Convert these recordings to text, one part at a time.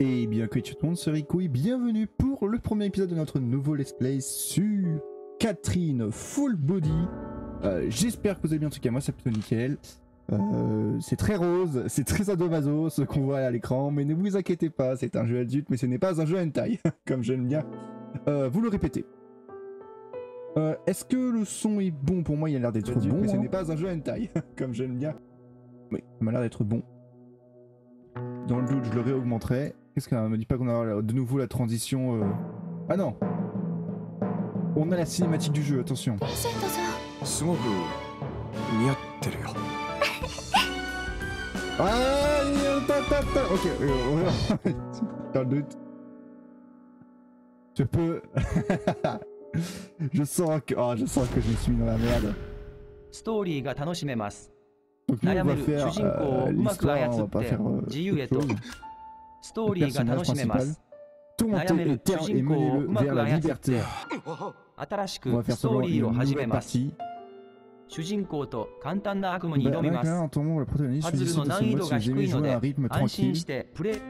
Et bien que tout le monde, c'est Rico bienvenue pour le premier épisode de notre nouveau Let's Play sur Catherine Full Body. Euh, J'espère que vous allez bien, en tout cas moi c'est plutôt nickel. Euh, c'est très rose, c'est très sadomaso ce qu'on voit à l'écran, mais ne vous inquiétez pas, c'est un jeu adulte, mais ce n'est pas un jeu hentai, comme j'aime bien euh, vous le répétez. Euh, Est-ce que le son est bon? Pour moi, il a l'air d'être bon, mais ce n'est pas un jeu hentai, comme j'aime bien. Oui, il m'a l'air d'être bon. Dans le doute, je le réaugmenterai. Qu'est-ce qu'on me dit pas qu'on a de nouveau la transition euh... Ah non On a la cinématique du jeu, attention. Ah, ta, ta, ta. Ok, dans le doute. Je peux. je sens que. Oh, je sens que je suis dans la merde. Story ga. Donc on va faire euh, on va pas faire euh, personnage principal. Et vers la liberté. On va faire. 主人公と簡単な悪夢に挑みます。パズルの難易度が低いので安心してプレイ。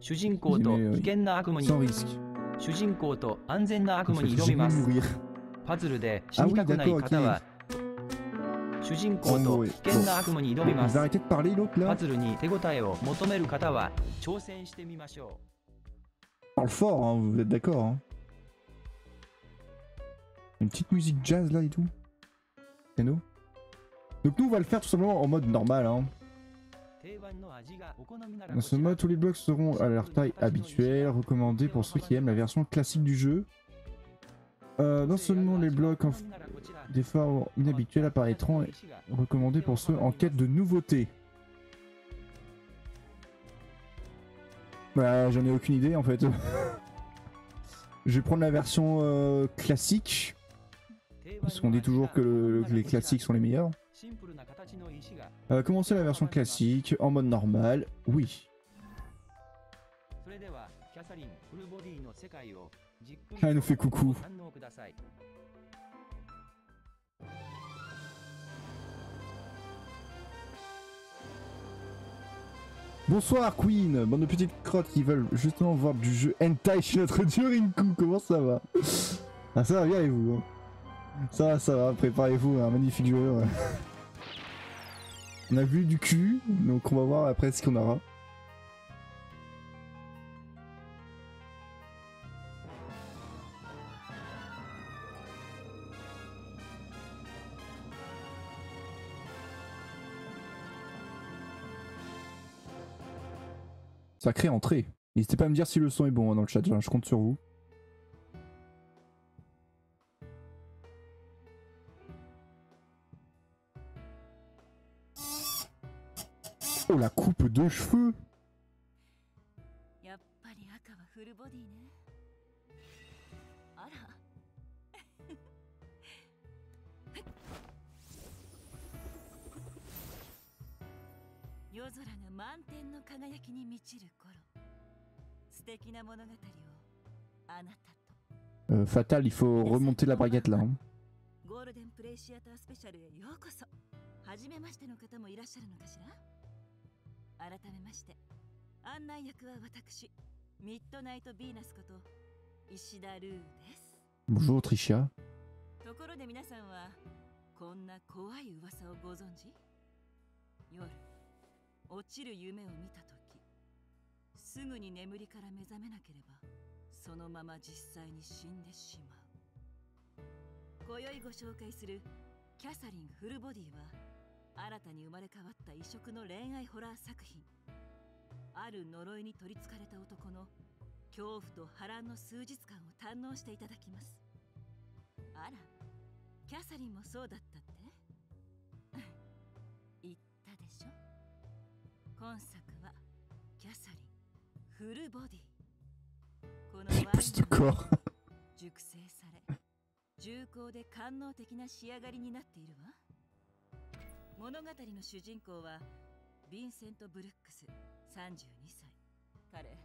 主人公と危険な悪夢に挑みます。主人公と安全な悪夢に挑みます。パズルで死にたくない方は主人公と危険な悪夢に挑みます。パズルに手応えを求める方は挑戦してみましょう。パルフォー、vous êtes d'accord? Une petite musique jazz là et tout? C'est nous. Donc nous on va le faire tout simplement en mode normal. Hein. Dans ce mode, tous les blocs seront à leur taille habituelle, recommandée pour ceux qui aiment la version classique du jeu. Euh, non seulement les blocs des formes inhabituelles apparaîtront, recommandés pour ceux en quête de nouveautés. Bah j'en ai aucune idée en fait. Je vais prendre la version euh, classique parce qu'on dit toujours que, le- que les classiques sont les meilleurs. Euh, commencer la version classique, en mode normal, oui. Ah, elle nous fait coucou. Bonsoir Queen, bande de petites crottes qui veulent justement voir du jeu hentai chez notre dieu Rinku, comment ça va? Ah ça va bien et vous hein? Ça va, ça va, préparez-vous un magnifique jeu. ouais. On a vu du cul, donc on va voir après ce qu'on aura. Sacrée entrée. N'hésitez pas à me dire si le son est bon hein, dans le chat, je compte sur vous. Oh, la coupe de cheveux. Euh, fatal, il faut remonter la braguette là. Hein. 改めまして案内役は私ミッドナイト・ビーナスこと石田ルーです。Bonjour Tricia. ところで皆さんはこんな怖い噂をご存知？夜落ちる夢を見た時すぐに眠りから目覚めなければそのまま実際に死んでしまう。今宵ご紹介するキャサリン・フルボディは新たに生まれ変わった異色の恋愛ホラー作品。ある呪いに取りつかれた男の恐怖と波乱の数日間を堪能していただきます。あらキャサリンもそうだったって？言ったでしょ？今作はキャサリンフルボディ。このワイ Plus de ンの corps. 熟成され重厚で官能的な仕上がりになっているわ物語の主人公はヴィンセント・ブルックス32歳彼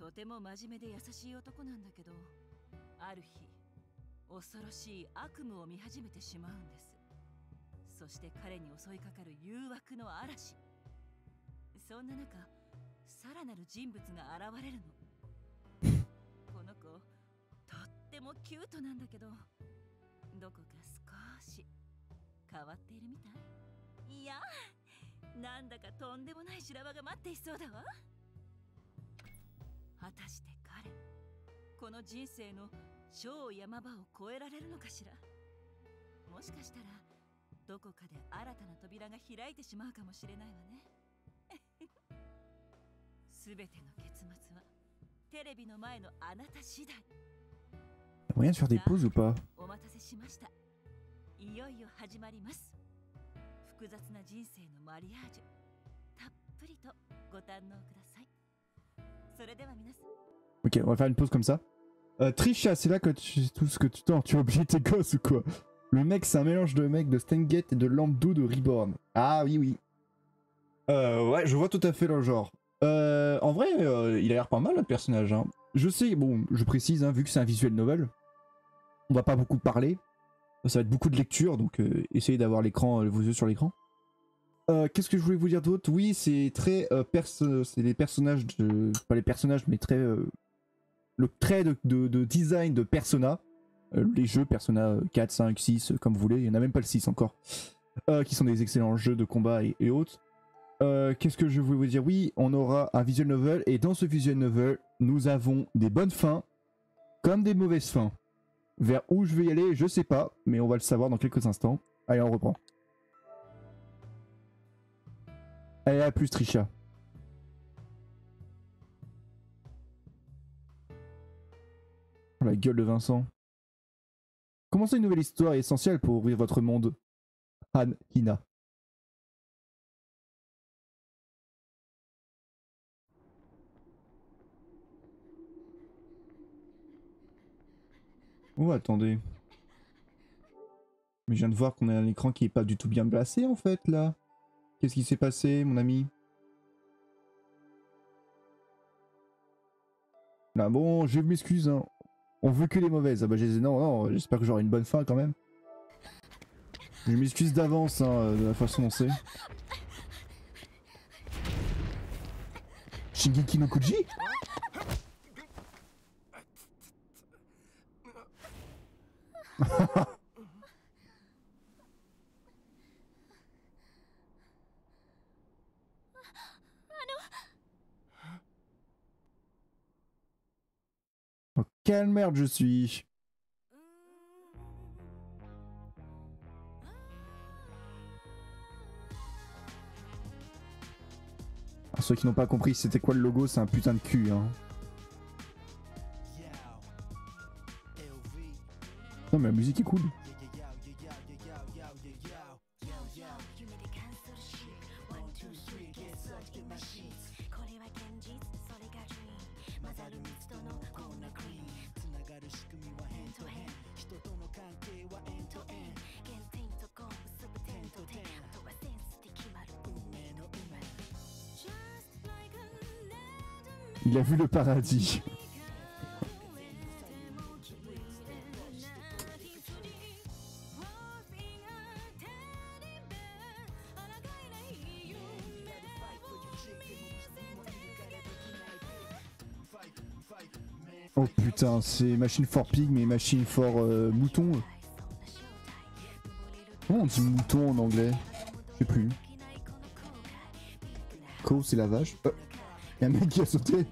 とても真面目で優しい男なんだけどある日恐ろしい悪夢を見始めてしまうんです。そして彼に襲いかかる誘惑の嵐。そんな中さらなる人物が現れるの。この子とってもキュートなんだけどどこか少し変わっているみたい。いやなんだかとんでもない修羅場が待っていそうだわ。果たして彼この人生の超山場を越えられるのかしら。もしかしたらどこかで新たな扉が開いてしまうかもしれないわね。すべての結末はテレビの前のあなた次第。Moyen de faire des pauses ou pas? お待たせしました。いよいよ始まります 複雑な人生のマリアージュたっぷりとご堪能くださいそれでは皆さん Ok, on va faire une pause comme ça. Euh, Trisha, c'est là que tu tout ce que tu t'en. Tu as oublié tes gosses ou quoi Le mec, c'est un mélange de mec de Stengate et de Lambdo de Reborn. Ah oui, oui. Euh, ouais, je vois tout à fait le genre. Euh, en vrai, euh, il a l'air pas mal, le personnage. Hein. Je sais, bon, je précise, hein, vu que c'est un visuel novel, on va pas beaucoup parler. Ça va être beaucoup de lecture, donc euh, essayez d'avoir l'écran, euh, vos yeux sur l'écran. Euh, Qu'est-ce que je voulais vous dire d'autre? Oui, c'est très perso- c'est les personnages pas les personnages, mais très le trait de, de- de design de Persona, les jeux Persona euh, 4, 5, 6, euh, comme vous voulez, il n'y en a même pas le 6 encore, qui sont des excellents jeux de combat et, autres. Qu'est-ce que je voulais vous dire? Oui, on aura un visual novel, et dans ce visual novel, nous avons des bonnes fins, comme des mauvaises fins. Vers où je vais y aller, je sais pas, mais on va le savoir dans quelques instants. Allez, on reprend. Allez, à plus, Trisha. Oh, la gueule de Vincent. Commencer une nouvelle histoire essentielle pour ouvrir votre monde? Han Hina. Oh, attendez. Mais je viens de voir qu'on a un écran qui est pas du tout bien placé en fait là. Qu'est-ce qui s'est passé, mon ami? Là, bon, je m'excuse, hein. On veut que les mauvaises. Ah bah, j'ai non, non, j'espère que j'aurai une bonne fin quand même. Je m'excuse d'avance, hein, de la façon dont c'est. Shingeki no Oh, quelle merde je suis Alors, Ceux qui n'ont pas compris c'était quoi le logo, c'est un putain de cul. Hein. Non, mais la musique est cool. Il a vu le paradis. C'est Machine for Pig mais Machine for euh, Mouton. Comment on dit mouton en anglais? Je sais plus. Co c'est la vache? Euh, y un mec qui a sauté.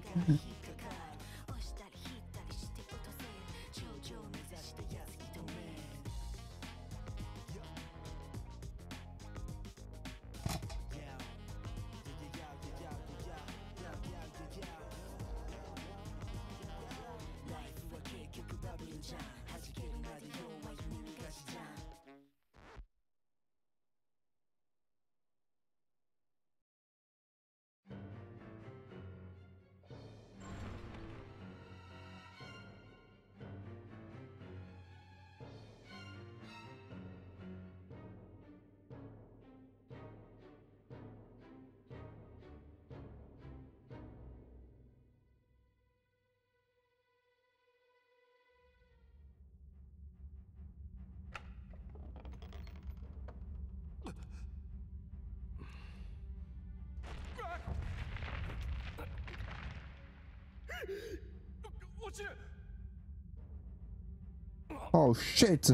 Oh shit.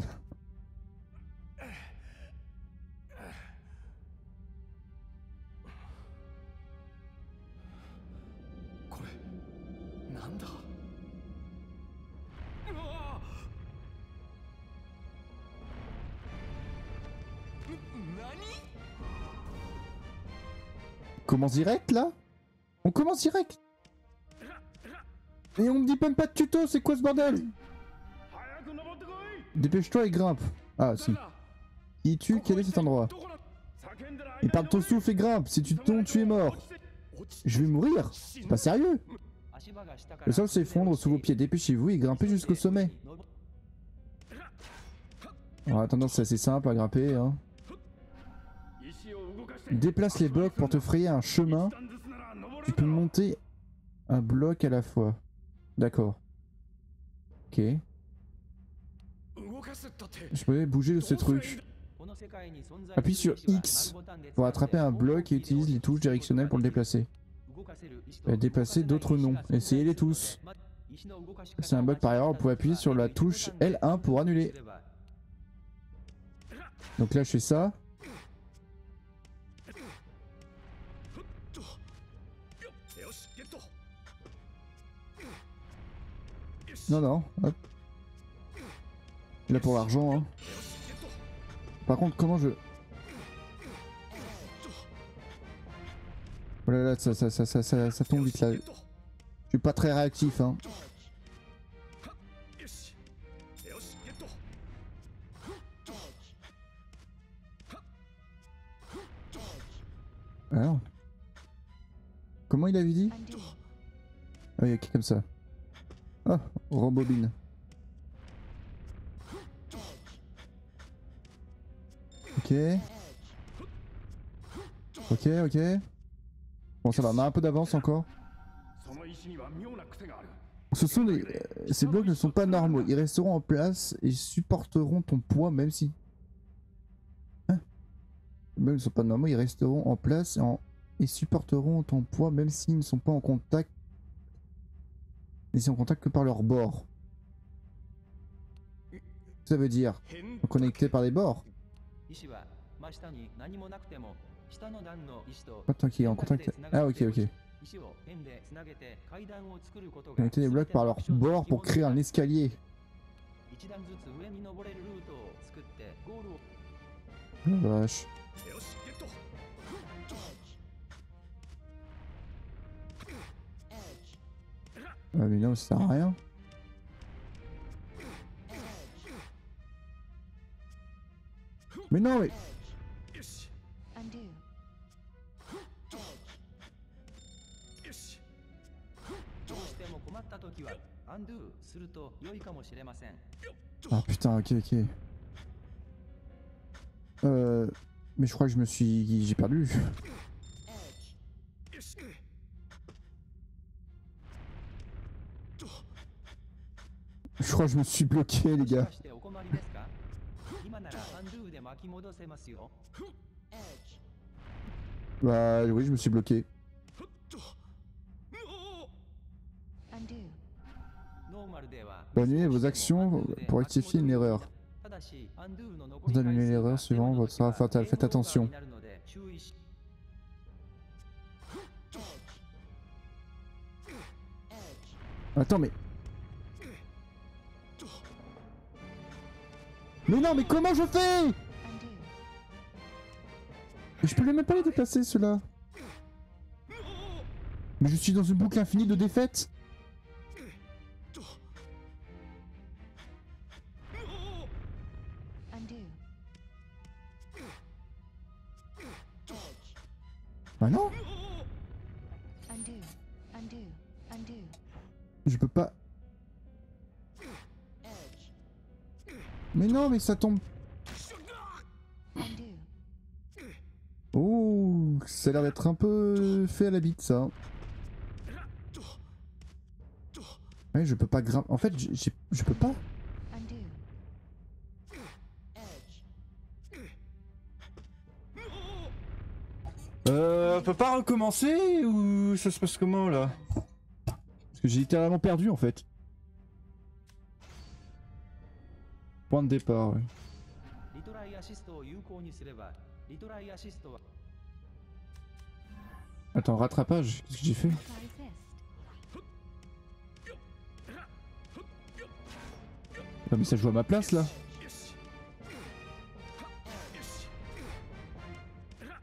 Comment direct là? On commence direct. Et on me dit même pas de tuto, c'est quoi ce bordel Dépêche-toi et grimpe. Ah si. Il tue, quel est cet endroit Il parle ton souffle et grimpe, si tu tombes, tu es mort. Je vais mourir C'est pas sérieux Le sol s'effondre sous vos pieds, dépêchez-vous et grimpez jusqu'au sommet. Alors attendant, c'est assez simple à grimper. Hein. Déplace les blocs pour te frayer un chemin. Tu peux monter un bloc à la fois. D'accord. Ok. Je peux bouger ce truc. Appuie sur X pour attraper un bloc et utilise les touches directionnelles pour le déplacer. Euh, déplacer d'autres noms. Essayez-les tous. C'est un bug par erreur, vous pouvez appuyer sur la touche L1 pour annuler. Donc là je fais ça. Non, non, hop. Il a pour l'argent, hein. Par contre, comment je... Oh là là, ça, ça, ça, ça tombe vite là. Je suis pas très réactif, hein. Alors? Comment il avait dit? Ah oui, ok, comme ça? Ah, on rembobine. Ok. Ok, ok. Bon, ça va, on a un peu d'avance encore. Ce sont. Euh, ces blocs ne sont pas normaux. Ils resteront en place et supporteront ton poids même si... Hein Même ils ne sont pas normaux, ils resteront en place et, et supporteront ton poids même s'ils ne sont pas en contact laissés en contact que par leur bord. Ça veut dire connectés par des bords. Est en contact Ah, ok, ok. Connecter des blocs par leur bord pour créer un escalier. Vache. Ah, mais non, ça sert à rien. Mais non, mais... Ah putain, ok, ok. Euh... Mais je crois que je me suis... J'ai perdu. Je crois que je me suis bloqué, les gars. Bah oui, je me suis bloqué. Annulez vos actions pour rectifier une erreur. Vous annulez l'erreur suivant votre sera fatale. Faites attention. Attends, mais Mais non, mais comment je fais? Je peux même pas les déplacer, ceux-là. Mais je suis dans une boucle infinie de défaites. Bah non, je peux pas... Mais non, mais ça tombe... Oh, ça a l'air d'être un peu fait à la bite, ça. Ouais, je peux pas grimper. En fait, je peux pas. Euh, on peut pas recommencer ou ça se passe comment là? Parce que j'ai littéralement perdu en fait. Point de départ. Attends, rattrapage, qu'est-ce que j'ai fait Non mais ça joue à ma place là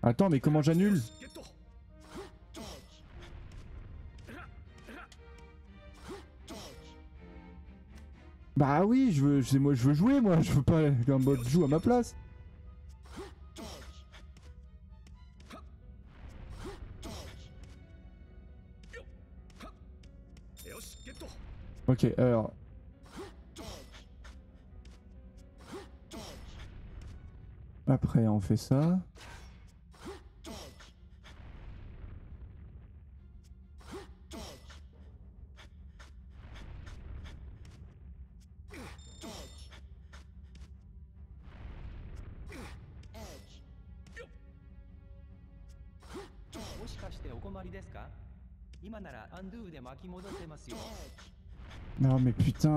Attends mais comment j'annule? Bah oui, je veux, c'est moi, je veux jouer moi, je veux pas qu'un bot joue à ma place. Ok, alors. Après, on fait ça.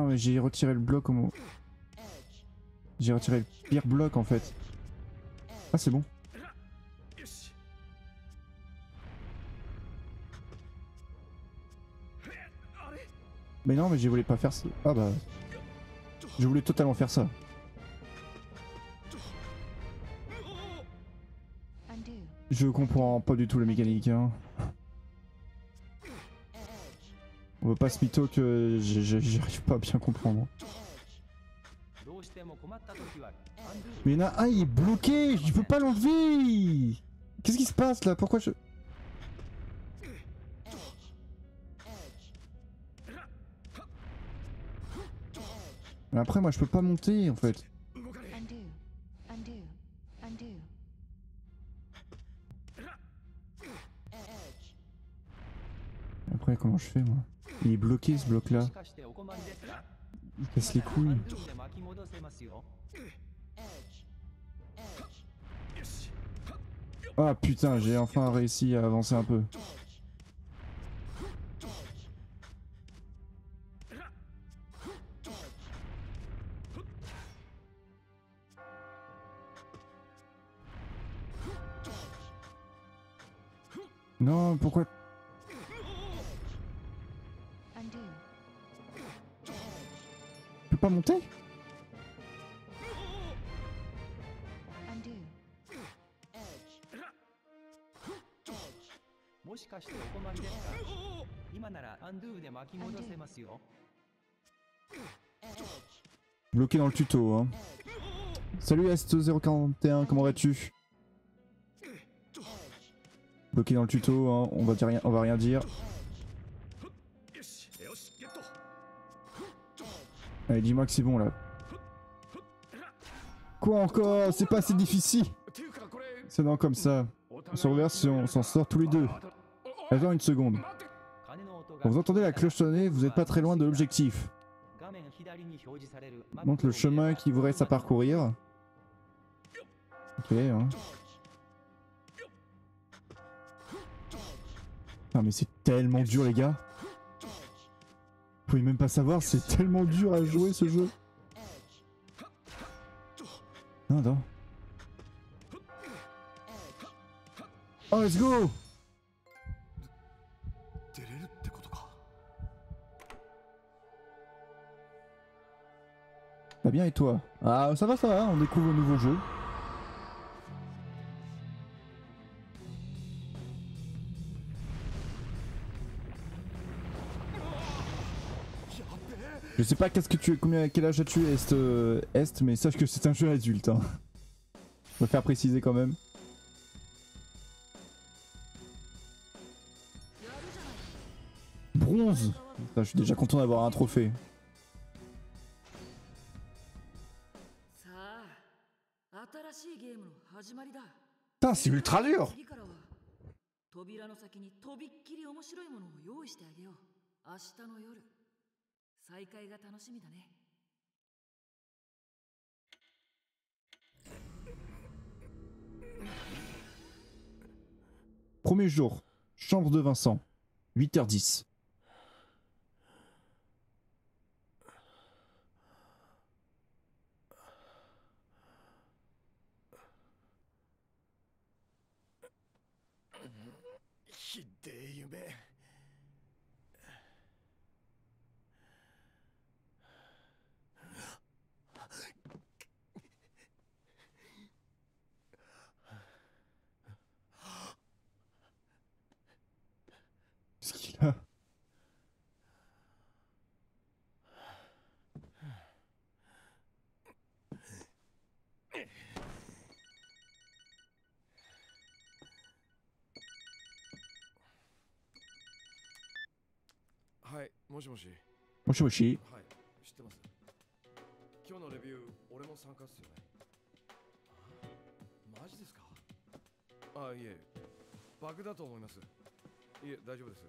Mais j'ai retiré le bloc au moment. J'ai retiré le pire bloc en fait. Ah c'est bon. Mais non mais je voulais pas faire ça. Ah bah. Je voulais totalement faire ça. Je comprends pas du tout la mécanique hein. On veut pas se mytho que j'arrive pas à bien comprendre. Mais il il est bloqué Je peux pas l'enlever Qu'est-ce qui se passe là? Pourquoi je... Mais après moi je peux pas monter en fait. Après comment je fais moi? Il est bloqué ce bloc là. Il casse les couilles. Ah putain, j'ai enfin réussi à avancer un peu. Non, pourquoi Bloqué dans le tuto hein. Salut Est041, comment vas-tu? Bloqué dans le tuto, hein. on, va dire rien, on va rien dire. Allez, dis-moi que c'est bon là. Quoi encore? C'est pas assez difficile C'est non comme ça. On se reverse et on s'en sort tous les deux. Attends une seconde. Quand vous entendez la cloche sonner, vous n'êtes pas très loin de l'objectif. Montre le chemin qui vous reste à parcourir. Ok. Hein. Ah mais c'est tellement dur les gars. Vous pouvez même pas savoir, c'est tellement dur à jouer ce jeu. Non, non. Oh, let's go Pas bien et toi? Ah, ça va, ça va, on découvre un nouveau jeu. Je sais pas qu'est-ce que tu es, combien, quel âge as-tu est, euh, est, mais sache que c'est un jeu adulte. Hein. Je faire préciser quand même. Bronze Je suis déjà content d'avoir un trophée. Putain, c'est ultra dur 再会が楽しみだね Premier jour, chambre de Vincent, 8h10. もしもし。もしもし？はい。知ってます。今日のレビュー俺も参加っすよね。あマジですか？あいえ。バグだと思います。いえ大丈夫です。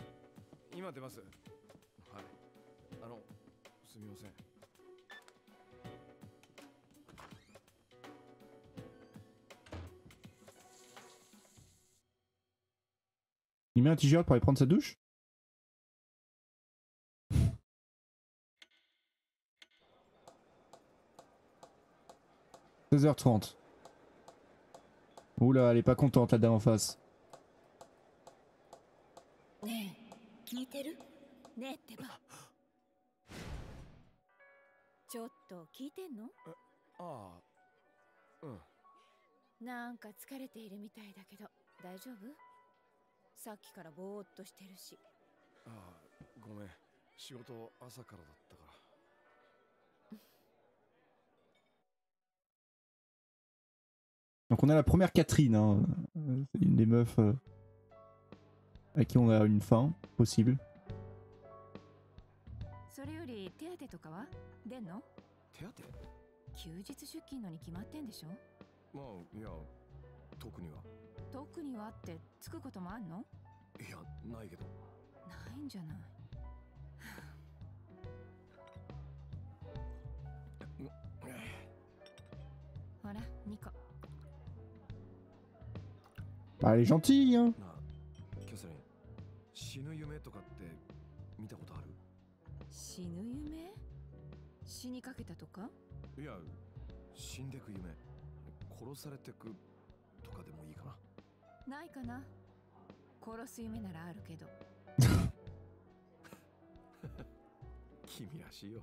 今出ます。はい。あのすみません。Il met un t-shirt pour aller prendre sa douche? 16h30. Oula, elle est pas contente la dame en face. ねえ聞いてるねえってばちょっと聞いてんのああうんなんか疲れているみたいだけど大丈夫さっきからぼーっとしてるしああごめん仕事朝からだったから Donc on a la première Catherine, hein. Euh, c'est une des meufs euh, à qui on a une fin possible. Bah, elle est gentille, hein. 死ぬ夢とかって見たことある？死ぬ夢死にかけたとか？いや死んでく夢。殺されてくとかでもいいかな。ないかな。殺す夢ならあるけど。君らしいよ。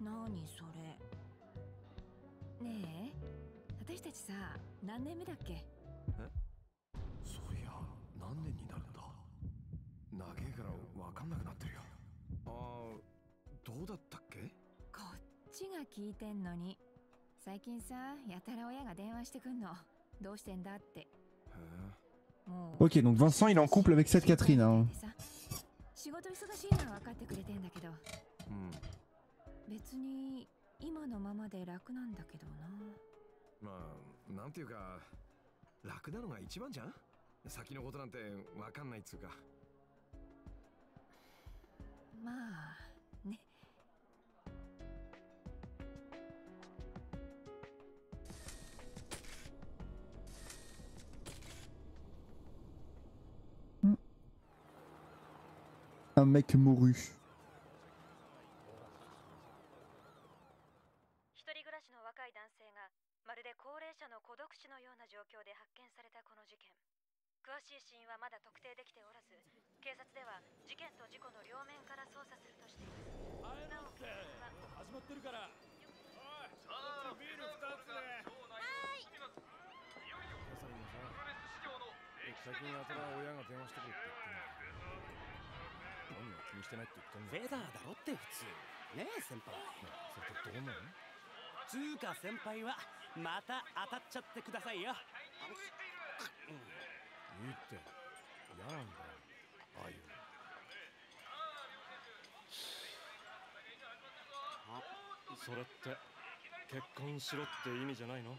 何それ。ねえ？私たちさ何年目だっけ？そりゃ何年になるんだ？長えから分かんなくなってるよ。ああどうだったっけ？へこっちが聞いてんのに。最近さやたら親が電話してくんの。どうしてんだって。え。もう Ok, donc Vincent, il est en couple avec cette Catherine, hein. 仕まあなんていうか楽なのが一番じゃん？先のことなんて分かんないっつうか。まあね。Un mec mouru. 一人暮らしの若い男性がまるで高齢者の孤独死のような状況で発見されたこの事件詳しい死因はまだ特定できておらず警察では事件と事故の両面から捜査するとしています。なおは始まってるから。ビール2つで。キャサリンもさ最近やたら親が電話してくるって言ってんだ何が気にしてないって言ってんだフェザーだろって普通。ねえ先輩。それってどうなの？つうか先輩はまた当たっちゃってくださいよ。いいって嫌なんだよ。ああいうの。それって結婚しろって意味じゃないの？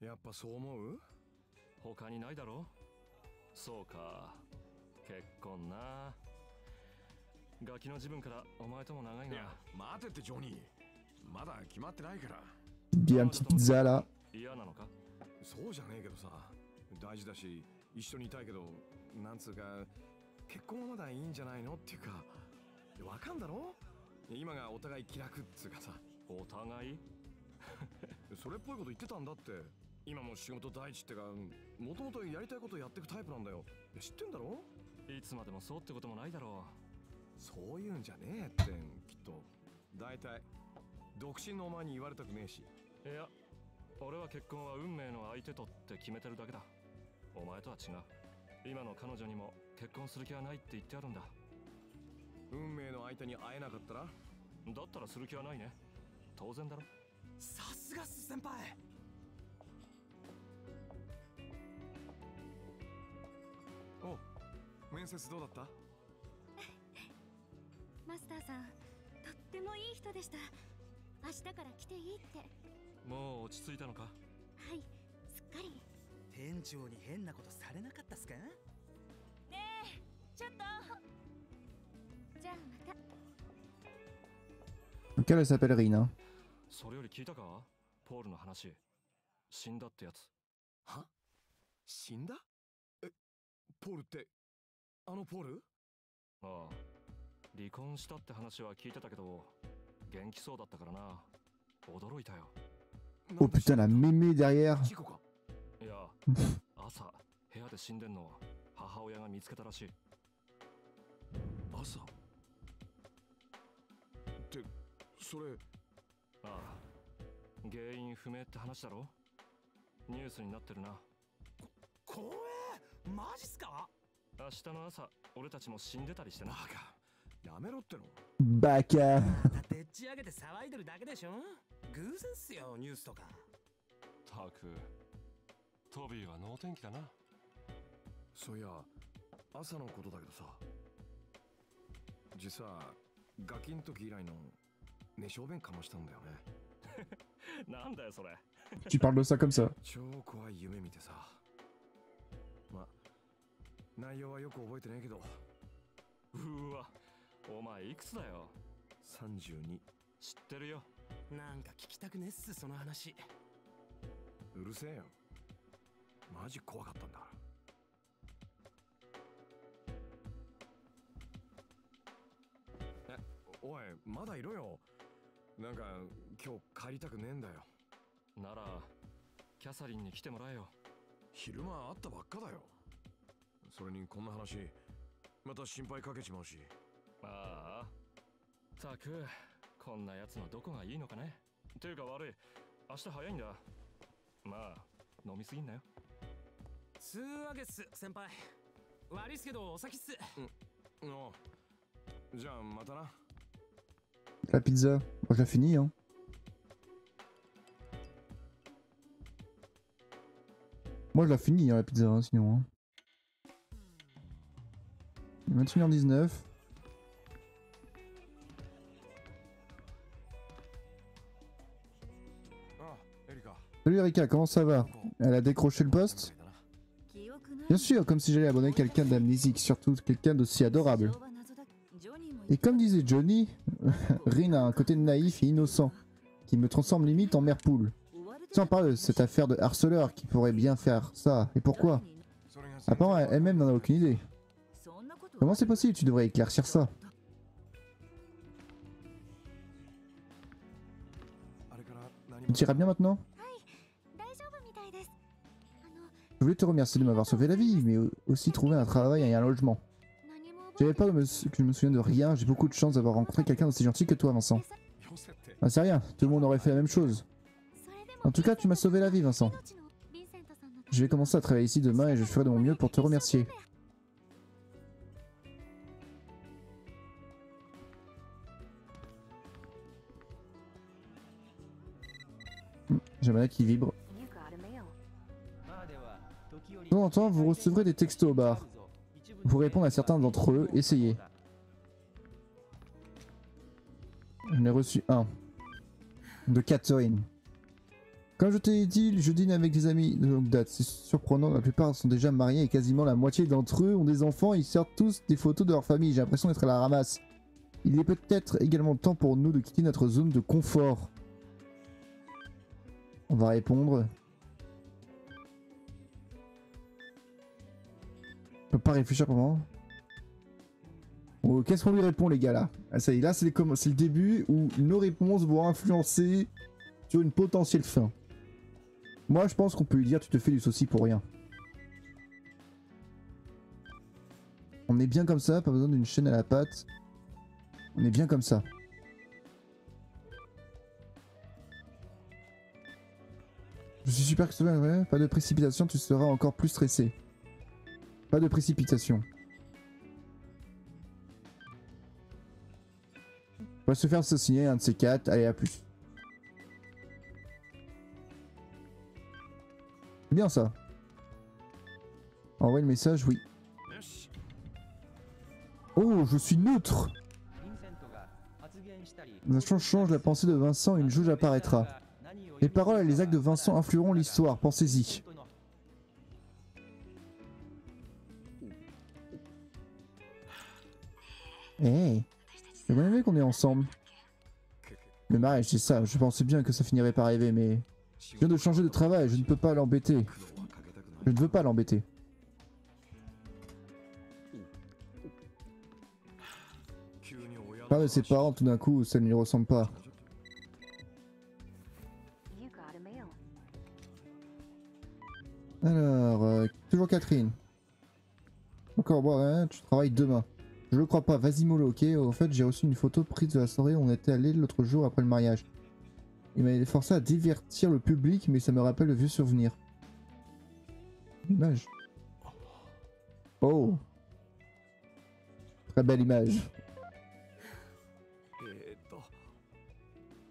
やっぱそう思う？他にないだろ？そうか。結婚な。ガキの自分からお前とも長いがいや待てってジョニー。まだ決まってないから Y a une petite pizza là. 嫌なのかそうじゃねえけどさ大事だし一緒にいたいけどなんつうか結婚はまだいいんじゃないのっていうかわかんだろ今がお互い気楽っつうかさお互いそれっぽいこと言ってたんだって今も仕事第一ってかもともとやりたいことやってくタイプなんだよ知ってんだろいつまでもそうってこともないだろそういうんじゃねえってきっと大体独身のお前に言われたくねえしういや俺は結婚は運命の相手とって決めてるだけだ。お前とは違う。今の彼女にも結婚する気はないって言ってあるんだ。運命の相手に会えなかったら？だったらする気はないね。当然だろ。さすがっす先輩。お面接どうだった？マスターさんとってもいい人でした。明日から来ていいってもう落ち着いたのか？はいすっかり。店長に変なことされなかったっすか？ねえちょっと。じゃあまた。Donc elle, elle s'appelle Rin. Hein？それより聞いたか？ポールの話。死んだってやつ。は？死んだ？えポールってあのポール？ああ。離婚したって話は聞いてたけど元気そうだったからな。驚いたよ Oh putain, la mémé derrière. 事故かいや朝部屋で死んでんのを母親が見つけたらしい朝ってそれああ原因不明って話だろニュースになってるな怖えマジっすか明日の朝俺たちも死んでたりしてなバカやめろっての Baka. 偶然っすよニュースとか。たくトビーは能天気だな。そういや朝のことだけどさ。実はガキん時以来の寝小便かましたんだよね。なんだよそれ。Tu parles de ça comme ça. 超怖い夢見てさ。ま内容はよく覚えてねえけど。うーわお前いくつだよ？32知ってるよなんか聞きたくねっすその話。うるせえよ。マジ怖かったんだえおいまだいろよ。なんか今日帰りたくねえんだよ。ならキャサリンに来てもらえよ。昼間会ったばっかだよ。それにこんな話また心配かけちまうし。ああ。たく こんなやつのどこがいいのかねていうか悪い明日早いんだまあ飲みすぎんなよつうわけっす先輩悪いっすけどお先っすおうじゃあまたな La pizza. Moi, je l'ai fini. Hein. Moi, je l'ai fini, hein, la pizza, hein, sinon. Hein. 21h19. Salut Erika, comment ça va? Elle a décroché le poste? Bien sûr, comme si j'allais abonner quelqu'un d'amnésique, surtout quelqu'un d'aussi adorable. Et comme disait Johnny, Rin a un côté naïf et innocent, qui me transforme limite en mère poule. Sans parler de cette affaire de harceleur qui pourrait bien faire ça, et pourquoi? Apparemment, elle-même n'en a aucune idée. Comment c'est possible Tu devrais éclaircir ça? Tu iras bien maintenant? Je voulais te remercier de m'avoir sauvé la vie, mais aussi trouver un travail et un logement. Je pas que je me souviens de rien, j'ai beaucoup de chance d'avoir rencontré quelqu'un d'aussi gentil que toi, Vincent. Ah, c'est rien, tout le monde aurait fait la même chose. En tout cas, tu m'as sauvé la vie, Vincent. Je vais commencer à travailler ici demain et je ferai de mon mieux pour te remercier. Hmm, j'aimerais qu'il vibre. De temps en temps, vous recevrez des textos au bar. Vous répondre à certains d'entre eux, essayez. J'en ai reçu un. De Catherine. Comme je t'ai dit, je dîne avec des amis de longue date. C'est surprenant, la plupart sont déjà mariés et quasiment la moitié d'entre eux ont des enfants. Ils sortent tous des photos de leur famille. J'ai l'impression d'être à la ramasse. Il est peut-être également temps pour nous de quitter notre zone de confort. On va répondre. Pas réfléchir pour le moment. Oh, Qu'est-ce qu'on lui répond, les gars, là? Ah, là, c'est le début où nos réponses vont influencer sur une potentielle fin. Moi, je pense qu'on peut lui dire tu te fais du souci pour rien. On est bien comme ça, pas besoin d'une chaîne à la patte. On est bien comme ça. Je suis super que pas de précipitation, tu seras encore plus stressé. Pas de précipitation. On va se faire assassiner un de ces quatre. Allez, à plus. C'est bien ça. Envoyer le message, oui. Oh, je suis neutre La change change la pensée de Vincent, une jauge apparaîtra. Les paroles et les actes de Vincent influeront l'histoire, pensez-y. Hey, j'ai bien aimé qu'on est ensemble. Le mariage, c'est ça, je pensais bien que ça finirait par arriver, mais... Je viens de changer de travail, je ne peux pas l'embêter. Je ne veux pas l'embêter. Parle de ses parents tout d'un coup, ça ne lui ressemble pas. Alors, euh, toujours Catherine. Encore, hein, tu travailles demain. Je le crois pas, vas-y mollo, ok Au fait, j'ai reçu une photo prise de la soirée où on était allé l'autre jour après le mariage. Il m'a forcé à divertir le public, mais ça me rappelle le vieux souvenir. Image. Oh Très belle image.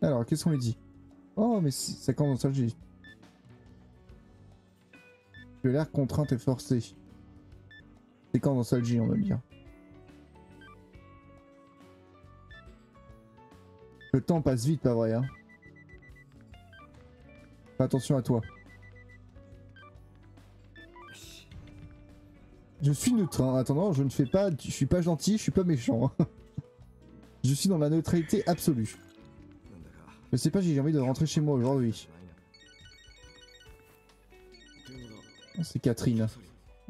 Alors, qu'est-ce qu'on lui dit? Oh, mais ça commence à nostalgie. Tu l'air contrainte et forcée. C'est quand nostalgie, on va dire. Le temps passe vite, pas vrai, hein. attention à toi. Je suis neutre, hein. attendant, je ne fais pas... Je suis pas gentil, je suis pas méchant. Hein. Je suis dans la neutralité absolue. Je sais pas j'ai envie de rentrer chez moi aujourd'hui. Ah, c'est Catherine.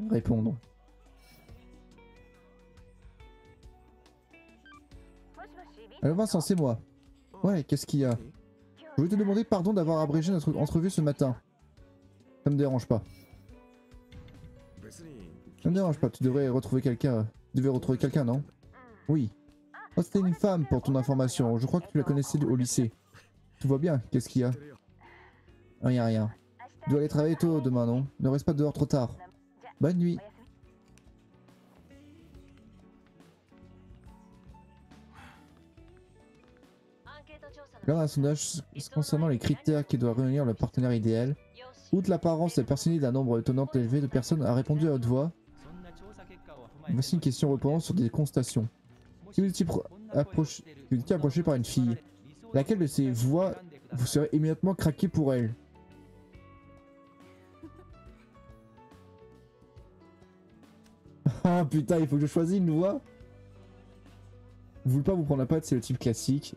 Répondre. Alors Vincent, c'est moi. Ouais, qu'est-ce qu'il y a Je voulais te demander pardon d'avoir abrégé notre entrevue ce matin. Ça me dérange pas. Ça me dérange pas, tu devrais retrouver quelqu'un. Tu devais retrouver quelqu'un, non Oui. Oh, c'était une femme, pour ton information. Je crois que tu la connaissais au lycée. Tout va bien, qu'est-ce qu'il y a Rien, rien. Tu dois aller travailler tôt demain, non Ne reste pas dehors trop tard. Bonne nuit. Lors d'un sondage concernant les critères qui doit réunir le partenaire idéal, outre l'apparence des personnes d'un nombre étonnant élevé de personnes a répondu à haute voix. Voici une question reposant sur des constations. Si vous étiez par une fille, laquelle de ces voix vous serez immédiatement craqué pour elle? Ah putain, il faut que je choisisse une voix Vous voulez pas vous prendre la patte, c'est le type classique.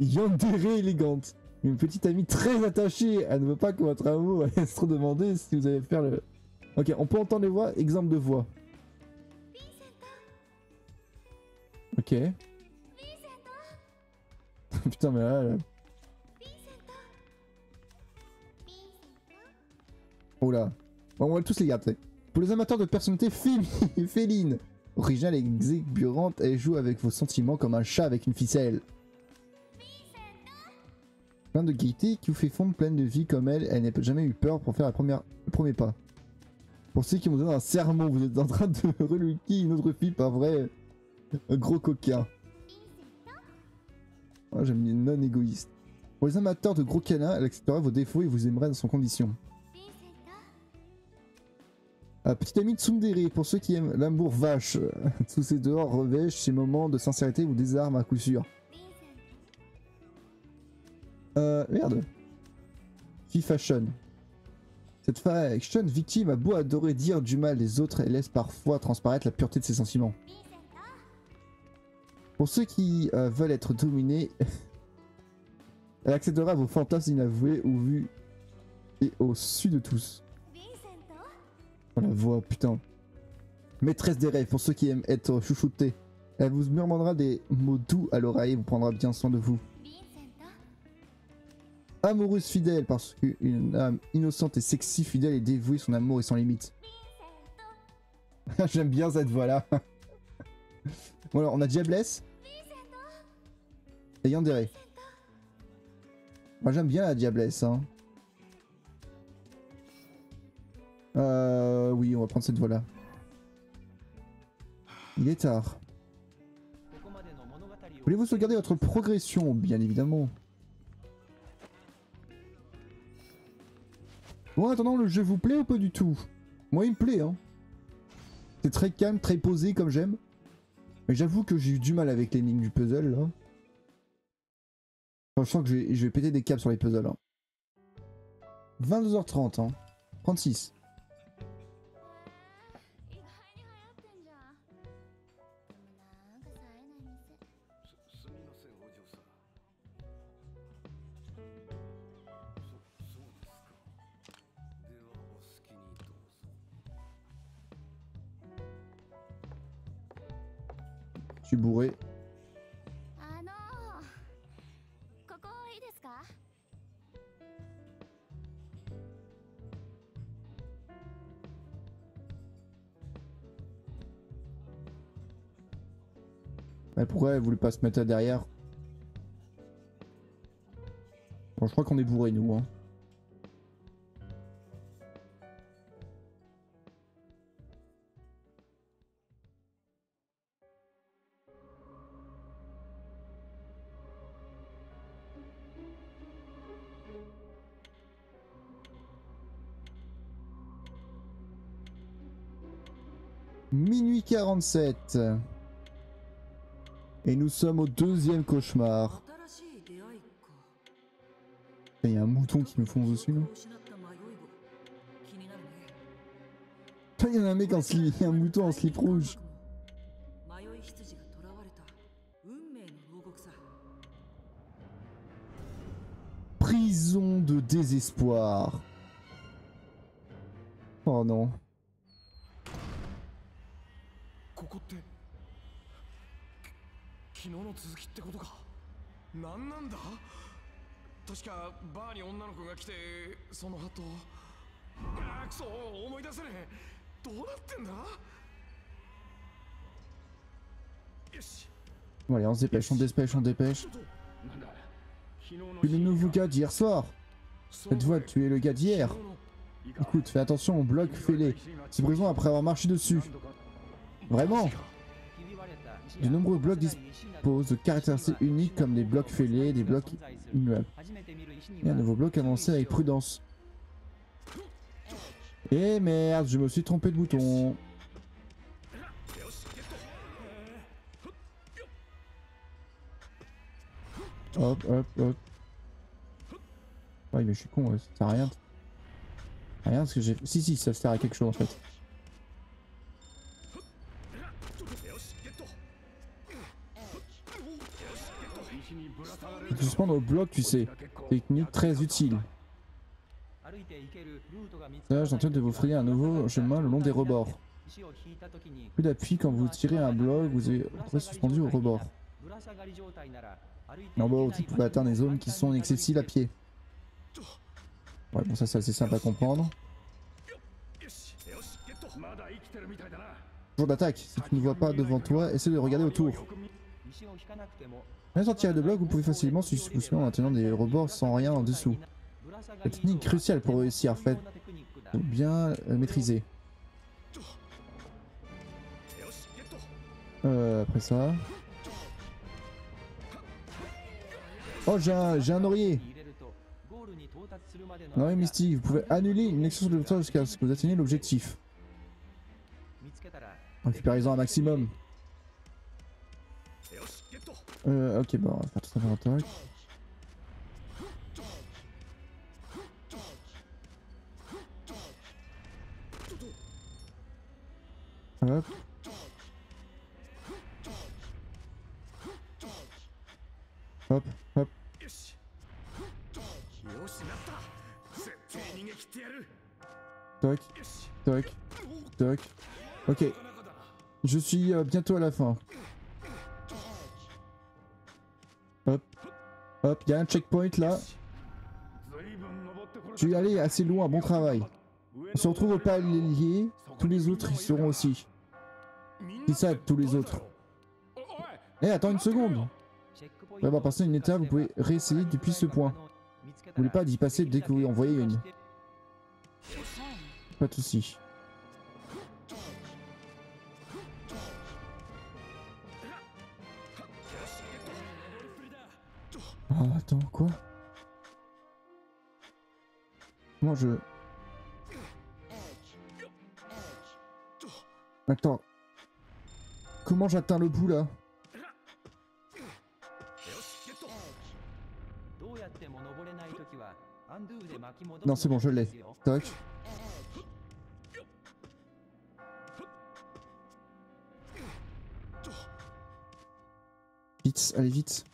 Yandere élégante. Une petite amie très attachée. Elle ne veut pas que votre amour laisse trop demander si vous allez faire le... Ok, on peut entendre les voix. Exemple de voix. Ok. Putain, mais là. là- Oh là. Bon, on va tous les garder. Pour les amateurs de personnalités félines, originale et exubérante, elle joue avec vos sentiments comme un chat avec une ficelle. Plein de gaieté qui vous fait fondre pleine de vie comme elle, elle n'a jamais eu peur pour faire la première, le premier pas. Pour ceux qui vous donnent un sermon, vous êtes en train de reluquer une autre fille, pas vrai Un gros coquin. Ah, J'aime bien non égoïste. Pour les amateurs de gros câlins, elle acceptera vos défauts et vous aimerez dans son condition. Ah, petite amie de Tsundere, pour ceux qui aiment l'amour vache, sous ses dehors revêche ces moments de sincérité ou désarme à coup sûr. Euh, merde. Fille fashion. Cette fashion victime a beau adorer dire du mal des autres, elle laisse parfois transparaître la pureté de ses sentiments. Pour ceux qui euh, veulent être dominés, elle acceptera vos fantasmes inavoués ou vus et au su de tous. Oh la voix, putain. Maîtresse des rêves, pour ceux qui aiment être chouchoutés. Elle vous murmurera des mots doux à l'oreille et vous prendra bien soin de vous amoureuse fidèle parce qu'une âme innocente et sexy, fidèle et dévouée, son amour est sans limite. J'aime bien cette voix-là. bon on a Diablesse et Yandere. Moi j'aime bien la Diablesse. Hein. Euh, oui, on va prendre cette voie-là. Il est tard. Voulez-vous sauvegarder votre progression Bien évidemment. Bon, en attendant, le jeu vous plaît ou pas du tout? Moi, il me plaît, hein. C'est très calme, très posé, comme j'aime. Mais j'avoue que j'ai eu du mal avec l'énigme du puzzle, là. Enfin, je sens que je vais, je vais péter des câbles sur les puzzles, hein. 22h30, hein. 36. bourré. Mais pourquoi elle voulait pas se mettre derrière? Je crois qu'on est bourré nous. Hein. 47. Et nous sommes au deuxième cauchemar. Il y a un mouton qui me fonce dessus, Il y en a un mec en slip, un mouton en slip rouge. Prison de désespoir. Oh non. ここってき昨日の続きってことか何なんだ確かバーに女の子が来てその後あーくそ思い出せねえどうなってんだよし Bon, allez, on se dépêche, on se dépêche, on se dépêche. ちょっと Puis le nouveau gars d'hier soir. そ Cette voix, tu es le gars d'hier. 昨日の Écoute, fais attention au bloc fêlé. C'est prison après avoir marché dessus. Vraiment De nombreux blocs disposent de caractéristiques uniques comme des blocs fêlés, des blocs immuables. Et un nouveau bloc avancé avec prudence. Eh merde, je me suis trompé de bouton. Hop, hop, hop. Ouais, mais je suis con, ça sert à rien. Rien parce que j'ai. Si, si, ça sert à quelque chose en fait. suspendre au bloc, tu sais. Technique très utile. Sage tente de vous frayer un nouveau chemin le long des rebords. Plus d'appui quand vous tirez un bloc, vous êtes suspendu au rebord. En bas, vous pouvez atteindre des zones qui sont inaccessibles à pied. Ouais, bon, ça c'est assez simple à comprendre. Jour d'attaque, si tu ne vois pas devant toi, essaie de regarder autour. Même sans tirer de bloc, vous pouvez facilement suivre ce poussement en tenant des rebords sans rien en dessous. La technique cruciale pour réussir, en fait bien euh, maîtriser. Euh, après ça. Oh, j'ai un, un oreiller Non mais Mystique, vous pouvez annuler une action sur le jusqu'à ce que vous atteigniez l'objectif. Récupérez-en un maximum. Euh, ok, bon, on va faire tout ça par attaque. Hop. Hop, hop. Toc, toc, toc. Ok. Je suis euh, bientôt à la fin. Il y a un checkpoint là. Tu es allé assez loin, bon travail. On se retrouve au palier, tous les autres y seront aussi. Qui ça, tous les autres Eh, attends une seconde On va passer une étape, vous pouvez réessayer depuis ce point. N'oubliez pas d'y passer dès que vous en voyez une. Pas de soucis. Oh, attends, quoi? Moi, je... Attends. Comment j'atteins le bout, là? Non, c'est bon, je l'ai. Toc. Vite, allez vite.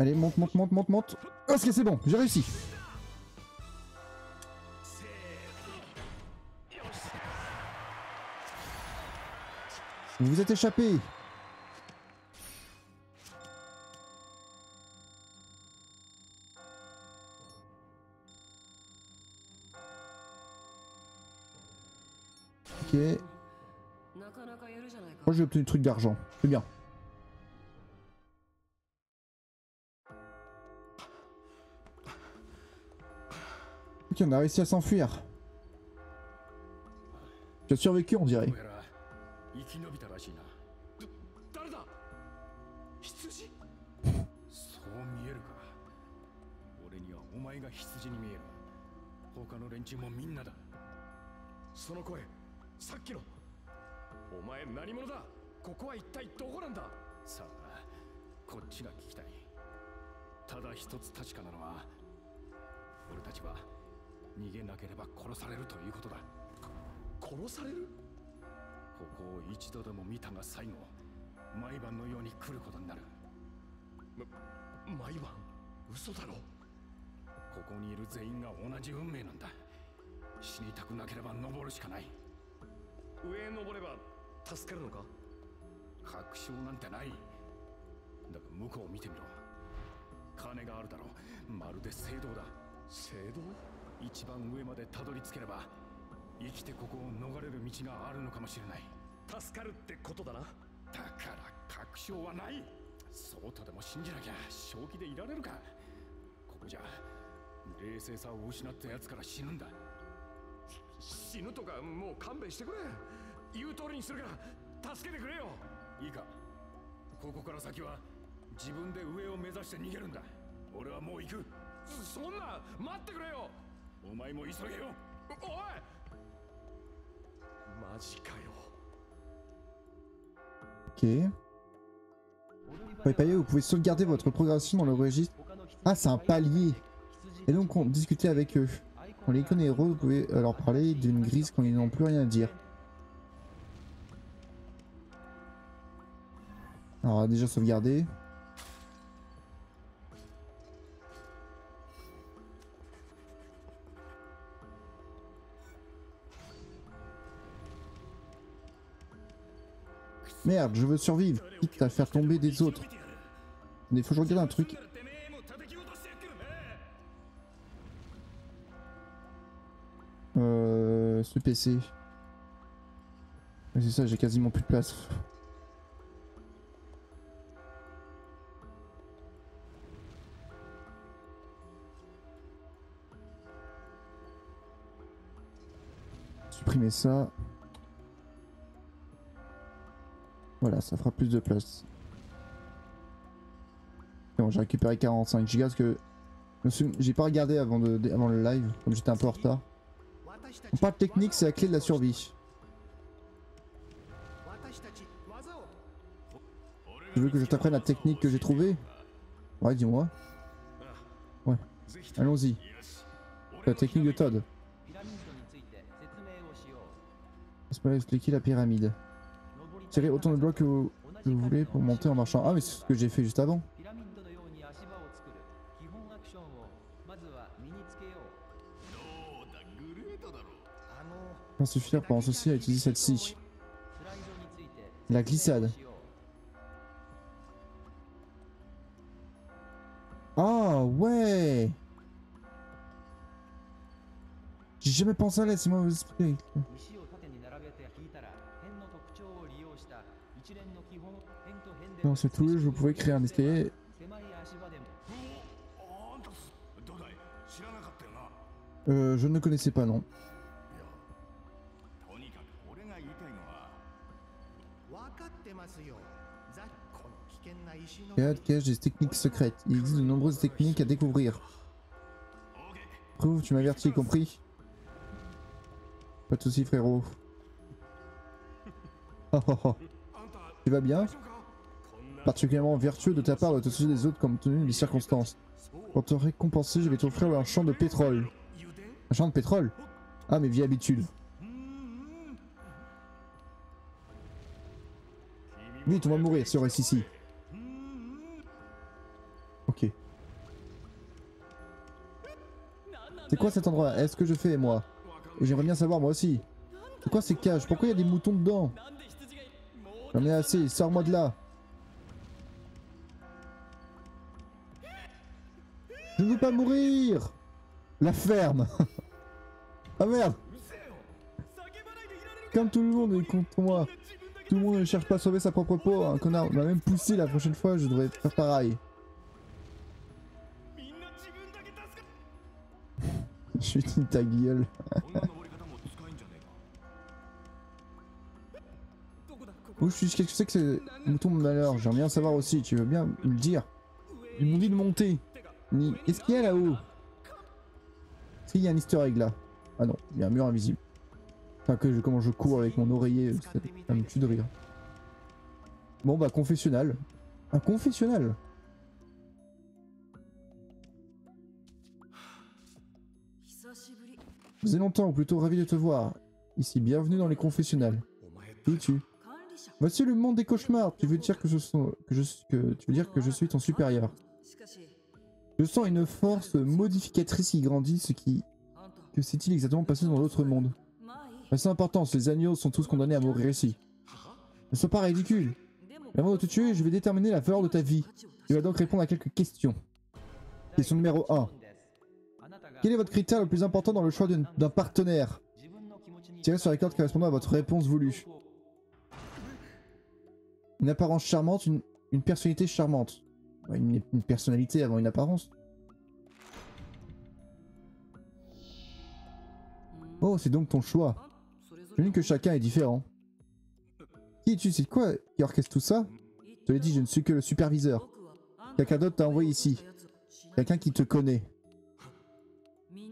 Allez, monte, monte, monte, monte, monte. Oh, ok, c'est bon, j'ai réussi. Vous vous êtes échappé. Ok. Moi j'ai obtenu le truc d'argent. C'est bien. survécu, on a réussi à s'enfuir. Tu as survécu, on dirait. その声、さっきのお前何者だここは一体どこなんださあこっちが聞きたいただ一つ確かなのは俺たちは逃げなければ殺されるということだ。殺される？ここを一度でも見たが最後毎晩のように来ることになる。ま毎晩？嘘だろ？ここにいる全員が同じ運命なんだ。死にたくなければ登るしかない。上へ登れば助かるのか？確証なんてない。だが向こうを見てみろ。金があるだろう。まるで聖堂だ。聖堂？一番上までたどり着ければ生きてここを逃れる道があるのかもしれない。助かるってことだな。だから確証はない。そうとでも信じなきゃ正気でいられるか。ここじゃ冷静さを失った奴から死ぬんだ。死ぬとかもう勘弁してくれ。言う通りにするから助けてくれよ。いいか。ここから先は自分で上を目指して逃げるんだ。俺はもう行く。そんな待ってくれよ お前も急げよおいマジかよ Ok. Pour les paliers, vous pouvez sauvegarder votre progression dans le registre. Ah, c'est un palier. Et donc, on discuter avec eux. Quand les icônes héros, vous pouvez euh, leur parler d'une grise quand ils n'ont plus rien à dire. Alors, on va déjà sauvegarder. Merde, je veux survivre, quitte à faire tomber des autres. Mais faut que je regarde un truc. Euh, ce PC. C'est ça, j'ai quasiment plus de place. Supprimer ça. Voilà, ça fera plus de place. Bon, j'ai récupéré 45 gigas parce que j'ai pas regardé avant, le live, comme j'étais un peu en retard. On parle technique, c'est la clé de la survie. Tu veux que je t'apprenne la technique que j'ai trouvée? Ouais, dis-moi. Ouais, allons-y. La technique de Todd. Laisse-moi expliquer la pyramide? Tirez autant de blocs que vous, que vous voulez pour monter en marchant. Ah mais c'est ce que j'ai fait juste avant. suffire pour ceci à utiliser celle-ci. La glissade. Ah ouais J'ai jamais pensé à l'aide, c'est moi vous expliquer. Dans cette touche, vous pouvez créer un escalier. Euh, je ne connaissais pas, non. Cache des techniques secrètes. Il existe de nombreuses techniques à découvrir. Prouve, tu m'avertis, compris Pas de soucis, frérot. Oh, oh, oh. Tu vas bien? Particulièrement vertueux de ta part de te soucier des autres compte tenu des circonstances. Pour te récompenser, je vais t'offrir un champ de pétrole. Un champ de pétrole? Ah, mais vieille habitude. Vite, on va mourir si on reste ici. Ok. C'est quoi cet endroit? Est-ce que je fais, moi? J'aimerais bien savoir, moi aussi. C'est quoi ces cages? Pourquoi il y a des moutons dedans? J'en ai assez, sors-moi de là. Je veux pas mourir La ferme Ah merde Comme tout le monde est contre moi. Tout le monde ne cherche pas à sauver sa propre peau, un connard. M'a même poussé la prochaine fois, je devrais faire pareil. je suis une ta gueule. Où je suis Qu'est-ce que c'est que ce mouton de malheur? J'aimerais bien savoir aussi, tu veux bien me le dire? Ils m'ont dit de monter. Ni... Qu'est-ce qu'il y a là-haut Si, il y a un easter egg là. Ah non, il y a un mur invisible. Enfin, que comment je cours avec mon oreiller, euh, ça, me tue de rire. Bon bah, confessionnal. Un confessionnal Faisait longtemps, ou plutôt ravi de te voir. Ici, bienvenue dans les confessionnals. Qui es-tu Voici le monde des cauchemars. Tu veux dire que, que, je, tu veux dire que je suis ton supérieur je sens une force modificatrice qui grandit, ce qui... Que s'est-il exactement passé dans l'autre monde? C'est important, ces agneaux sont tous condamnés à mourir ici. Ne sois pas ridicule Avant de te tuer, je vais déterminer la valeur de ta vie. Tu vas donc répondre à quelques questions. Question numéro 1. Quel est votre critère le plus important dans le choix d'un partenaire? Tirez sur les cartes correspondant à votre réponse voulue. Une apparence charmante, une personnalité charmante une, personnalité avant une apparence. Oh, c'est donc ton choix. J'imagine que chacun est différent. Qui es-tu? C'est quoi qui orchestre tout ça? Je te l'ai dit, je ne suis que le superviseur. Quelqu'un d'autre t'a envoyé ici. Quelqu'un qui te connaît.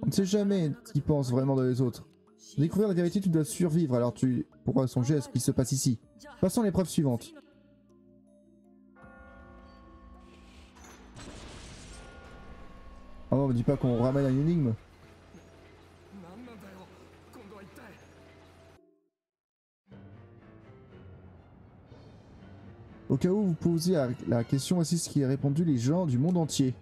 On ne sait jamais qui pense vraiment de les autres. Pour découvrir la vérité, tu dois survivre, alors tu pourras songer à ce qui se passe ici. Passons à l'épreuve suivante. Ah non, me dis pas qu'on ramène un énigme. Au cas où vous posez la, question, voici ce qui est répondu les gens du monde entier.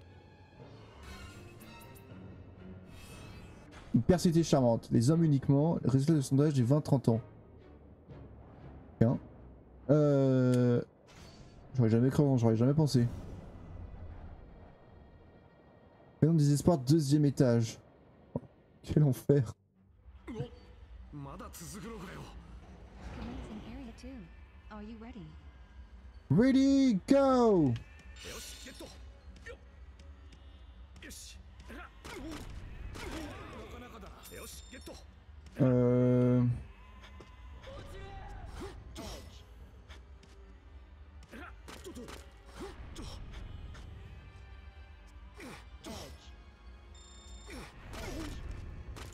Une personnalité charmante, les hommes uniquement, résultat de sondage des 20-30 ans. Hein? Euh... J'aurais jamais cru, j'aurais jamais pensé. Maison des espoirs, deuxième étage. Quel enfer. Ready, go Euh...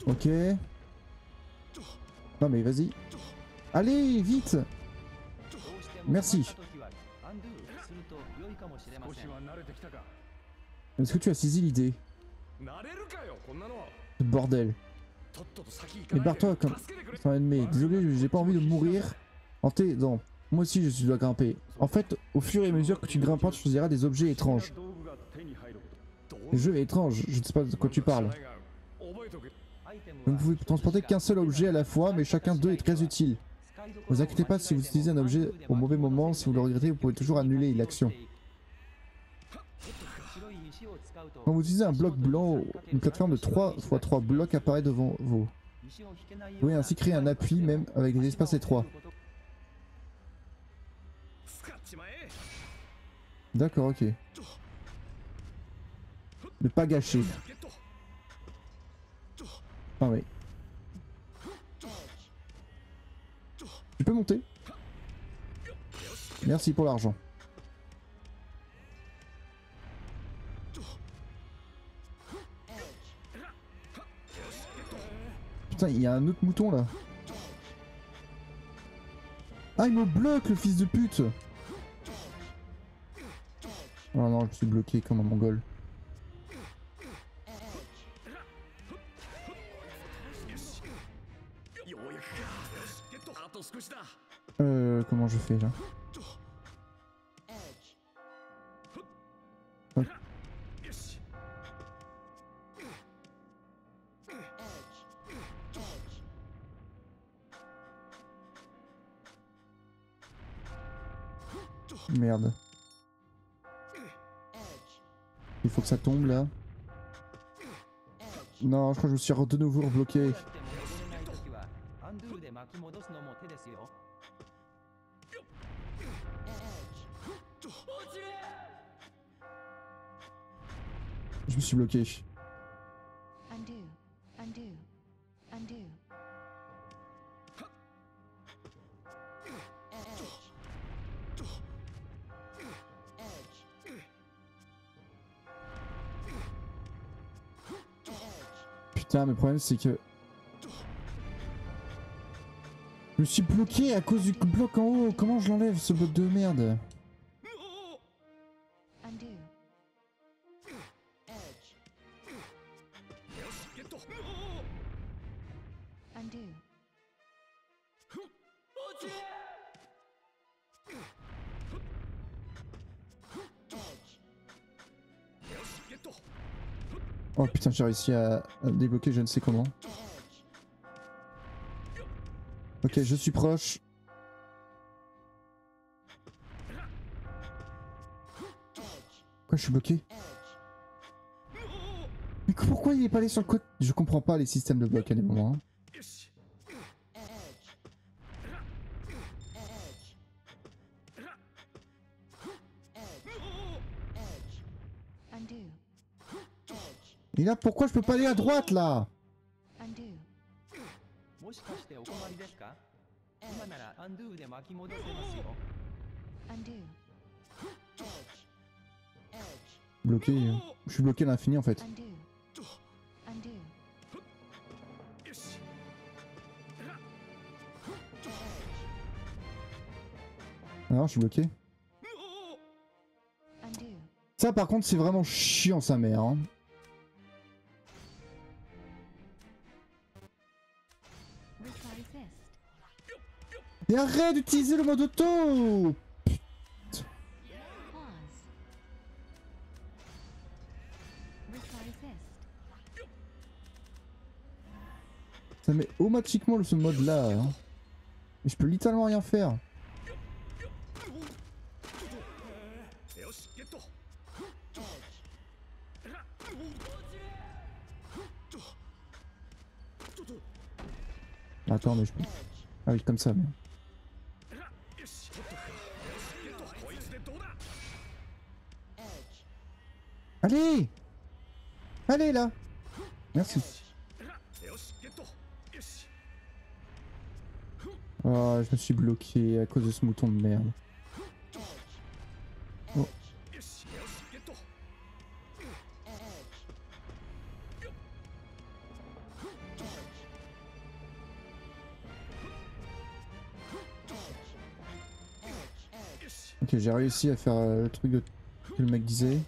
Ok. Non mais vas-y. Allez, vite Merci. Est-ce que tu as saisi l'idée? Ce bordel. Et barre-toi comme un ennemi. Désolé, j'ai pas envie de mourir en t'aidant. Moi aussi, je dois grimper. En fait, au fur et à mesure que tu grimperas, tu choisiras des objets étranges. Le jeu est étrange, je ne sais pas de quoi tu parles. Vous ne pouvez transporter qu'un seul objet à la fois, mais chacun d'eux est très utile. Ne vous inquiétez pas si vous utilisez un objet au mauvais moment, si vous le regrettez, vous pouvez toujours annuler l'action. Quand vous utilisez un bloc blanc, une plateforme de 3 x 3 blocs apparaît devant vous. Vous pouvez ainsi créer un appui même avec des espaces étroits. D'accord, ok. Ne pas gâcher. Ah oui. Tu peux monter Merci pour l'argent. Putain, il y a un autre mouton là. Ah, il me bloque le fils de pute Oh non, je suis bloqué comme un mongol. Euh, comment je fais là し Merde. Il faut que ça tombe là. Non, je crois que je me suis de nouveau bloqué. Je me suis bloqué. Undo. Undo. Undo. Putain, mais le problème c'est que. Je me suis bloqué à cause du bloc en haut. Comment je l'enlève ce bloc de merde? J'ai réussi à, à débloquer je ne sais comment. Ok, je suis proche. Quoi, je suis bloqué? Mais pourquoi il est pas allé sur le côté? Je comprends pas les systèmes de bloc à des moments. hein. Et là, pourquoi je peux pas aller à droite, là Bloqué. Hein. Je suis bloqué à l'infini, en fait. Ah non, je suis bloqué. Ça, par contre, c'est vraiment chiant, sa mère. Hein. Et arrête d'utiliser le mode auto Ça met automatiquement ce mode là. Hein. Je peux littéralement rien faire. Attends mais je... Ah oui comme ça mais... Allez Allez là Merci. Oh, je me suis bloqué à cause de ce mouton de merde. Ok, j'ai réussi à faire euh, le truc que le mec disait.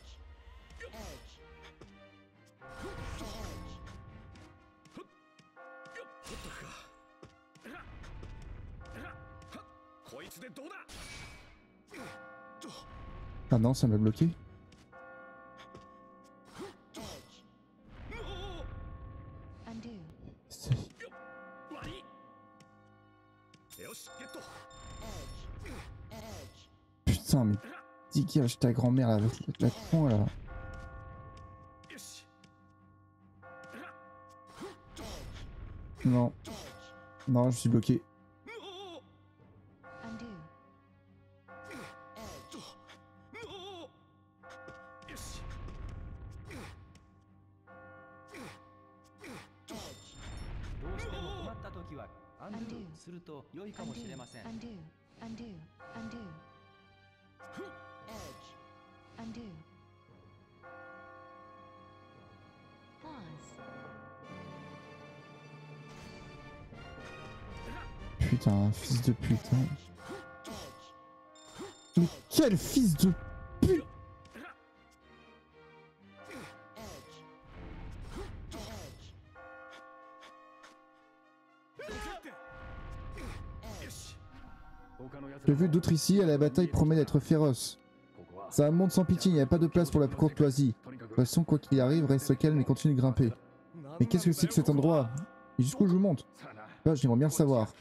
non, ça m'a bloqué. Putain, mais dégage ta grand-mère avec la con là. Non. Non, je suis bloqué. Quel fils de pute J'ai vu d'autres ici, et la bataille promet d'être féroce. Ça monte sans pitié, il n'y a pas de place pour la courtoisie. De toute façon, quoi qu'il arrive, reste calme et continue de grimper. Mais qu'est-ce que c'est que cet endroit? Et jusqu'où je monte? Là, j'aimerais bien le savoir.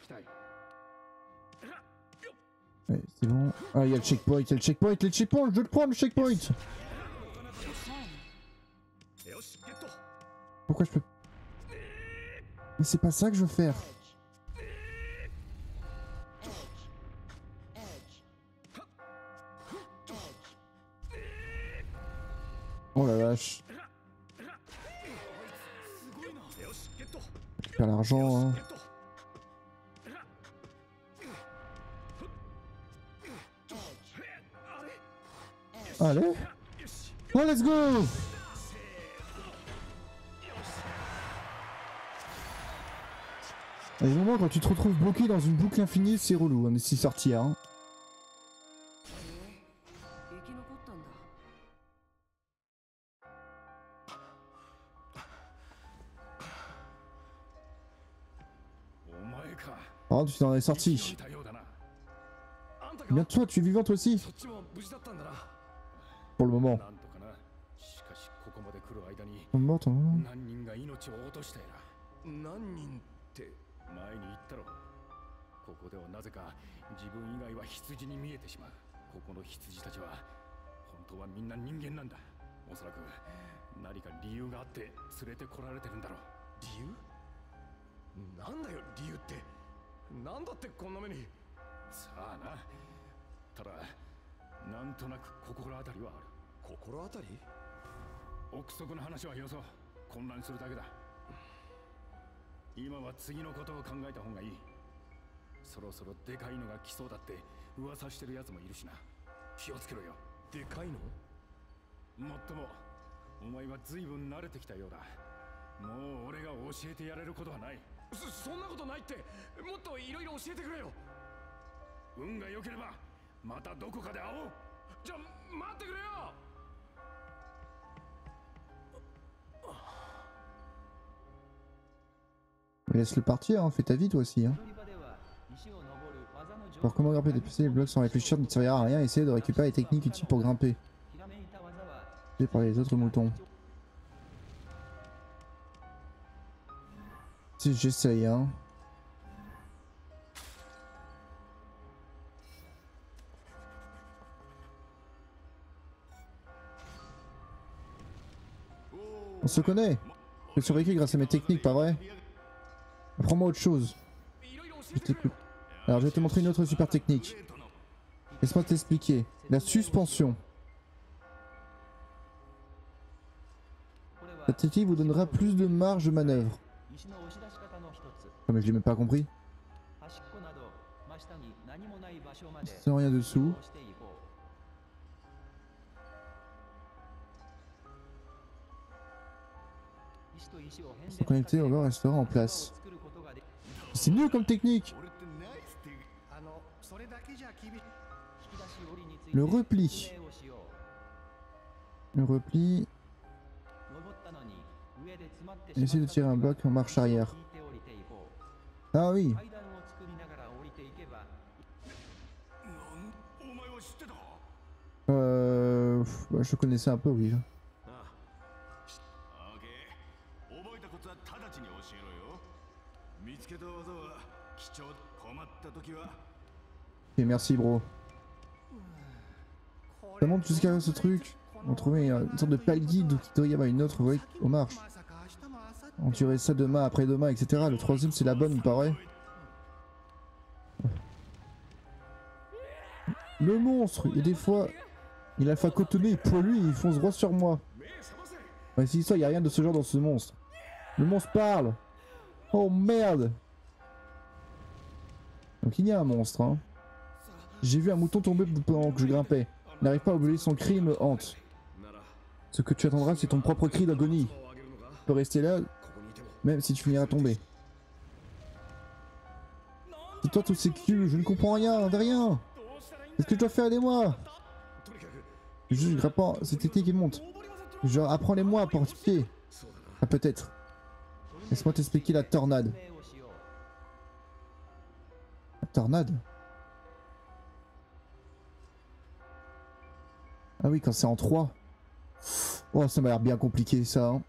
Ouais, c'est bon. Ah, il y a le checkpoint, il y a le checkpoint, le checkpoint, je le prends le checkpoint Pourquoi je peux... Mais c'est pas ça que je veux faire. Oh la vache. Perds l'argent, hein. Allez. Oh, let's go Évidemment, quand tu te retrouves bloqué dans une boucle infinie, c'est relou, hein, mais c'est sortir. Hein. Oh, tu t'en es sorti. Bien toi, tu es vivante aussi. pour le moment. もっと何人が命を落としたやら何人って前に言ったろここでは、なぜか自分以外は羊に見えてしまう。ここの羊たちは本当はみんな人間なんだ。おそらく何か理由があって連れてこられてるんだろう。理由？なんだよ、理由って。何だってこんな目に。さあな、ただ、なんとなく心当たりはある。心当たり？憶測の話はよそ混乱するだけだ。今は次のことを考えた方がいい。そろそろでかいのが来そうだって噂してるやつもいるしな。気をつけろよ。でかいの？もっともお前は随分慣れてきたようだ。もう俺が教えてやれることはない。そそんなことないってもっといろいろ教えてくれよ。運が良ければまたどこかで会おう。じゃ待ってくれよ。Laisse-le partir, hein, fais ta vie toi aussi. Hein. Pour comment grimper déplacer les blocs sans réfléchir ne servira à rien, essayez de récupérer les techniques utiles pour grimper. Fait par les autres moutons. Si j'essaye hein. On se connaît J'ai survécu grâce à mes techniques, pas vrai? Prends-moi autre chose. Alors je vais te montrer une autre super technique. Laisse-moi t'expliquer. La suspension. Cette technique vous donnera plus de marge de manœuvre. Ah mais je l'ai même pas compris. Sans rien dessous. Pour connecter, on va restera en place. C'est nul comme technique. Le repli. Le repli. Essayer de tirer un bloc en marche arrière. Ah oui. Euh, bah, je connaissais un peu, oui. Ok, merci, bro. Ça monte jusqu'à ce truc. On trouvait une sorte de palguide ou Kitoyama, une autre, voyez, aux marches. On tuerait ça demain, après-demain, etc. Le troisième, c'est la bonne, il paraît. Le monstre, et des fois, il a facotonné, il pollue, il fonce droit sur moi. Mais si ça, il n'y a rien de ce genre dans ce monstre. Le monstre parle. Oh merde donc il y a un monstre, hein. J'ai vu un mouton tomber pendant que je grimpais. N'arrive pas à oublier son cri, me hante. Ce que tu attendras, c'est ton propre cri d'agonie. Tu peux rester là, même si tu finiras tomber. C'est toi tous ces culs, je ne comprends rien, de rien Qu'est-ce que je dois faire, aidez-moi Juste grimpant, c'est été qui monte. Genre, apprends-les-moi porter Ah, peut-être. Laisse-moi t'expliquer la tornade tornade Ah oui, quand c'est en 3. Oh, ça m'a l'air bien compliqué ça. Hein.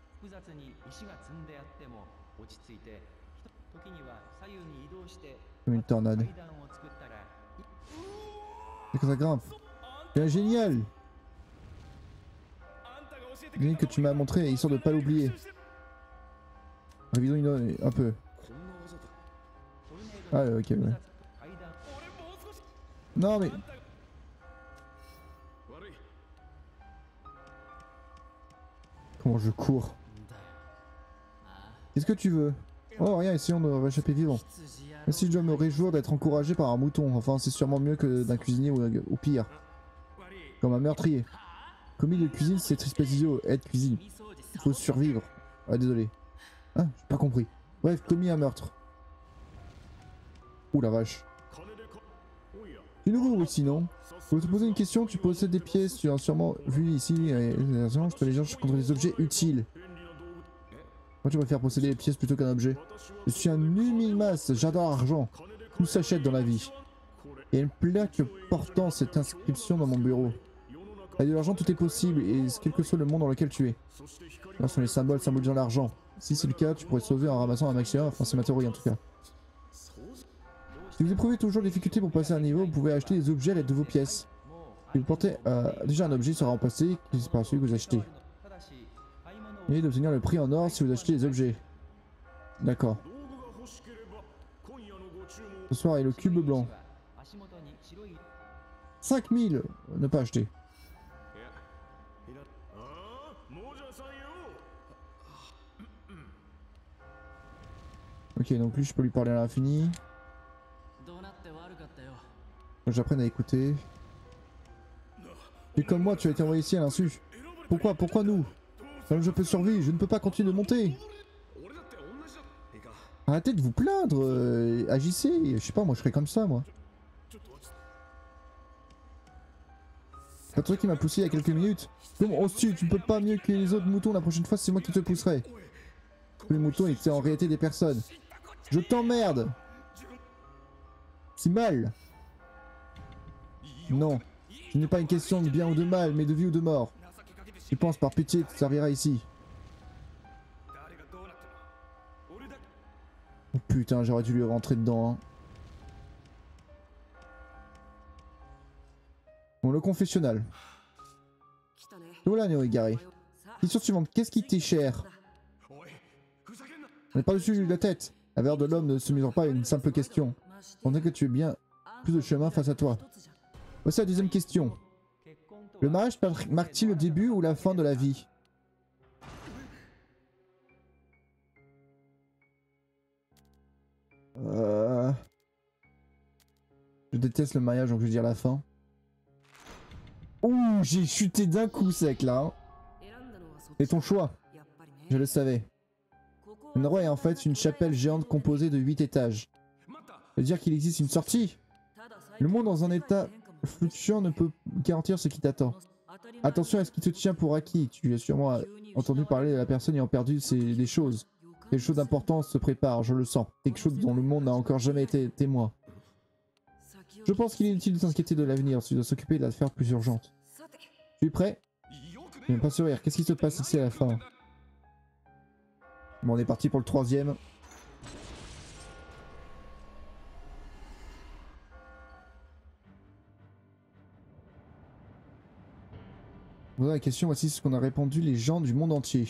Une tornade. C'est que ça grimpe. Bien génial Génial que tu m'as montré, histoire de pas l'oublier. Ah, Révisons une un peu. Ah ok, ouais. Non mais... Comment je cours Qu'est-ce que tu veux Oh rien, essayons de réchapper vivant. Si je dois me réjouir d'être encouragé par un mouton, enfin c'est sûrement mieux que d'un cuisinier ou, ou pire. Comme un meurtrier. Commis de cuisine, c'est Trispazio, aide cuisine. Il faut survivre. Ah désolé. Ah, j'ai pas compris. Bref, commis un meurtre. Ouh la vache. Tu es nouveau aussi, non Pour te poser une question, tu possèdes des pièces, tu as sûrement vu ici, je te les gens contre des objets utiles. Moi tu préfères posséder les pièces plutôt qu'un objet Je suis un numimas, j'adore l'argent. Tout s'achète dans la vie. Il y a une plaque portant cette inscription dans mon bureau. Avec de l'argent, tout est possible, et quel que soit le monde dans lequel tu es. Là sont les symboles symbolisant l'argent. Si c'est le cas, tu pourrais sauver en ramassant un maximum, enfin c'est ma théorie en tout cas. Si vous éprouvez toujours difficulté pour passer un niveau, vous pouvez acheter des objets à l'aide de vos pièces. Si vous portez euh, déjà un objet sera remplacé par celui que vous achetez. Et d'obtenir le prix en or si vous achetez des objets. D'accord. Ce soir, et le cube blanc. 5000 Ne pas acheter. Ok, donc lui, je peux lui parler à l'infini. J'apprenne à écouter. Et comme moi, tu as été envoyé ici à l'insu. Pourquoi Pourquoi nous? Le jeu peut survivre, je ne peux pas continuer de monter. Arrêtez de vous plaindre, euh, agissez. Je sais pas, moi je serais comme ça, moi. C'est toi qui m'a poussé il y a quelques minutes. Comment oses-tu Tu ne peux pas mieux que les autres moutons. La prochaine fois, c'est moi qui te pousserai. Les moutons étaient en réalité des personnes. Je t'emmerde C'est mal non. Ce n'est pas une question de bien ou de mal, mais de vie ou de mort. Tu penses par pitié, tu serviras ici. Oh putain, j'aurais dû lui rentrer dedans. Hein. Bon, le confessionnal. Voilà, Neorigari. Question suivante. Qu'est-ce qui t'est cher? On n'est pas dessus la tête. La valeur de l'homme ne se mesure pas à une simple question. On est que tu es bien plus de chemin face à toi. Voici la deuxième question. Le mariage marque-t-il le début ou la fin de la vie? Euh, je déteste le mariage, donc je veux dire la fin. Ouh, j'ai chuté d'un coup sec là. C'est ton choix. Je le savais. Noroy est en fait une chapelle géante composée de 8 étages. Ça veut dire qu'il existe une sortie? Le monde dans un état le futur ne peut garantir ce qui t'attend. Attention à ce qui te tient pour acquis. Tu as sûrement entendu parler de la personne ayant perdu ses, des choses. Quelque chose d'important se prépare, je le sens. Quelque chose dont le monde n'a encore jamais été témoin. Je pense qu'il est inutile de s'inquiéter de l'avenir. Tu dois s'occuper de l'affaire plus urgente. Tu es prêt? Je ne pas sourire. Qu'est-ce qui se passe ici à la fin? Bon, on est parti pour le troisième. La question, voici ce qu'on a répondu les gens du monde entier.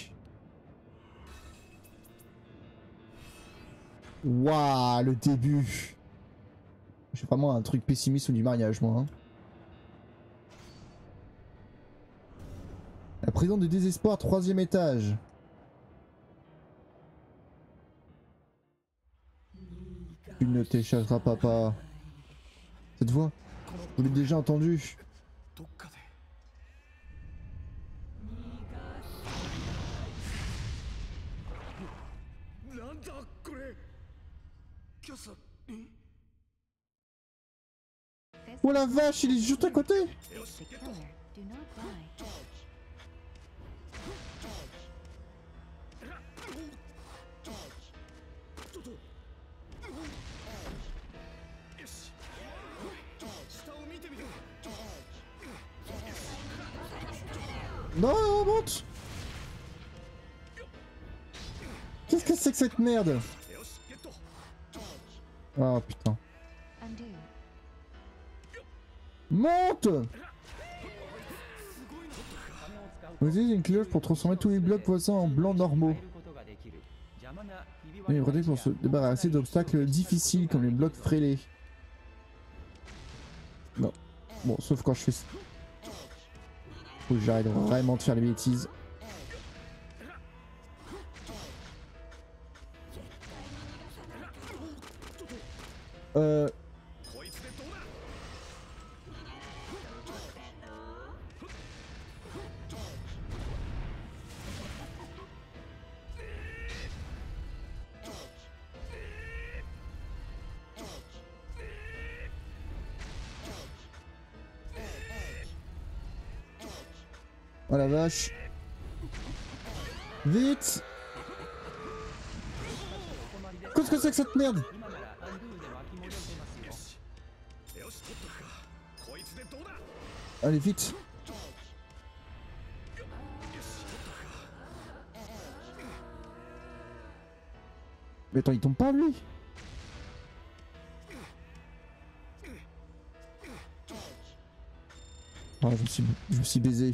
Waouh, le début. J'ai vraiment un truc pessimiste ou du mariage, moi. hein. La prison du désespoir, troisième étage. Tu ne t'échapperas pas. Cette voix, je l'ai déjà entendue? la vache, il est juste à côté. Non, remonte Qu'est-ce que c'est que cette merde? Oh putain. Monte Utilise une cloche pour transformer tous les blocs voisins en blancs normaux. Mais il pour se débarrasser d'obstacles difficiles comme les blocs frêlés. Non. Bon, sauf quand je fais... Faut que j'arrête vraiment de faire les bêtises. Euh... Vite. Qu'est-ce que c'est que cette merde? Allez, vite. Mais attends, il tombe pas lui? Ah, je me suis, je me suis baisé.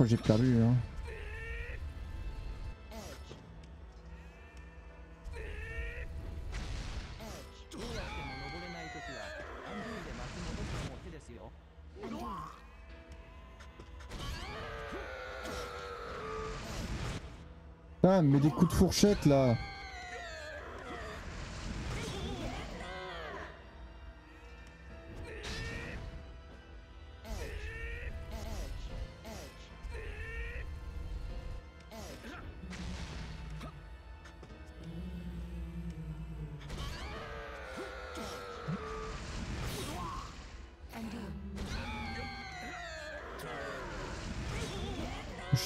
crois que j'ai perdu. Hein. Ah, mais des coups de fourchette là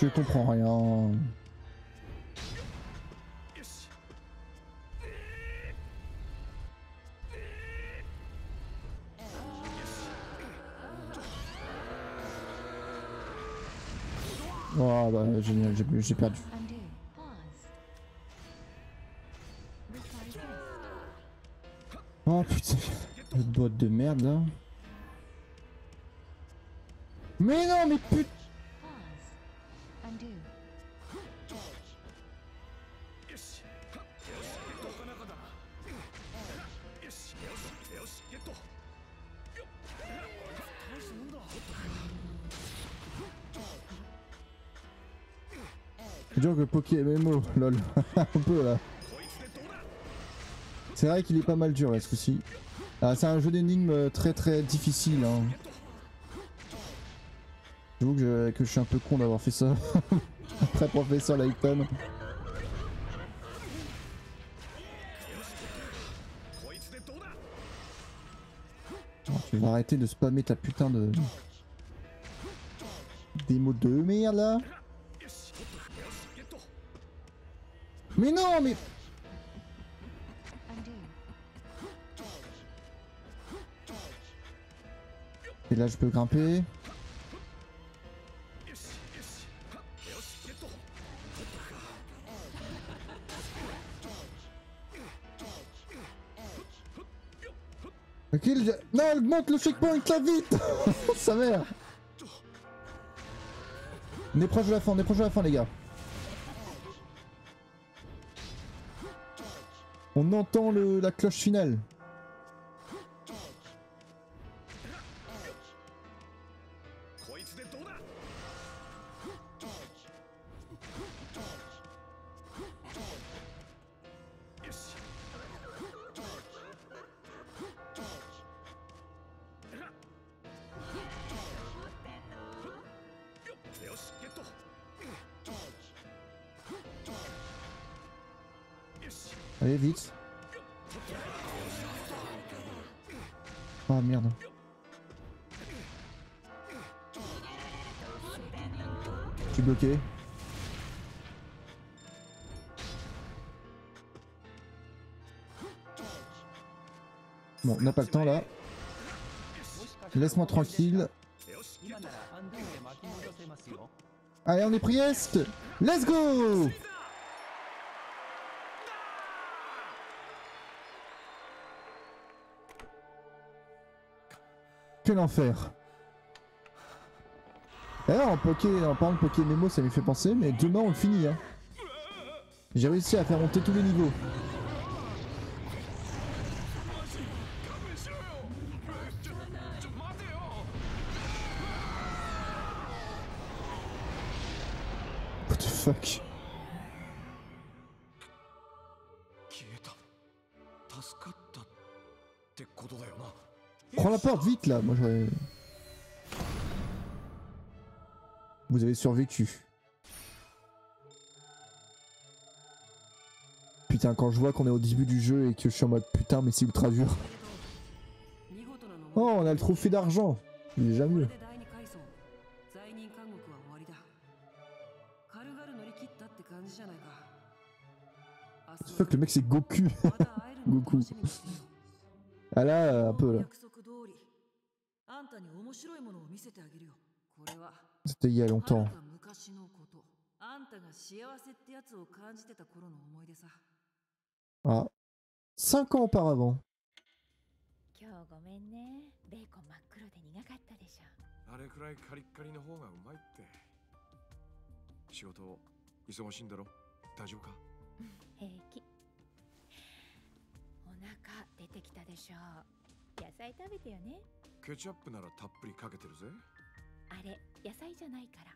Je comprends rien. Oh bah génial, j'ai perdu. Oh putain, le boîte de merde. Mais non, mais putain C'est dur que Poké MMO, lol. un peu là. C'est vrai qu'il est pas mal dur là ce coup-ci. Ah, c'est un jeu d'énigmes euh, très très difficile. Hein. J'avoue que je, suis un peu con d'avoir fait ça. Après professeur Lighton. Tu vas arrêter de spammer ta putain de... Des mots de merde là Mais non, mais... Et là, je peux grimper. Ok, non, elle monte le checkpoint là vite Sa mère On est proche de la fin, on est proche de la fin les gars. On entend la cloche finale. On n'a pas le temps là. Laisse-moi tranquille. Allez, on est Priest Let's go Quel enfer D'ailleurs, en, poké, en parlant de Poké Memo, ça lui fait penser, mais demain on le finit. Hein. J'ai réussi à faire monter tous les niveaux. Prends la porte vite là, moi j'aurais... Vous avez survécu. Putain, quand je vois qu'on est au début du jeu et que je suis en mode putain mais c'est ultra dur. Oh, on a le trophée d'argent. Il est déjà mieux. Fuck, le mec c'est Goku. Goku. Ah là, un peu là. C'était il y a longtemps. Ah. Cinq ans auparavant. 平気お腹出てきたでしょう野菜食べてよねケチャップならたっぷりかけてるぜあれ野菜じゃないから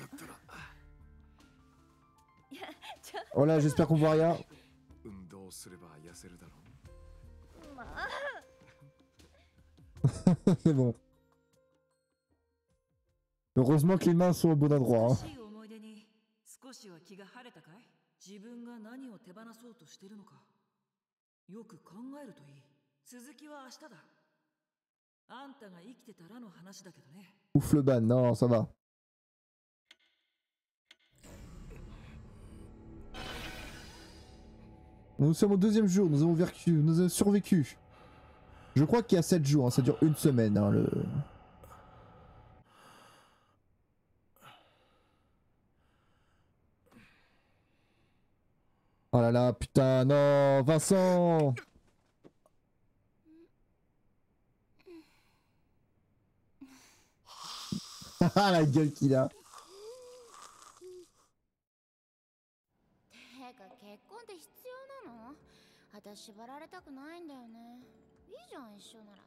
だったら Oh là, j'espère qu'on voit rien. 運動すれば痩せるだろう。まあ。C'est bon. Heureusement que les mains sont au bon endroit. Hein. しい思い出に少しは気が晴れたかい自分が何を手放そうとしてるのかよく考えるといい続きは明日だあんたが生きてたらの話だけどね Ouf le ban, non, ça va. Nous sommes au deuxième jour, nous avons vécu, nous avons survécu. Je crois qu'il y a 7 jours, hein, ça dure une semaine. hein, le... Oh là là, putain, non, Vincent Ah la gueule qu'il a てか結婚って必要なの？私縛られたくないんだよね。いいじゃん一緒なら。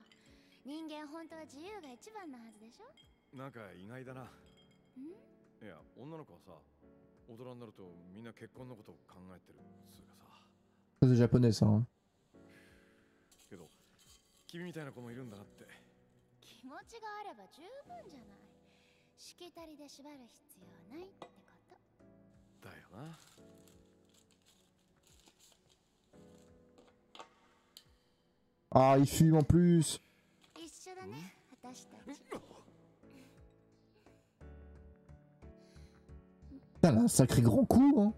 人間本当は自由が一番なはずでしょ？なんか意外だな。いや女の子はさ Ça c'est japonais ça. hein. けど君みたいな子もいるんだなって気持ちがあれば十分じゃないしきたりで縛る必要ないってことだよな Ah, il fume en plus. 一緒だね私たち Putain, là, un sacré grand coup, hein.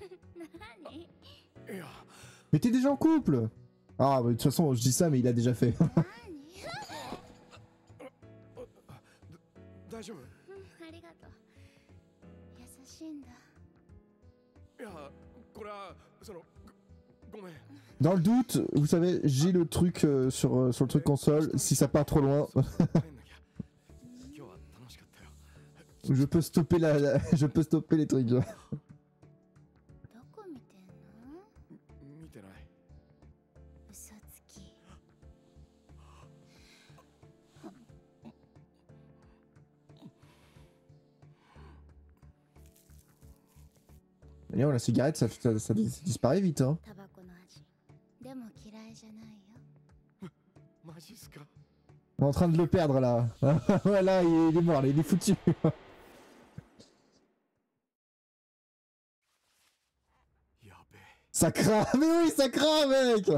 Mais t'es déjà en couple Ah, bah, de toute façon, je dis ça, mais il a déjà fait. Dans le doute, vous savez, j'ai le truc euh, sur, euh, sur le truc console, si ça part trop loin. je peux stopper les trucs. D'ailleurs, la cigarette, ça, ça, disparaît vite. Hein. On est en train de le perdre là. voilà, il est mort, il est foutu. ça craint, mais oui, ça craint, mec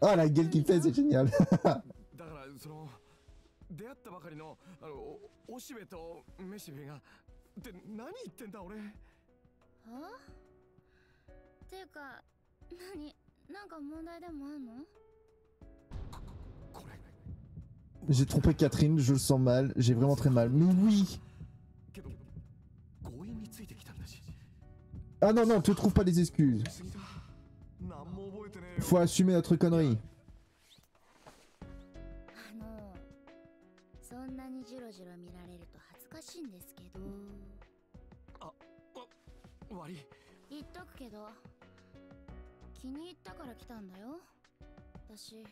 Oh la gueule qu'il fait, c'est génial. だからその出会ったばかりのあのおおしべとめしべがって何言ってんだ俺はていうか何なんか問題でもあんの これ J'ai trompé Catherine, je le sens mal, j'ai vraiment très mal. Mais oui けど強引についてきたんだし Ah non, non, te trouve pas des excuses. 過ぎだ何も覚えてねえよ Faut assumer notre connerie. 悪い。言っとくけど気に入ったから来たんだよ。私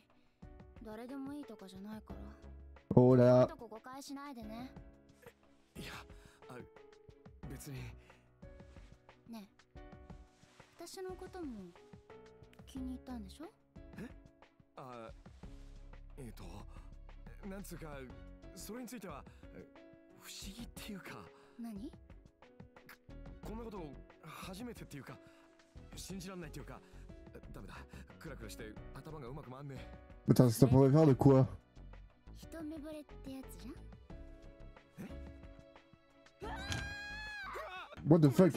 誰でもいいとかじゃないから。Oh là とこ誤解しないでね。いやあ別に。ねえ。私のことも気に入ったんでしょ？あえっ、ー、となんつうかそれについてはえ不思議っていうか。何？こんなこと初めてっていうか信じらんないっていうかダメだ。クラクラして頭がうまく回んね Attends, ça pourrait faire de quoi 一目惚れってやつじゃん？What the fuck?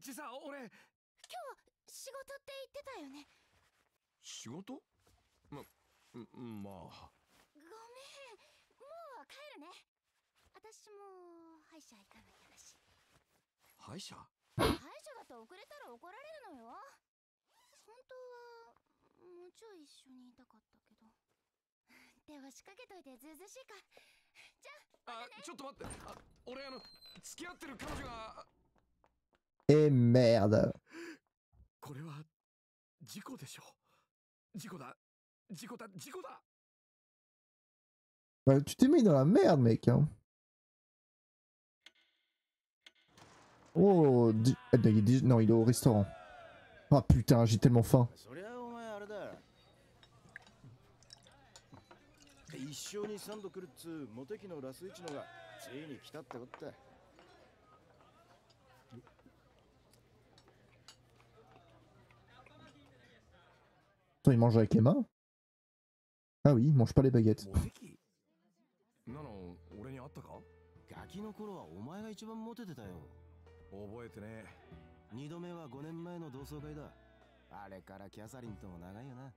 実は俺今日仕事って言ってたよね。仕事？まんまあ。ごめん。もう帰るね。私も歯医者行かなきゃだし。歯医者？歯医者だと遅れたら怒られるのよ。本当はもうちょい一緒にいたかったけど。でも仕掛けといてずうずうしいか。じゃああちょっと待って。あ俺あの付き合ってる彼女が。Eh merde これは事故でしょ。事故だ。事故だ事故だ。Bah, Tu t'es mis dans la merde, mec. Hein. Oh, di- ah, il est déjà- non, il est au restaurant. Ah putain, j'ai tellement faim. そりゃお前あれだ一生に三度来るっつうモテ期のラスイチのがついに来たってことだ Attends, il mange avec les mains Ah oui, il mange pas les baguettes. モテ期なの俺に会ったかガキの頃はお前が一番モテてたよ 覚えてね二度目は5年前の同窓会だ。あれからキャサリンとも長いよな。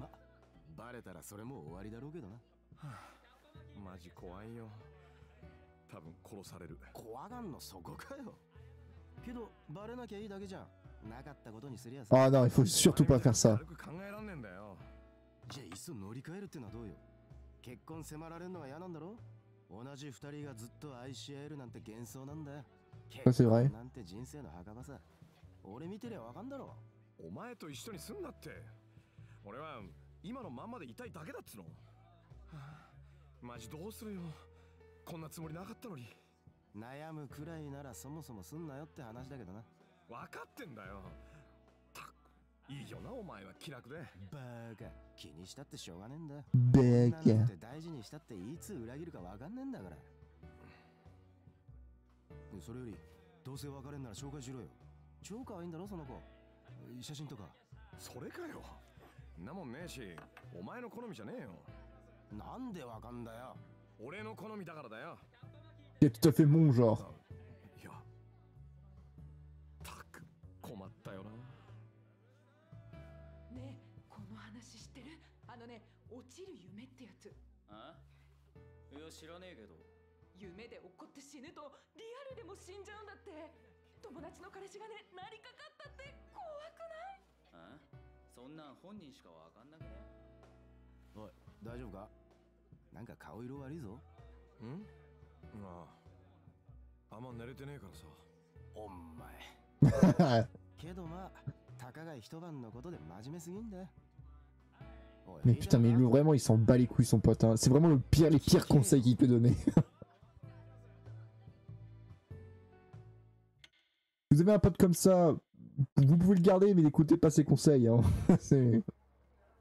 まバレたらそれも終わりだろうけどな。マジ怖いよ。多分殺される。怖がんのそこかよ。けどバレなきゃいいだけじゃん。なかったことにすりゃ Ah non, il faut surtout pas faire ça. 軽く考えらんねえんだよ。じゃあいっそ乗り換えるってのはどうよ？結婚迫られるのが嫌なんだろ？同じ二人がずっと愛し合えるなんて幻想なんだよ c'est vrai. なんて人生の墓場さ俺見てりゃわ。かんだろお前と一緒に住んだって。俺は今のまんまでいたいだけだっつの、はあマジどうするよ。こんなつもりなかったのに。悩むくらいならそもそもすんなよって話だけどな。分かってんだよ。たくいいよなお前は気楽で。バカ。気にしたってしょうがねえんだ.女なんて大事にしたっていつ裏切るかわかんねえんだからでそれよりどうせ別れんなら紹介しろよ。超可愛いんだろその子。写真とか。それかよ。んなもんねえしお前の好みじゃねえよ。なんでわかんだよ。俺の好みだからだよ。C'est tout à fait mon genre. いやたく困ったよな。ねえこの話知ってる？あのね落ちる夢ってやつ。あ？いや知らねえけど夢で怒って死ぬとリアルでも死んじゃうんだって。友達の彼氏がねなりかかったって。怖くない？あそんなん本人しかわかんなくね？おい大丈夫か？なんか顔色悪いぞ。ん？あああんま寝れてねえからさ。お前。けどまあたかが一晩のことで真面目すぎんだ。Mais putain, mais lui, vraiment, il s'en bat les couilles, son pote. hein. C'est vraiment le pire, les pires conseils qu'il peut donner. Vous avez un pote comme ça, vous pouvez le garder, mais n'écoutez pas ses conseils. Hein. C'est-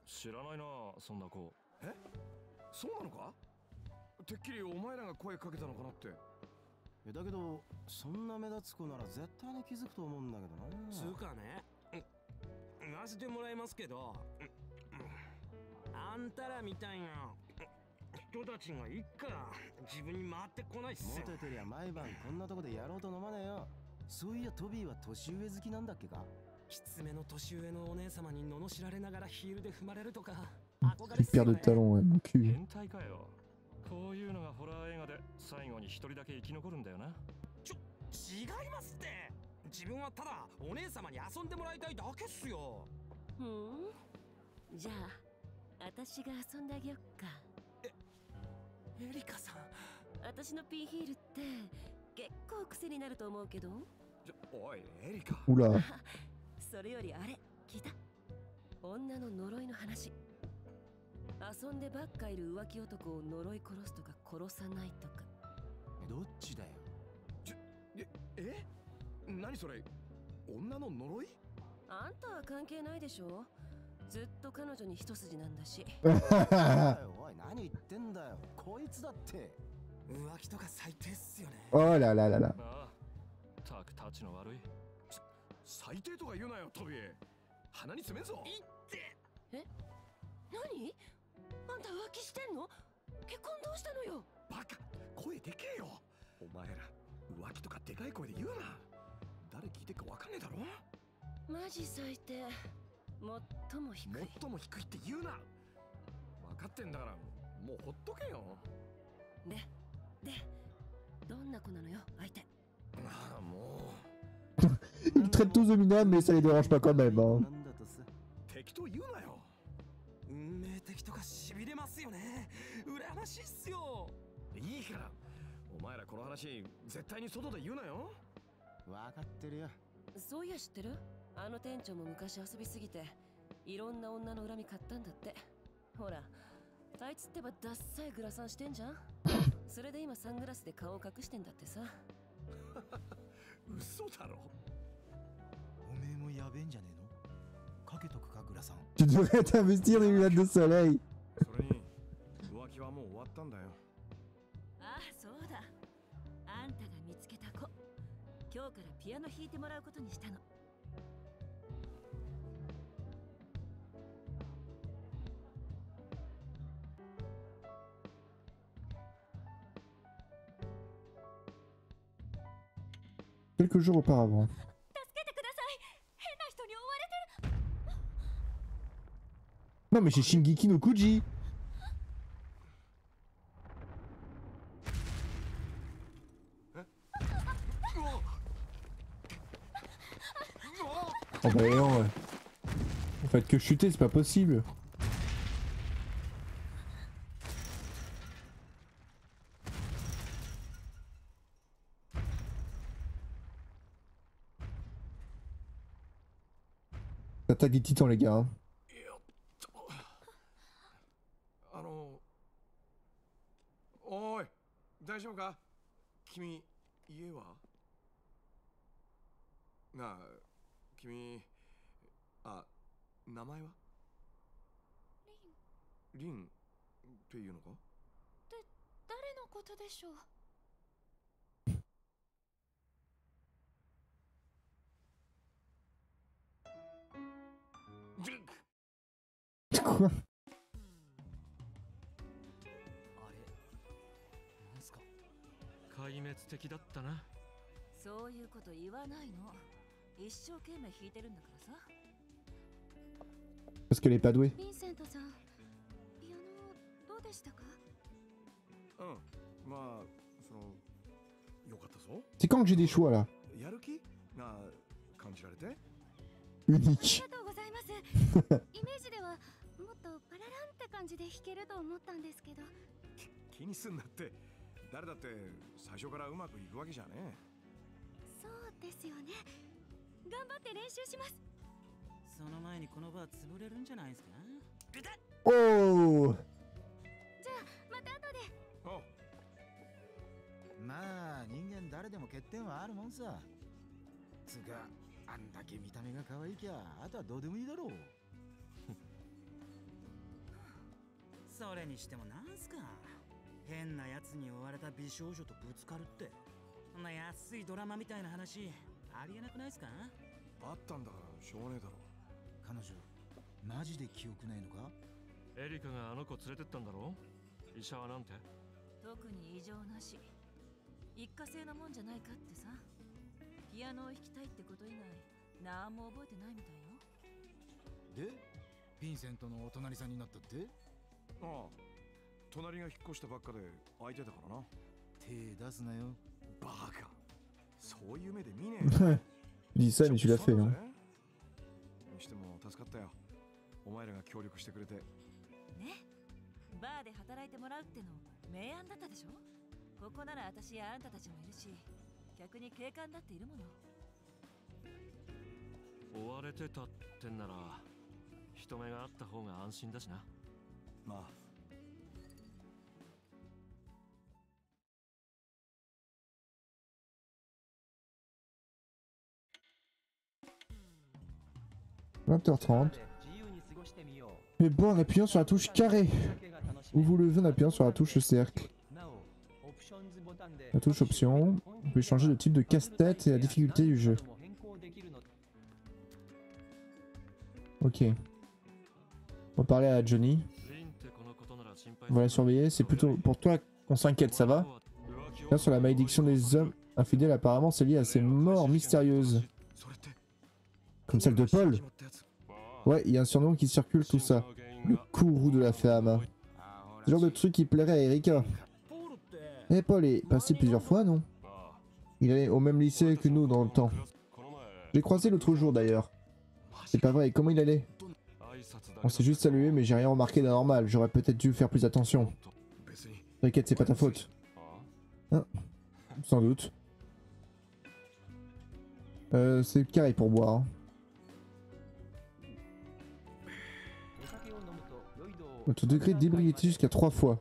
知らないなそんな子えそうなのかてっきりお前らが声かけたのかなってえだけどそんな目立つ子なら絶対に気づくと思うんだけどなつうかねうん言わせてもらいますけどうんあんたらみたいな人たちがいっから自分に回ってこないっすよモテてりゃ毎晩こんなとこでやろうと飲まねえよそういやトビーは年上好きなんだっけか？きつめの年上のお姉様に罵られながらヒールで踏まれるとか。Il perd de talent, ouais, mon cul. 変態かよ。こういうのがホラー映画で最後に一人だけ生き残るんだよな。違いますって。自分はただお姉様に遊んでもらいたいだけっすよ。ふん？じゃあ私が遊んであげよっか。エリカさん。私のピンヒールって結構癖になると思うけど。おいエリカ。Oula. それよりあれ聞いた。女の呪いの話。遊んでばっかいる浮気男を呪い殺すとか殺さないとか。どっちだよ。ええ？何それ？女の呪い？あんたは関係ないでしょ。ずっと彼女に一筋なんだし。おいおい何言ってんだよ。こいつだって浮気とか最低っすよね。Oh là là là là. ああたくたちの悪い。最低とか言うなよトビー鼻に詰めんぞ。え？何？あんた浮気してんの？結婚どうしたのよ？バカ。声でけえよ。お前ら浮気とかでかい声で言うな。誰聞いてるかわかんねえだろ？マジ最低。最も低い。最も低いって言うな。分かってんだからもうほっとけよ。ででどんな子なのよ相手。Il traite tous de Mina, mais ça les dérange pas quand même. Hein. そういや知ってる？あの店長も昔遊びすぎていろんな女の恨み買ったんだって。ほらあいつってばダッサいグラサンしてんじゃん？それで今サングラスで顔を隠してんだってさ。嘘だろ。おめえもやべえんじゃねえの？かけとくかグラさん。Tu devrais t'investir des lunettes de soleil. それに浮気はもう終わったんだよ。ああそうだ。あんたが見つけた子。今日からピアノ弾いてもらうことにしたの quelques jours auparavant. Non mais c'est Shingeki no Kuji Oh bah non ouais. Fait que chuter, c'est pas possible t'as des titans, les gars. Hein. Rin. Rin っていうのかで、誰のことでしょう quoi あれなんすか？壊滅的だったな。そういうこと言わないの。一生懸命弾いてるんだからさ。Parce qu'elle est pas douée. ヴィンセントさんピアノどうでしたか？うんまあそのよかったぞ。C'est quand que j'ai des choix là? やる気？が感じられて？Unique. ありがとうございます。イメージではもっとパラランって感じで弾けると思ったんですけど。気にすんなって。誰だって最初からうまくいくわけじゃねそうですよね。頑張って練習します。その前にこのバー潰れるんじゃないですか？Oh じゃあまた後で。まあ人間誰でも欠点はあるもんさ。つうかあんだけ見た目が可愛いきゃあとはどうでもいいだろうそれにしてもなんすか？変な奴に追われた美少女とぶつかるって。そんな安いドラマみたいな話ありえなくないですか？あったんだからしょうがねえだろ。彼女マジで記憶ないのか？エリカがあの子連れてったんだろ？医者はなんて？特に異常なし。一過性なもんじゃないかってさ。ピアノを弾きたいってこと以外何も覚えてないみたいよ。で？ヴィンセントのお隣さんになったって？ああ。隣が引っ越したばっかで空いてたからな。手出すなよ。バカ。そういう目で見ねえ Dis ça, mais tu l'as fait. Hein. にしても助かったよ。お前らが協力してくれて。ね。バーで働いてもらうっての明暗だったでしょ？ここなら私やあんたたちもいるし逆に警官だっているもの。追われてたってんなら人目があった方が安心だしなまあ 20h30. Mais bon, en appuyant sur la touche carré. Ou vous levez en appuyant sur la touche cercle. La touche option. Vous pouvez changer le type de casse-tête et la difficulté du jeu. Ok. On va parler à Johnny. On va la surveiller. C'est plutôt pour toi qu'on s'inquiète, ça va? Là, sur la malédiction des hommes infidèles, apparemment, c'est lié à ces morts mystérieuses. Comme celle de Paul? Ouais, il y a un surnom qui circule, tout ça. Le courroux de la femme. Ce genre de truc qui plairait à Erika. Eh, Paul est passé plusieurs fois, non? Il allait au même lycée que nous dans le temps. J'ai croisé l'autre jour d'ailleurs. C'est pas vrai, comment il allait? On s'est juste salué, mais j'ai rien remarqué d'anormal. J'aurais peut-être dû faire plus attention. T'inquiète, c'est pas ta faute. Hein Sans doute. Euh, c'est carré pour boire. Votre degré d'ébriété jusqu'à 3 fois.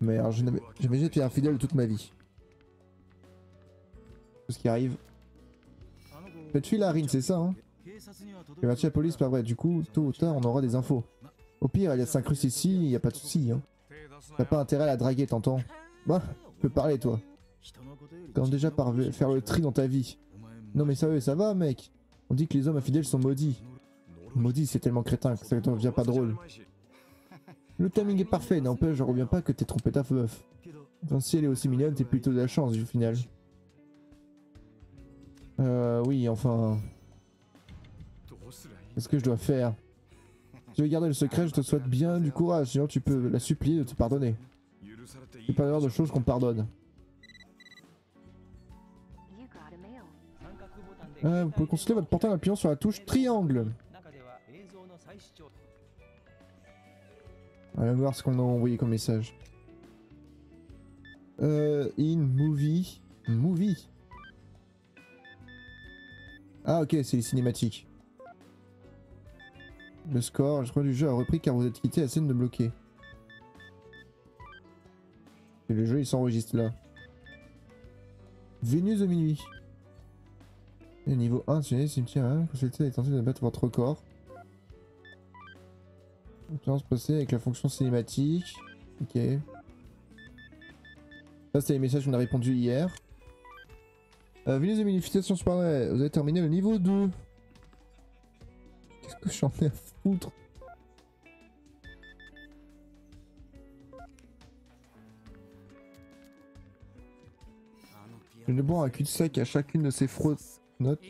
Merde, j'imagine être infidèle toute ma vie. Ce qui arrive. Cette fille là, Rin, c'est ça, hein J'ai battu la police, pas vrai. Du coup, tôt ou tard, on aura des infos. Au pire, elle s'incruste ici, y a pas de souci, hein. T'as pas intérêt à la draguer, t'entends Bah, tu peux parler, toi. Commence déjà par faire le tri dans ta vie. Non mais sérieux, ça va, mec On dit que les hommes infidèles sont maudits. Maudits, c'est tellement crétin que ça ne devient pas drôle. Le timing est parfait, n'empêche, je reviens pas que t'aies trompé ta meuf. Enfin, si elle est aussi mignonne, t'es plutôt de la chance, au final. Euh, oui, enfin. Qu'est-ce que je dois faire tu veux garder le secret, je te souhaite bien du courage, sinon tu peux la supplier de te pardonner. C'est pas l'heure de choses qu'on pardonne. Euh, vous pouvez consulter votre portail en appuyant sur la touche triangle. Allons voir ce qu'on a envoyé comme message. Euh, in movie. Movie ah ok, c'est les cinématiques. Le score, je crois, du jeu a repris car vous êtes quitté la scène de bloquer. Le jeu il s'enregistre là. Vénus de minuit. Niveau 1, tu cimetière 1, consultez la tentation de battre votre record. Expérience passée avec la fonction cinématique. Ok. Ça, c'est les messages qu'on a répondu hier. Euh, Venez de minification Sparnay, vous avez terminé le niveau 2. Qu'est-ce que j'en ai à foutre Je ne bois un cul-de-sac à chacune de ces fraudes notes.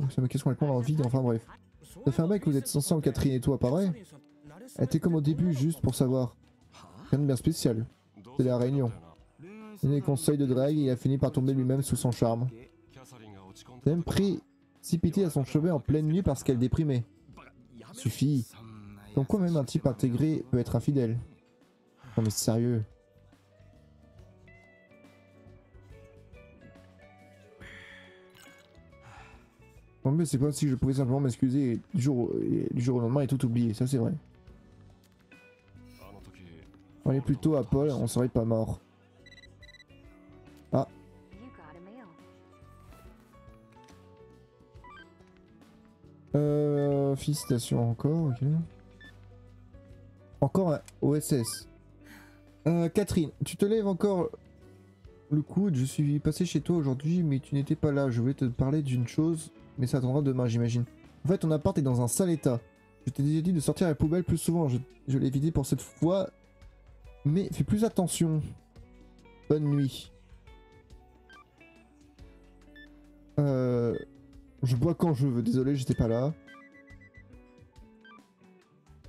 Oh, ça me casse complètement l'envie, enfin bref. Ça fait un mec, vous êtes censé en quatrième et toi, pas vrai Elle était comme au début, juste pour savoir. Rien de bien spécial. C'est la réunion. Des conseils de drague et il a fini par tomber lui-même sous son charme. A même précipité à son chevet en pleine nuit parce qu'elle déprimait. Suffit. Donc quoi même un type intégré peut être infidèle Non mais sérieux. Non mais c'est pas si je pouvais simplement m'excuser du jour au lendemain et tout oublier, ça c'est vrai. On est plutôt à Paul, on serait pas mort. Euh, félicitations encore, ok. Encore OSS. Euh, Catherine, tu te lèves encore le coude, je suis passé chez toi aujourd'hui mais tu n'étais pas là, je voulais te parler d'une chose, mais ça attendra demain j'imagine. En fait ton appart est dans un sale état. Je t'ai déjà dit de sortir la poubelle plus souvent, je, je l'ai vidé pour cette fois, mais fais plus attention. Bonne nuit. Euh, je bois quand je veux, désolé j'étais pas là.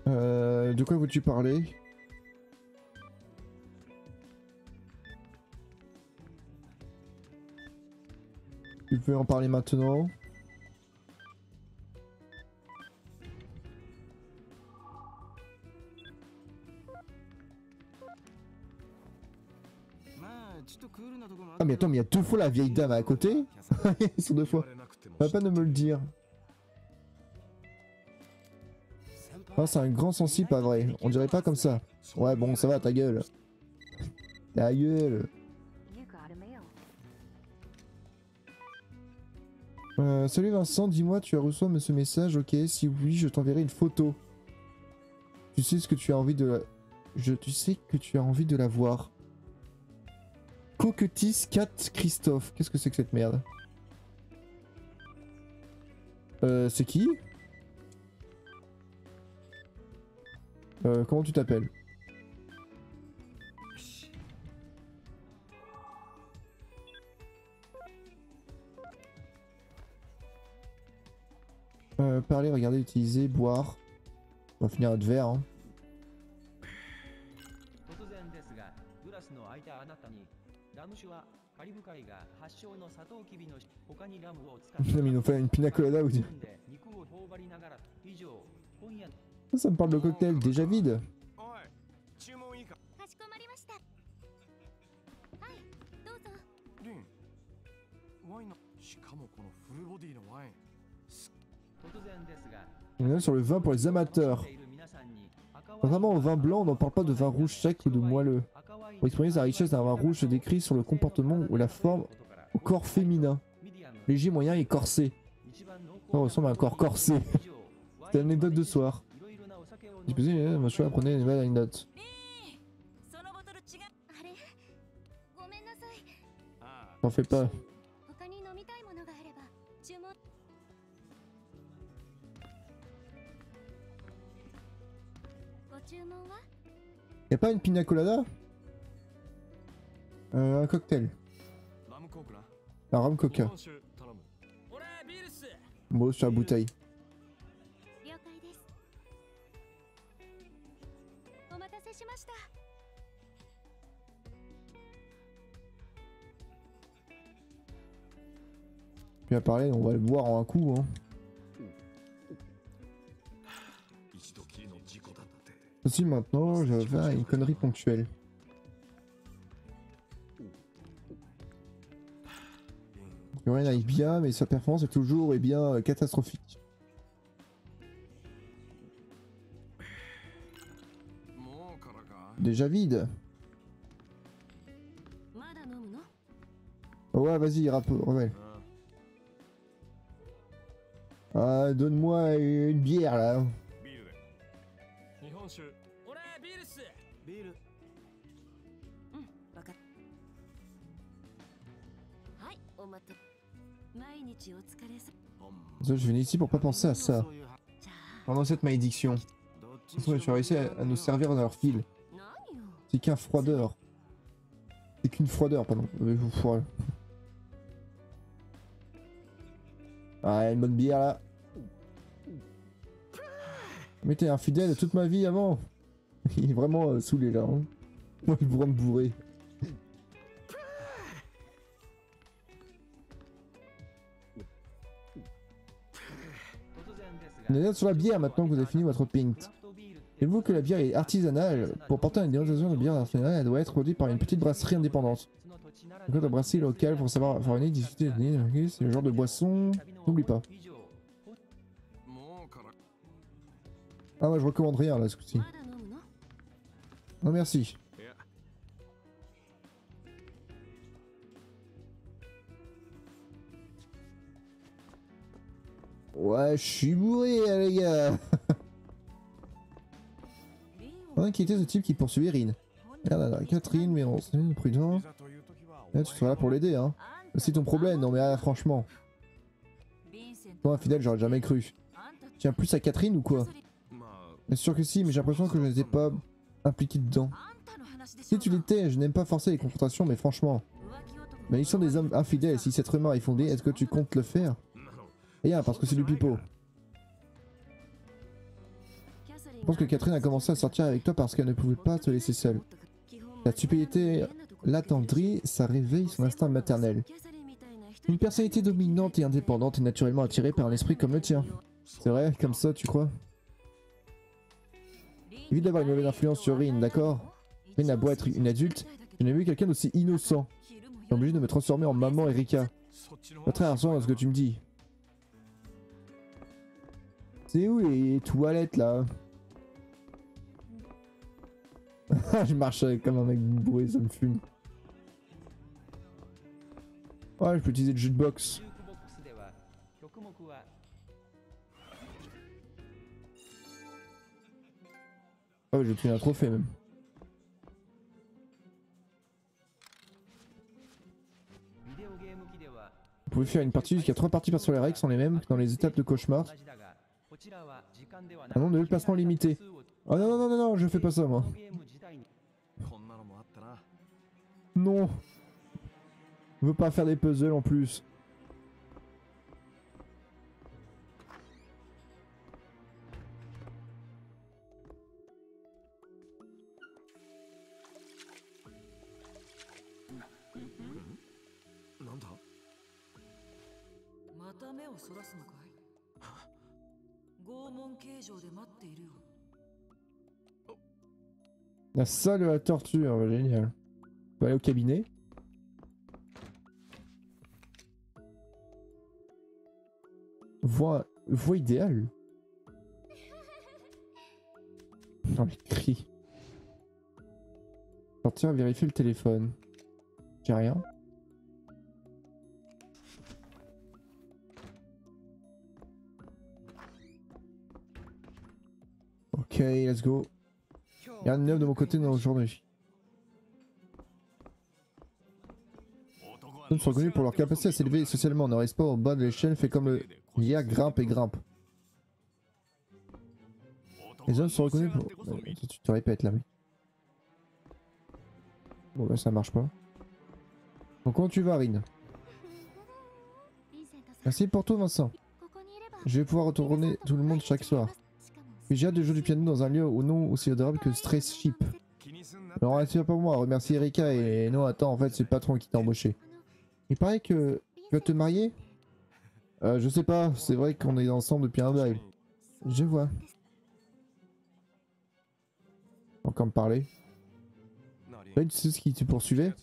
Euh, de quoi veux-tu parler? Tu peux en parler maintenant? Ah mais attends, mais il y a deux fois la vieille dame à côté Ils sont deux fois. Pas de me le dire. Ah, c'est un grand sensible, pas vrai. On dirait pas comme ça. Ouais, bon, ça va, ta gueule. Ta gueule. Euh, salut Vincent, dis-moi, tu as reçu ce message, ok Si oui, je t'enverrai une photo. Tu sais ce que tu as envie de la... Je, tu sais que tu as envie de la voir. Coquetis 4 Christophe. Qu'est-ce que c'est que cette merde? Euh, c'est qui Euh, comment tu t'appelles euh, Parler, regarder, utiliser, boire. On va finir notre verre. Hein. Ils une pina colada ou ça, ça me parle de cocktail déjà vide. On est sur le vin pour les amateurs. Vraiment, au vin blanc, on n'en parle pas de vin rouge sec ou de moelleux. Pour exprimer sa richesse, d'un vin rouge se décrit sur le comportement ou la forme au corps féminin. Léger, moyen et corsé. Ça ressemble à un corps corsé. C'est l'anecdote de soir. Disposé, euh, monsieur, apprenez une nouvelle anecdote. T'en fais pas. Y'a pas une pina colada? Euh, un cocktail. Un rhum coca. Bon, sur la bouteille. Puis à parler, on va le boire en un coup. Hein. Maintenant, je vais à une connerie ponctuelle. Lorraine arrive bien, mais sa performance est toujours eh bien, catastrophique. Déjà vide Ouais, vas-y, rebelle. Ah, donne-moi une bière, là. Je venais ici pour pas penser à ça. Pendant cette malédiction. Tu as réussi à nous servir dans leur fil. C'est qu'un froideur. C'est qu'une froideur, pardon. Ah, une bonne bière là. Mais t'es infidèle toute ma vie avant. Il est vraiment euh, saoulé là. Hein. Moi, je me bourrer. Est sur la bière maintenant que vous avez fini votre pint. Et vous que la bière est artisanale Pour porter une dénomination de bière artisanale, elle doit être produite par une petite brasserie indépendante. Code de brasserie locale pour savoir faire une discuter, c'est le genre de boisson. N'oublie pas. Ah ouais, je recommande rien là ce coup-ci. Non merci. Ouais, je suis bourré les gars. On a inquiété ce type qui. Regarde là, Catherine, mais on prudent. Tu seras là pour l'aider, hein. C'est ton problème, non mais ah, franchement. Toi, infidèle, j'aurais jamais cru. Tiens, plus à Catherine ou quoi? Bien sûr que si, mais j'ai l'impression que je n'étais pas impliqué dedans. Si tu l'étais, je n'aime pas forcer les confrontations, mais franchement. Mais ils sont des hommes infidèles, si cette rumeur est fondée, est-ce que tu comptes le faire? Rien, parce que c'est du pipeau. Je pense que Catherine a commencé à sortir avec toi parce qu'elle ne pouvait pas te laisser seule. La stupidité l'attendrit, ça réveille son instinct maternel. Une personnalité dominante et indépendante est naturellement attirée par un esprit comme le tien. C'est vrai, comme ça, tu crois? Évite d'avoir une mauvaise influence sur Rin, d'accord? Rin a beau être une adulte, je n'ai vu quelqu'un d'aussi innocent. J'ai obligé de me transformer en maman Erika. Pas très à ce que tu me dis. C'est où les toilettes là Je marche comme un mec bourré, ça me fume. Ouais, je peux utiliser le jukebox. Ah ouais, j'ai obtenu un trophée même. Vous pouvez faire une partie jusqu'à 3 parties par sur les règles sont les mêmes dans les étapes de cauchemar. Un nombre de déplacements limité. Oh non non non non non, je fais pas ça moi. Non. Je veux pas faire des puzzles en plus. La salle de la torture, génial. On peut aller au cabinet. Voix, voix idéale. Dans les cris. Sortir, vérifier le téléphone. J'ai rien. Ok, let's go. Rien de neuf de mon côté dans aujourd'hui. Les hommes sont connus pour leur capacité à s'élever socialement. Ne reste pas au bas de l'échelle, fait comme le Lia grimpe et grimpe. Les hommes sont reconnus pour... Tu te répètes là, oui. Bon bah ça marche pas. Donc comment tu vas, Rin Merci pour tout, Vincent. Je vais pouvoir retourner tout le monde chaque soir. Mais j'ai hâte de jouer du piano dans un lieu ou non aussi adorable que Stress Ship. Alors, c'est pas moi. Remercie Erika et non, attends, en fait, c'est le patron qui t'a embauché. Il paraît que tu vas te marier? Euh, Je sais pas, c'est vrai qu'on est ensemble depuis un bail. Je vois. Encore me parler. tu sais ce qui te poursuivait?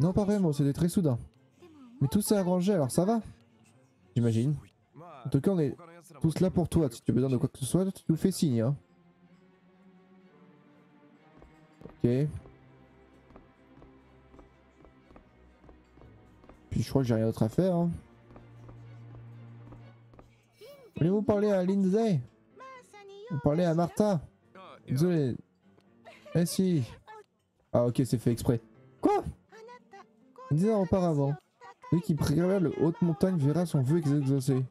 Non, pas vraiment, c'était très soudain. Mais tout s'est arrangé, alors ça va? J'imagine. En tout cas, on est tous là pour toi. Si tu as besoin de quoi que ce soit, tu nous fais signe. Hein. Ok. Puis je crois que j'ai rien d'autre à faire. Hein. Voulez-vous parler à Lindsay? Vous parlez à Martha? Désolé. Eh si. Ah ok, c'est fait exprès. Quoi? Dix auparavant, celui qui préfère le haute montagne verra son vœu exaucé.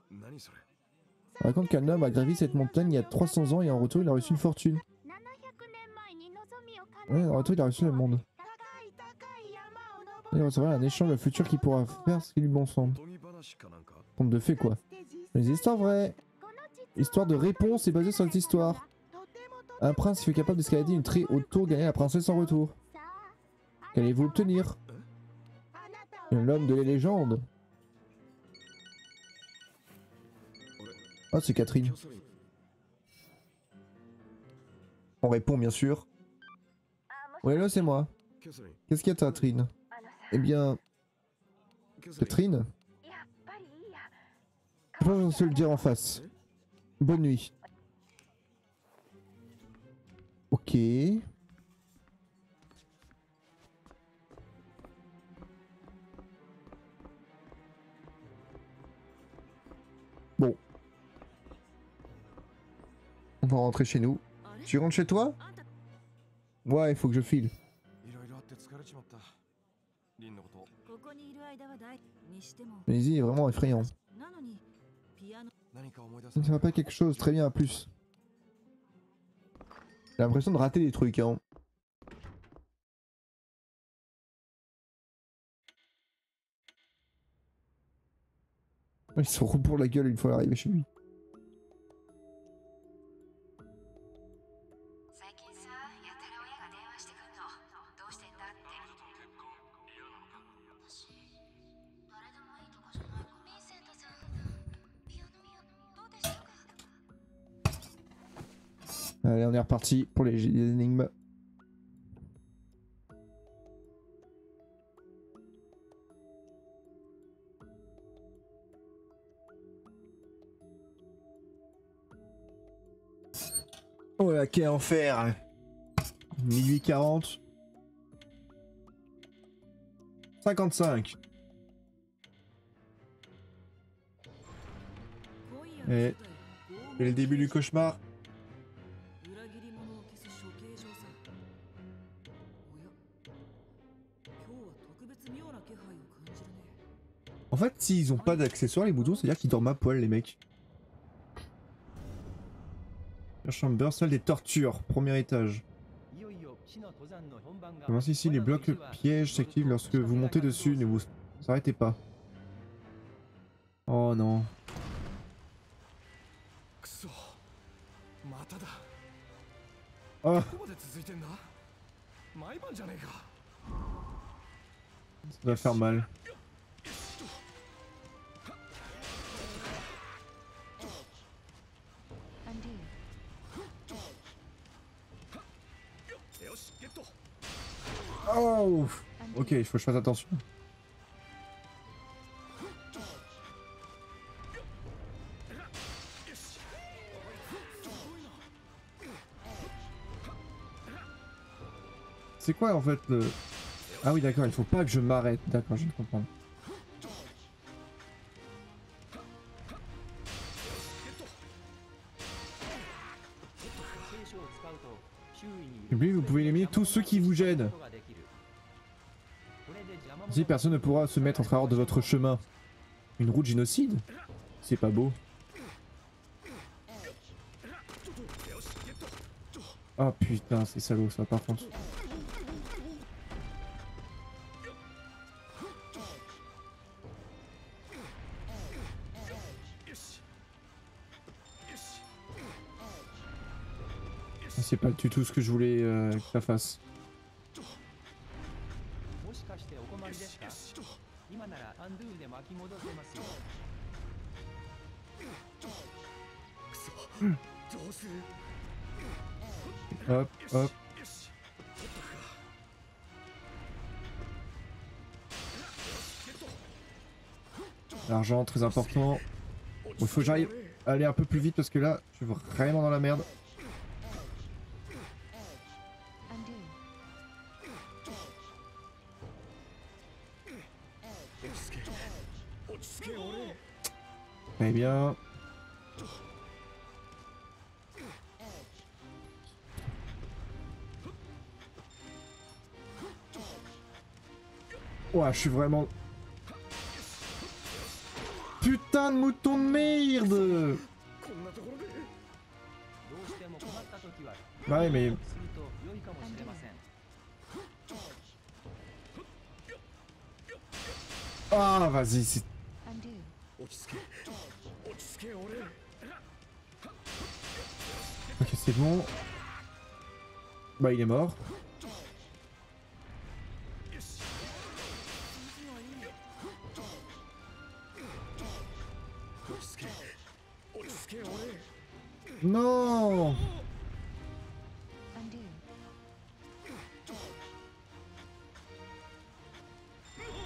On raconte qu'un homme a gravi cette montagne il y a 300 ans et en retour il a reçu une fortune. Ouais, en retour il a reçu le monde. Il recevra un échange le futur qui pourra faire ce qui lui bon semble. Compte de fait quoi. Les histoires vraies. Histoire de réponse est basée sur cette histoire. Un prince qui fut capable d'escalader une très haute tour gagna la princesse en retour. Qu'allez-vous obtenir? L'homme de la légende. Ah, c'est Catherine. On répond bien sûr. Oui, là c'est moi. Qu'est-ce qu'il y a, Catherine Eh bien... Catherine Je pense le dire en face. Bonne nuit. Ok. On va rentrer chez nous. Tu rentres chez toi? Ouais, il faut que je file. Lizzie est vraiment effrayant. Ça va pas quelque chose, très bien, à plus. J'ai l'impression de rater des trucs, hein. Ils se roulent pour la gueule une fois arrivé chez lui. Allez, on est reparti pour les, énigmes. Oh là, quel enfer Minuit 40. 55. Et c'est le début du cauchemar. fait, s'ils si ont pas d'accessoires, les boutons, c'est-à-dire qu'ils dorment à poil, les mecs. Chambre salle des tortures, premier étage. Commence ici, les blocs pièges s'activent lorsque vous montez dessus, ne vous arrêtez pas. Oh non. Oh. Ça va faire mal. Oh Ok, il faut que je fasse attention. C'est quoi en fait le... Ah oui d'accord, il faut pas que je m'arrête. D'accord, je viens Vous pouvez éliminer tous ceux qui vous gênent. Si personne ne pourra se mettre en travers de votre chemin. Une route génocide? C'est pas beau. Ah oh, putain, c'est salaud ça par contre. pas du tout ce que je voulais euh, que ça fasse. Hop, hop. L'argent, très important. Il faut que j'aille aller un peu plus vite parce que là, je suis vraiment dans la merde. Ouah, je suis vraiment... Putain de mouton de merde. Bah ouais, mais... Ah, vas-y, c'est Bah, il est mort. Non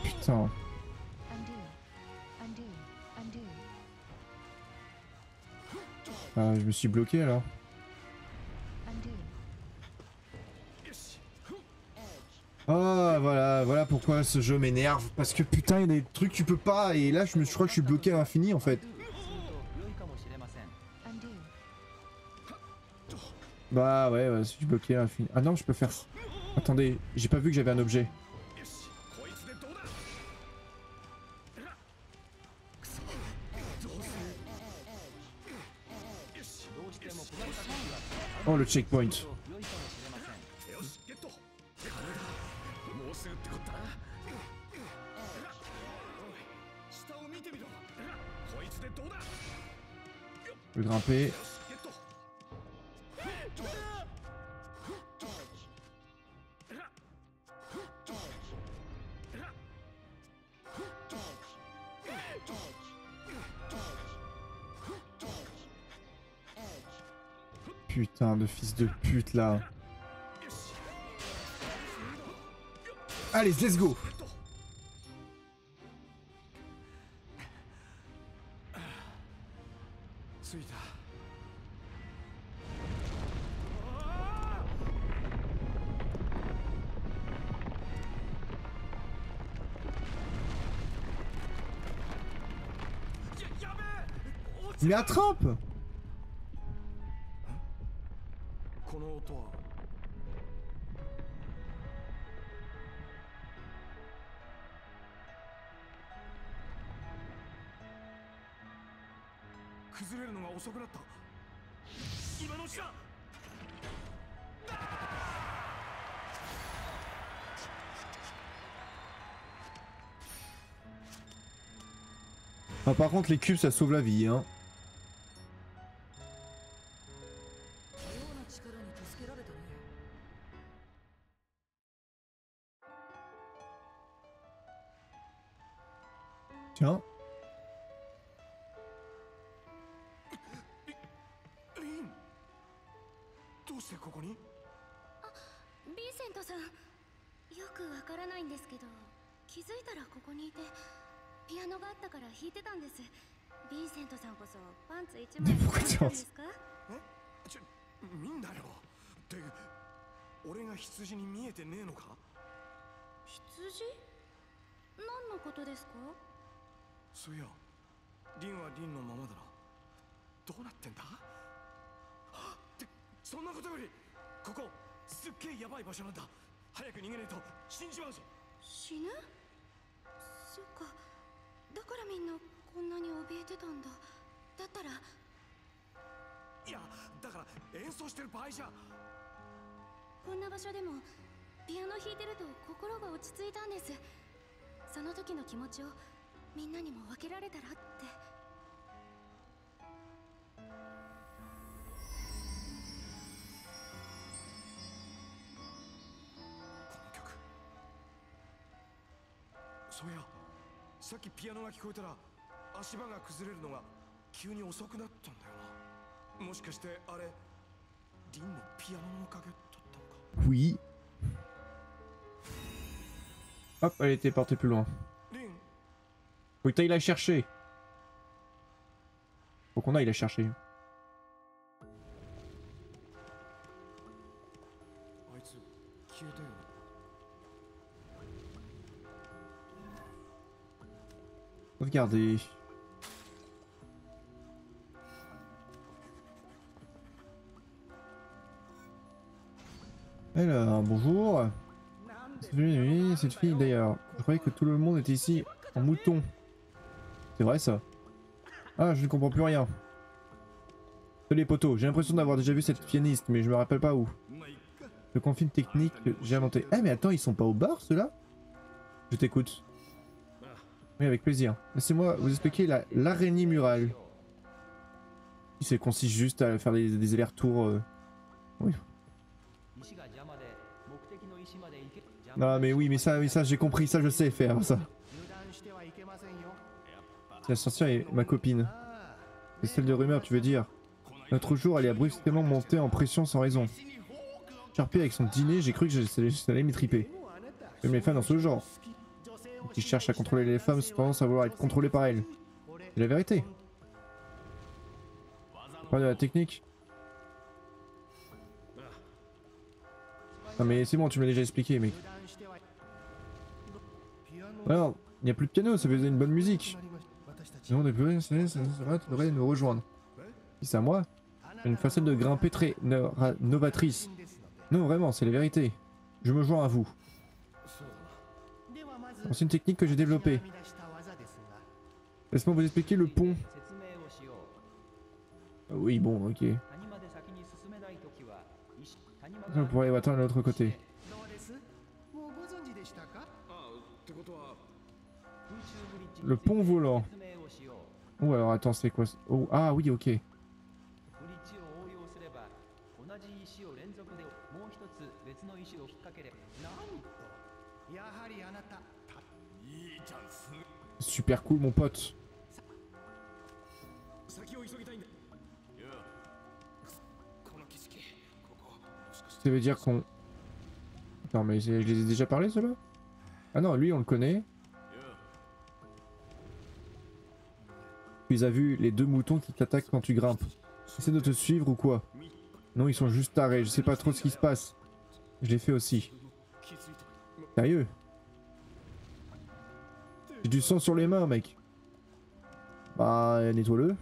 Putain. Ah, je me suis bloqué là. Ce jeu m'énerve. Parce que putain, il y a des trucs que tu peux pas. Et là, je, me, je crois que je suis bloqué à l'infini en fait. Bah ouais, ouais, si suis bloqué à l'infini. Ah non, je peux faire... Attendez, j'ai pas vu que j'avais un objet. Oh le checkpoint. Putain de fils de pute là. Allez, let's go Mais attrape. Ah, par contre les cubes ça sauve la vie hein. げえヤバい場所なんだ。早く逃げねえと。死んじまうぞ。死ぬ？そっか。だからみんなこんなに怯えてたんだ。だったら。いやだから演奏してる場合じゃ。こんな場所でもピアノ弾いてると心が落ち着いたんです。その時の気持ちをみんなにも分けられたらって ピアノが聞こえたら足場が崩れるのが急に遅くなったんだよなもしかしてあれリンのピアノのおかげだったのか Oui. Hop, elle était portée plus loin. リン Faut que t'ailles la chercher. Faut qu'on aille la chercher. Sauvegarder. Alors, bonjour. Fille, cette fille, d'ailleurs. Je croyais que tout le monde était ici en mouton. C'est vrai ça Ah, je ne comprends plus rien. Les potos, j'ai l'impression d'avoir déjà vu cette pianiste, mais je me rappelle pas où. Le confine technique que j'ai inventé. Eh mais attends, ils sont pas au bar ceux-là? Je t'écoute. Oui, avec plaisir. Laissez-moi vous expliquer la- l'araignée murale. Il consiste juste à faire des, allers-retours. euh. Oui. Non mais oui mais ça, oui, ça j'ai compris, ça je sais faire ça. La sorcière est ma copine. C'est celle de rumeur tu veux dire. L'autre jour elle est brusquement montée en pression sans raison. Charpé avec son dîner, j'ai cru que ça allait m'étriper. J'aime les femmes dans ce genre. Qui cherchent à contrôler les femmes tendance à vouloir être contrôlées par elles. C'est la vérité. Pas de la technique. Non mais c'est bon, tu m'as déjà expliqué, mec. Alors, il n'y a plus de piano, ça faisait une bonne musique. Non, on plus ça devrait nous rejoindre. C'est à moi, une façon de grimper très novatrice. Non, vraiment, c'est la vérité. Je me joins à vous. C'est une technique que j'ai développée. Laisse-moi vous expliquer le pont. Ah Oui, bon, ok. On pourrait attendre de l'autre côté. Le pont volant. Oh alors attends c'est quoi Oh ah oui ok. super cool, mon pote. Ça veut dire qu'on... Non mais je les ai déjà parlé ceux-là? Ah non, lui on le connaît. Tu as vu les deux moutons qui t'attaquent quand tu grimpes. Essaie de te suivre ou quoi? Non, ils sont juste tarés, je sais pas trop ce qui se passe. Je l'ai fait aussi. Sérieux? J'ai du sang sur les mains mec. Bah nettoie-le.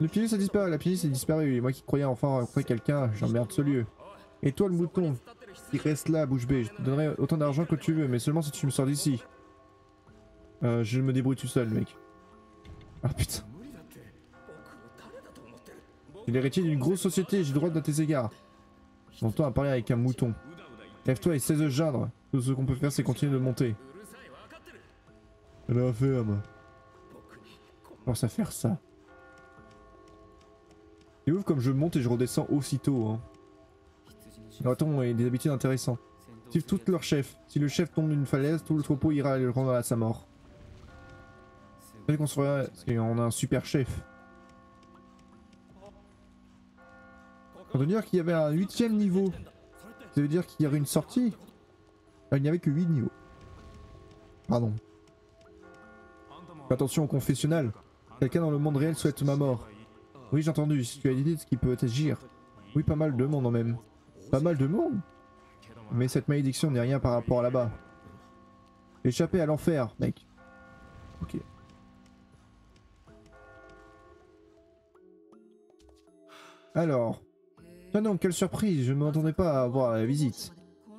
Le pianiste a disparu, la pianiste a disparu, et moi qui croyais enfin rencontrer quelqu'un, j'emmerde ce lieu. Et toi le mouton, qui reste là, bouche bée, je te donnerai autant d'argent que tu veux, mais seulement si tu me sors d'ici. Euh, je me débrouille tout seul, mec. Ah putain. Suis l'héritier d'une grosse société, j'ai le droit de tes égards. Mon temps à parler avec un mouton. Lève-toi et cesse de geindre. Tout ce qu'on peut faire, c'est continuer de monter. Elle a ferme. Pense à faire ça. C'est ouf comme je monte et je redescends aussitôt. Hein. Les ratons ont des habitudes intéressantes. Suivent tous leurs chefs. Si le chef tombe d'une falaise, tout le troupeau ira le rendre à sa mort. Peut-être qu'on serait... Parce qu'on a un super chef. On veut dire qu'il y avait un huitième niveau. Ça veut dire qu'il y avait une sortie Ah, Il n'y avait que 8 niveaux. Pardon. Attention au confessionnal. Quelqu'un dans le monde réel souhaite ma mort. Oui, j'ai entendu. Si tu as l'idée de ce qui peut agir. Oui, pas mal de monde en même. Pas mal de monde Mais cette malédiction n'est rien par rapport à là-bas. Échapper à l'enfer, mec. Ok. Alors. Ah non, quelle surprise, je ne m'attendais pas à avoir la visite. Ça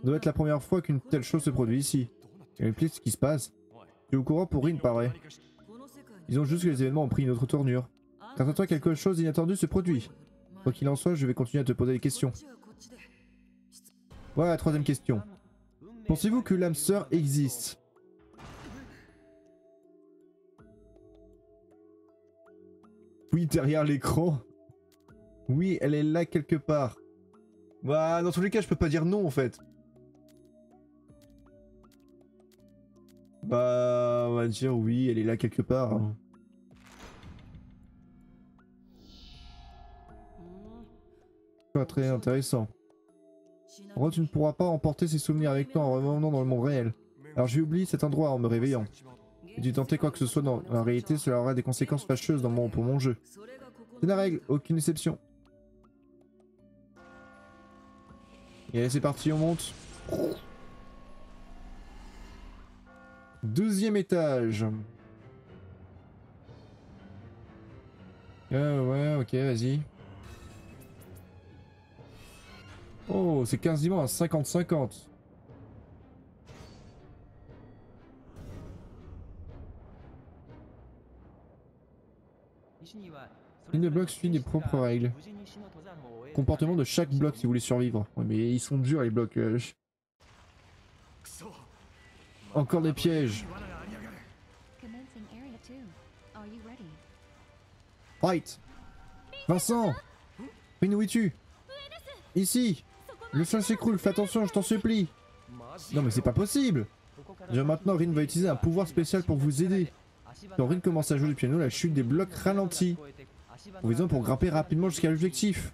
doit être la première fois qu'une telle chose se produit ici. Et plus ce qui se passe. Tu es au courant pour rien, paraît. Disons juste que les événements ont pris une autre tournure. Car à toi, quelque chose d'inattendu se produit. Quoi qu'il en soit, je vais continuer à te poser des questions. Voilà la troisième question. Pensez-vous que l'âme existe? Oui, derrière l'écran. Oui, elle est là quelque part. Bah, dans tous les cas, je peux pas dire non en fait. Bah, on va dire oui, elle est là quelque part. hein. Pas très intéressant. Gros, tu ne pourras pas emporter ces souvenirs avec toi en revenant dans le monde réel. Alors j'ai oublié cet endroit en me réveillant. Et tu tentais quoi que ce soit dans la réalité, cela aura des conséquences fâcheuses dans mon, pour mon jeu. C'est la règle, aucune exception. Et allez, c'est parti, on monte. Deuxième étage. Euh, ouais, ok, vas-y. Oh, c'est quasiment un 50-50. Ligne de bloc suit des propres règles. Comportement de chaque bloc si vous voulez survivre. Ouais, mais ils sont durs les blocs. euh, Encore des pièges. Commencing area 2. Fight Vincent Rin, où es-tu Ici Le sol s'écroule, fais attention, je t'en supplie Non mais c'est pas possible Déjà maintenant, Rin va utiliser un pouvoir spécial pour vous aider. Quand Rin commence à jouer du piano, la chute des blocs ralentit. Provision pour grimper rapidement jusqu'à l'objectif.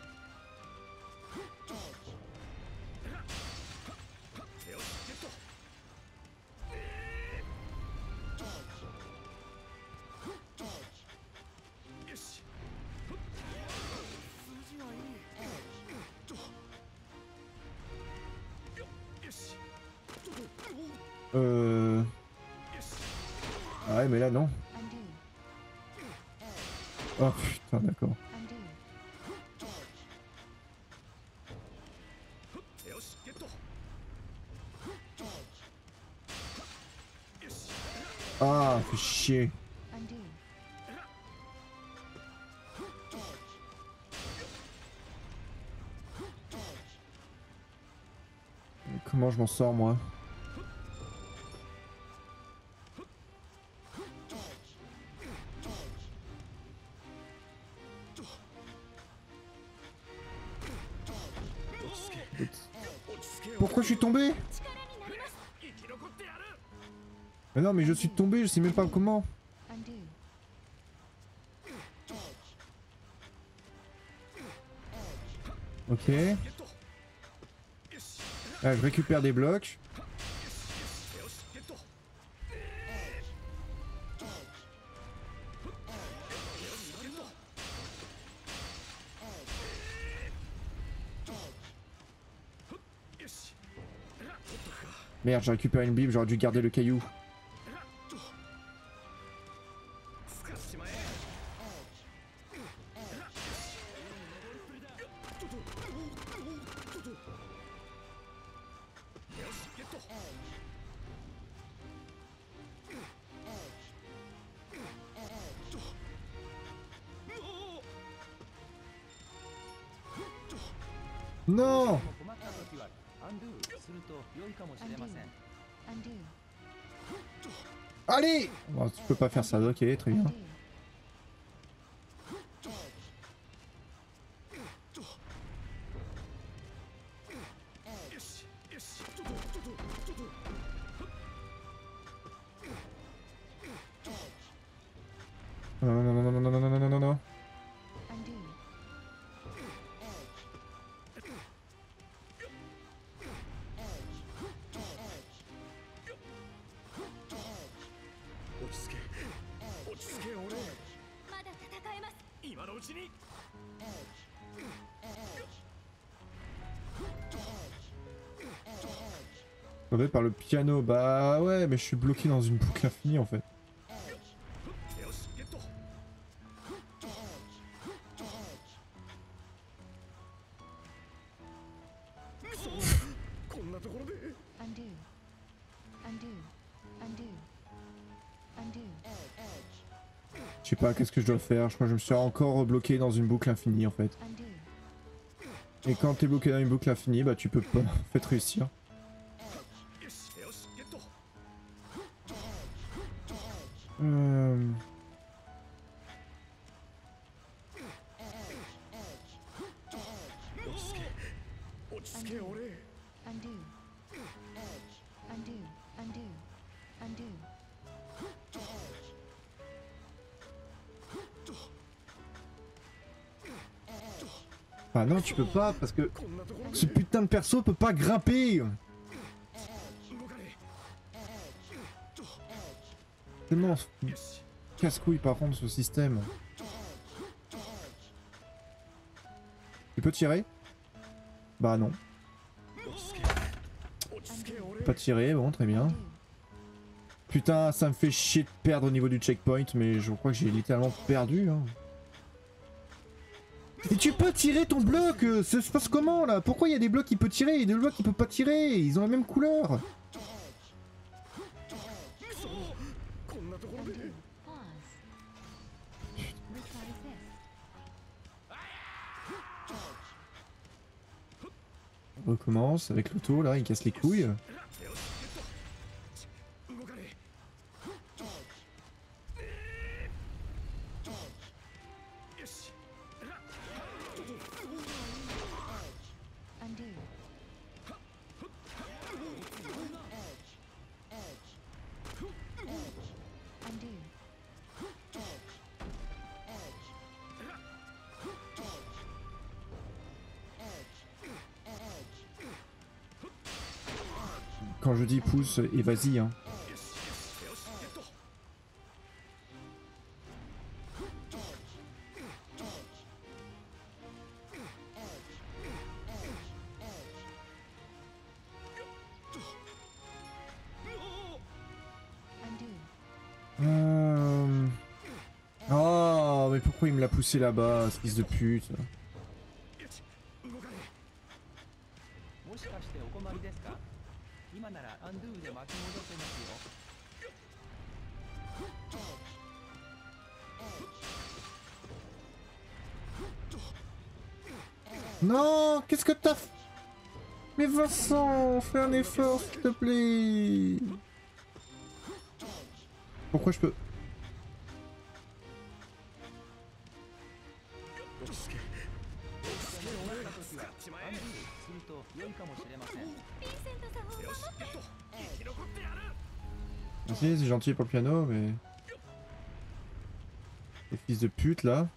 je m'en sors moi Pourquoi je suis tombé? Mais non mais je suis tombé, je sais même pas comment. Ok. Là, je récupère des blocs. Merde, j'ai récupéré une bible, j'aurais dû garder le caillou. Pas faire ça, ok, très bien. Piano, bah ouais, mais je suis bloqué dans une boucle infinie en fait. Je sais pas, qu'est-ce que je dois faire? Je crois que je me suis encore bloqué dans une boucle infinie en fait. Et quand t'es bloqué dans une boucle infinie, bah tu peux pas en fait réussir. Ah non, tu peux pas parce que ce putain de perso peut pas grimper. Tellement casse-couille par contre ce système. Tu peux tirer? Bah non. Pas tirer, bon très bien. Putain, ça me fait chier de perdre au niveau du checkpoint, mais je crois que j'ai littéralement perdu. Hein. Et tu peux tirer ton bloc euh, Ça se passe comment là? Pourquoi il y a des blocs qui peuvent tirer et des blocs qui peuvent pas tirer? Ils ont la même couleur recommence avec l'auto là, il casse les couilles. Pousse, et vas-y, hein. Euh... Oh, mais pourquoi il me l'a poussé là-bas, ce fils de pute? Vincent, fais un effort, s'il te plaît. Pourquoi je peux... Merci, c'est gentil pour le piano, mais... Les fils de pute, là.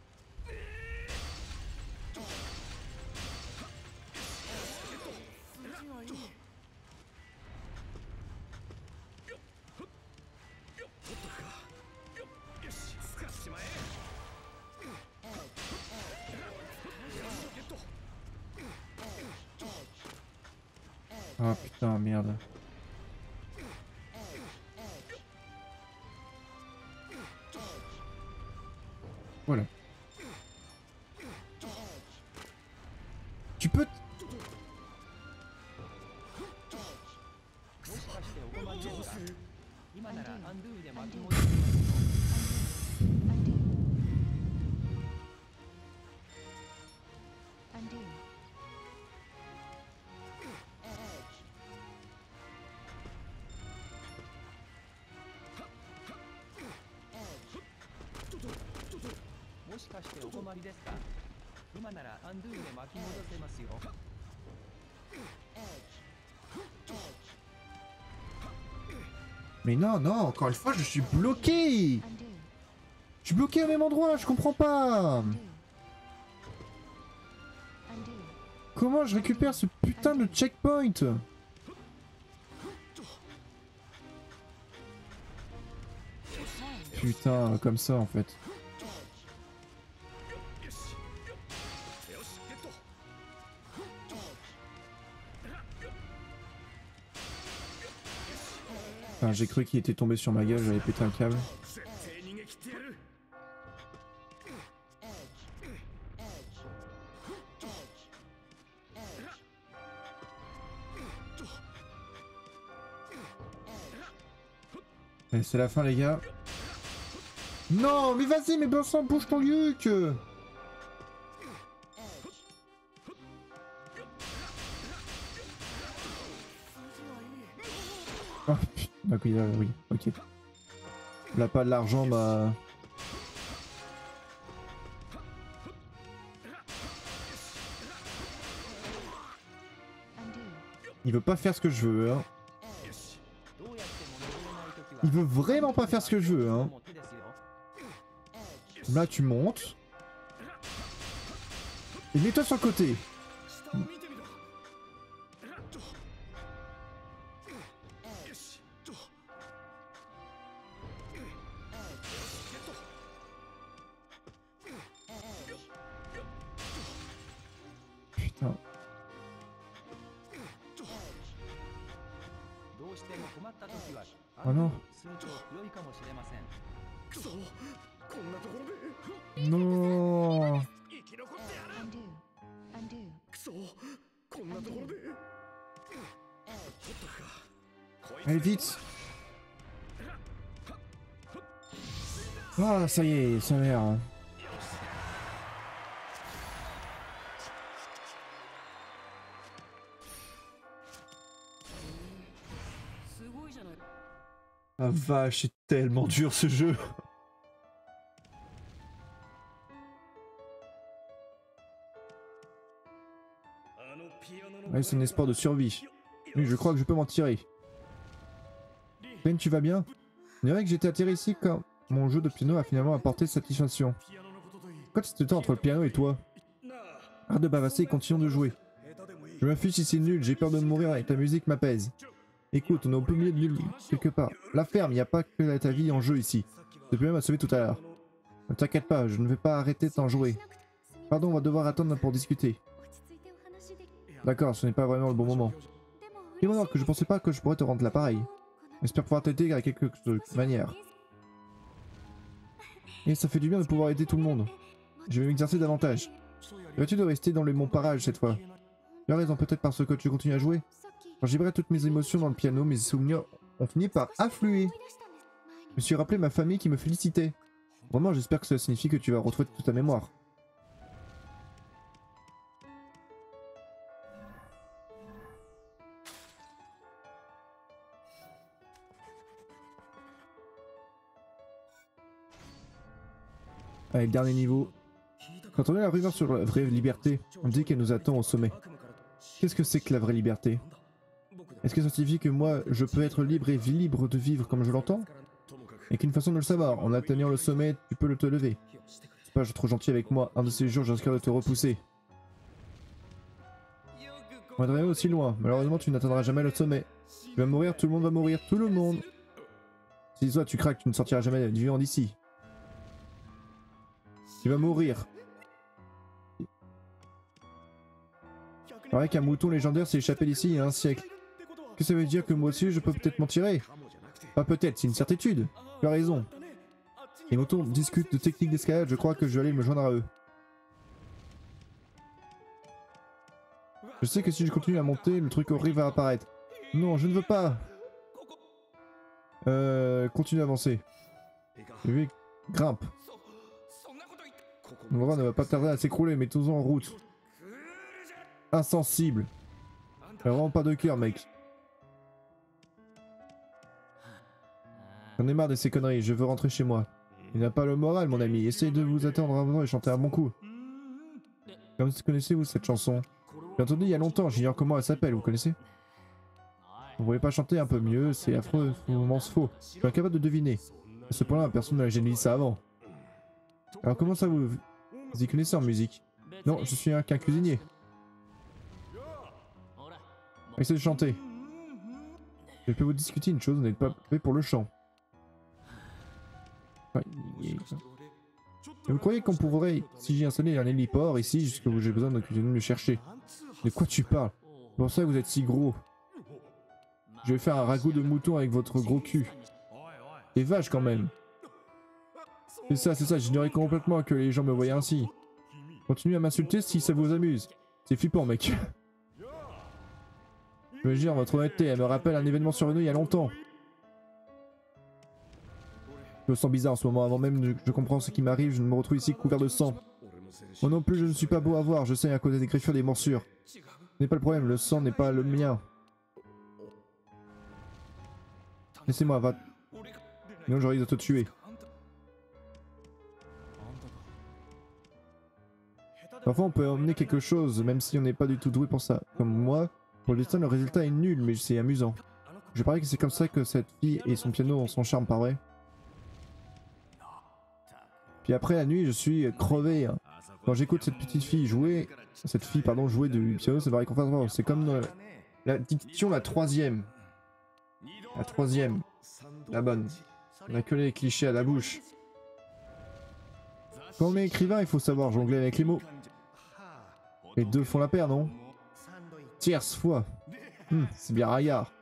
Mais non, non, encore une fois, je suis bloqué. Je suis bloqué au même endroit, je comprends pas. Comment je récupère ce putain de checkpoint? Putain, comme ça en fait. j'ai cru qu'il était tombé sur ma gueule, j'avais pété un câble. Eh, c'est la fin les gars. Non mais vas-y mais bon sang bouge ton yuc a- oui, ok. Là, pas de l'argent, bah... Il veut pas faire ce que je veux, hein. Il veut vraiment pas faire ce que je veux, hein. Là, tu montes. Et mets-toi sur le côté. ça y est, sa mère. Hein. Ah vache, c'est tellement dur ce jeu. Ouais, c'est un espoir de survie. Mais je crois que je peux m'en tirer. Ben, tu vas bien? On dirait que j'étais atterri ici quand mon jeu de piano a finalement apporté satisfaction. Quoi de temps entre le piano et toi? Arrête de bavasser et continuons de jouer. Je m'affiche c'est nul, j'ai peur de mourir et ta musique m'apaise. Écoute, on est au peu milieu de nulle quelque part. La ferme, il n'y a pas que ta vie en jeu ici. C'est plus même à sauver tout à l'heure. Ne t'inquiète pas, je ne vais pas arrêter de t'en jouer. Pardon, on va devoir attendre pour discuter. D'accord, ce n'est pas vraiment le bon moment. Dis-moi que je pensais pas que je pourrais te rendre l'appareil. J'espère pouvoir t'aider à quelque manière. Et ça fait du bien de pouvoir aider tout le monde. Je vais m'exercer davantage. Vas-tu de rester dans le mon parage cette fois? Tu as raison, peut-être parce que tu continues à jouer. Quand j'ai toutes mes émotions dans le piano, mes souvenirs ont fini par affluer. Je me suis rappelé ma famille qui me félicitait. Vraiment, j'espère que cela signifie que tu vas retrouver toute ta mémoire. Allez, dernier niveau. Quand on a la rumeur sur la vraie liberté, on dit qu'elle nous attend au sommet. Qu'est-ce que c'est que la vraie liberté? Est-ce que ça signifie que moi, je peux être libre et libre de vivre comme je l'entends? Et qu'une façon de le savoir, en atteignant le sommet, tu peux le te lever. C'est pas trop gentil avec moi, un de ces jours, je de te repousser. On va aussi loin, malheureusement tu n'atteindras jamais le sommet. Tu vas mourir, tout le monde va mourir, tout le monde Si toi tu craques, tu ne sortiras jamais vivant d'ici. Tu vas mourir. Il paraît qu'un mouton légendaire s'est échappé d'ici il y a un siècle. Que ça veut dire que moi aussi je peux peut-être m'en tirer? Pas peut-être, c'est une certitude. Tu as raison. Les moutons discutent de techniques d'escalade, je crois que je vais aller me joindre à eux. Je sais que si je continue à monter, le truc horrible va apparaître. Non, je ne veux pas. Euh, continue à avancer. Oui, grimpe. Le ne va pas tarder à s'écrouler, mettons-en en route. Insensible. Vraiment pas de cœur, mec. J'en ai marre de ces conneries, je veux rentrer chez moi. Il n'a pas le moral, mon ami. Essayez de vous attendre avant et chanter un bon coup. Comme connaissez-vous cette chanson J'ai entendu il y a longtemps, j'ignore comment elle s'appelle, vous connaissez? Vous voulez pas chanter un peu mieux C'est affreux, moment faux. Je suis incapable de deviner. À ce point-là, personne ne l'a jamais dit ça avant. Alors comment ça vous... Vous y connaissez en musique Non, je suis un qu'un cuisinier. Essayez de chanter. Je peux vous discuter une chose, vous n'êtes pas fait pour le chant. vous croyez qu'on pourrait, si j'ai installé un héliport ici, jusqu'à où j'ai besoin de me chercher De quoi tu parles? Pour ça que vous êtes si gros. Je vais faire un ragoût de mouton avec votre gros cul. Et vache quand même. C'est ça, c'est ça, j'ignorais complètement que les gens me voyaient ainsi. Continuez à m'insulter si ça vous amuse. C'est flippant, mec. Je veux dire, votre honnêteté, elle me rappelle un événement survenu il y a longtemps. Je me sens bizarre en ce moment, avant même que je comprends ce qui m'arrive, je me retrouve ici couvert de sang. Moi non plus, je ne suis pas beau à voir, je sais à cause des griffures des morsures. Ce n'est pas le problème, le sang n'est pas le mien. Laissez-moi, va. Sinon j'aurais de te tuer. Parfois on peut emmener quelque chose, même si on n'est pas du tout doué pour ça. Comme moi, pour destin le résultat est nul, mais c'est amusant. Je parie que c'est comme ça que cette fille et son piano ont son charme, pas vrai? Puis après la nuit, je suis crevé. Hein. Quand j'écoute cette petite fille jouer, cette fille pardon jouer du piano, ça me réconforte. C'est comme la diction la troisième. La troisième. La bonne. On a que les clichés à la bouche. Quand on est écrivain, il faut savoir jongler avec les mots. Les deux font la paire, non Tierce fois. Hmm, c'est bien raillard.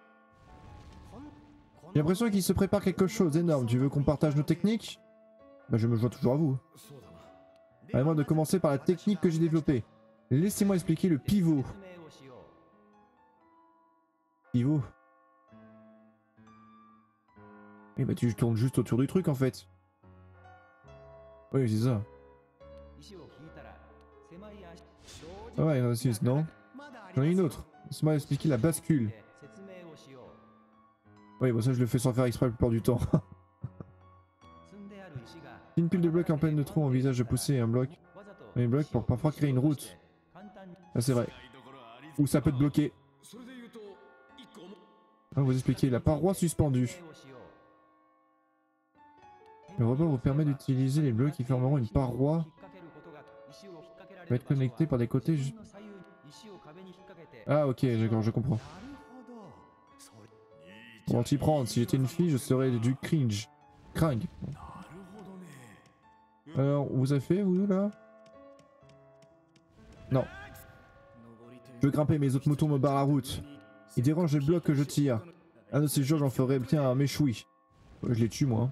J'ai l'impression qu'il se prépare quelque chose d'énorme. Tu veux qu'on partage nos techniques Bah je me joins toujours à vous. À moi de commencer par la technique que j'ai développée. Laissez-moi expliquer le pivot. Pivot Eh bah tu tournes juste autour du truc en fait. Oui c'est ça. Ah ouais, il y en a 6, non J'en ai une autre. Laisse-moi expliquer la bascule. Oui, bon ça je le fais sans faire exprès la plupart du temps. une pile de blocs en pleine de trous envisage de pousser un bloc. Un bloc pour parfois créer une route. Ah c'est vrai. Ou ça peut te bloquer. Va vous expliquer la paroi suspendue. Le rebord vous permet d'utiliser les blocs qui formeront une paroi être connecté par des côtés Ah ok, d'accord, je comprends. Comment t'y prendre Si j'étais une fille, je serais du cringe. Cringe. Alors, vous avez fait, vous, là? Non. Je veux grimper, mes autres moutons me barrent la route. Ils dérangent les blocs que je tire. Un de ces jours, j'en ferai bien un méchoui. Je les tue, moi.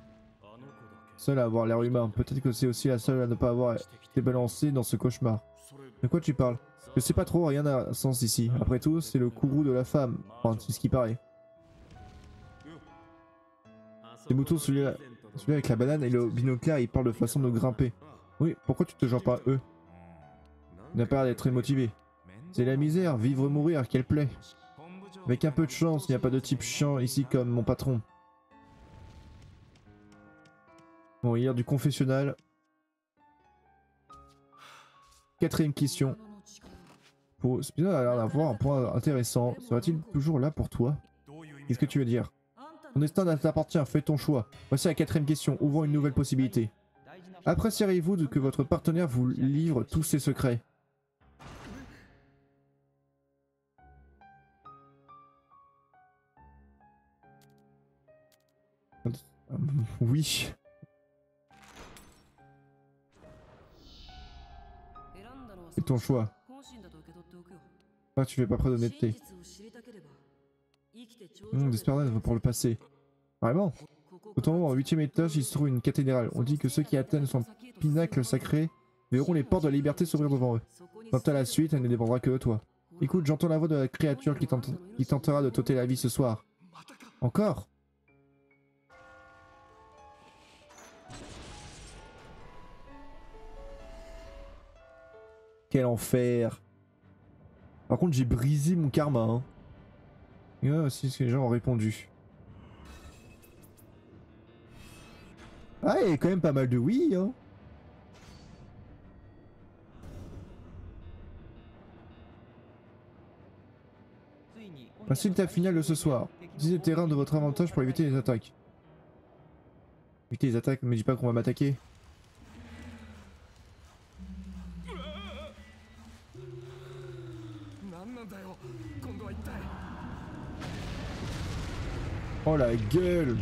Seule à avoir l'air humain. Peut-être que c'est aussi la seule à ne pas avoir été balancée dans ce cauchemar. De quoi tu parles? Je sais pas trop, rien n'a sens ici. Après tout, c'est le courroux de la femme. Enfin, c'est ce qui paraît. Les moutons, celui-là celui avec la banane et le binoclaire, il parle de façon de grimper. Oui, pourquoi tu te joins pas eux? Il n'a pas l'air d'être très motivé. C'est la misère, vivre ou mourir, qu'elle plaît. Avec un peu de chance, il n'y a pas de type chiant ici comme mon patron. Bon, hier du confessionnal. Quatrième question. Pour... Épisode a l'air d'avoir un point intéressant. Sera-t-il toujours là pour toi? Qu'est-ce que tu veux dire? Ton destin t'appartient, fais ton choix. Voici la quatrième question, ouvrons une nouvelle possibilité. Apprécierez-vous que votre partenaire vous livre tous ses secrets? Oui. Ton choix. Ah, tu fais pas preuve d'honnêteté. Va pour le passé. Vraiment Au temps au 8 étage, il se trouve une cathédrale. On dit que ceux qui atteignent son pinacle sacré verront les portes de la liberté s'ouvrir devant eux. Quant à la suite, elle ne dépendra que de toi. Écoute, j'entends la voix de la créature qui, qui tentera de t'ôter la vie ce soir. Encore? Quel enfer Par contre, j'ai brisé mon karma. Hein. Et ce que les gens ont répondu. Ah, il y a quand même pas mal de oui, hein. Voici le table final de ce soir. Utilisez le terrain de votre avantage pour éviter les attaques. Éviter les attaques, mais dis pas qu'on va m'attaquer. Oh la gueule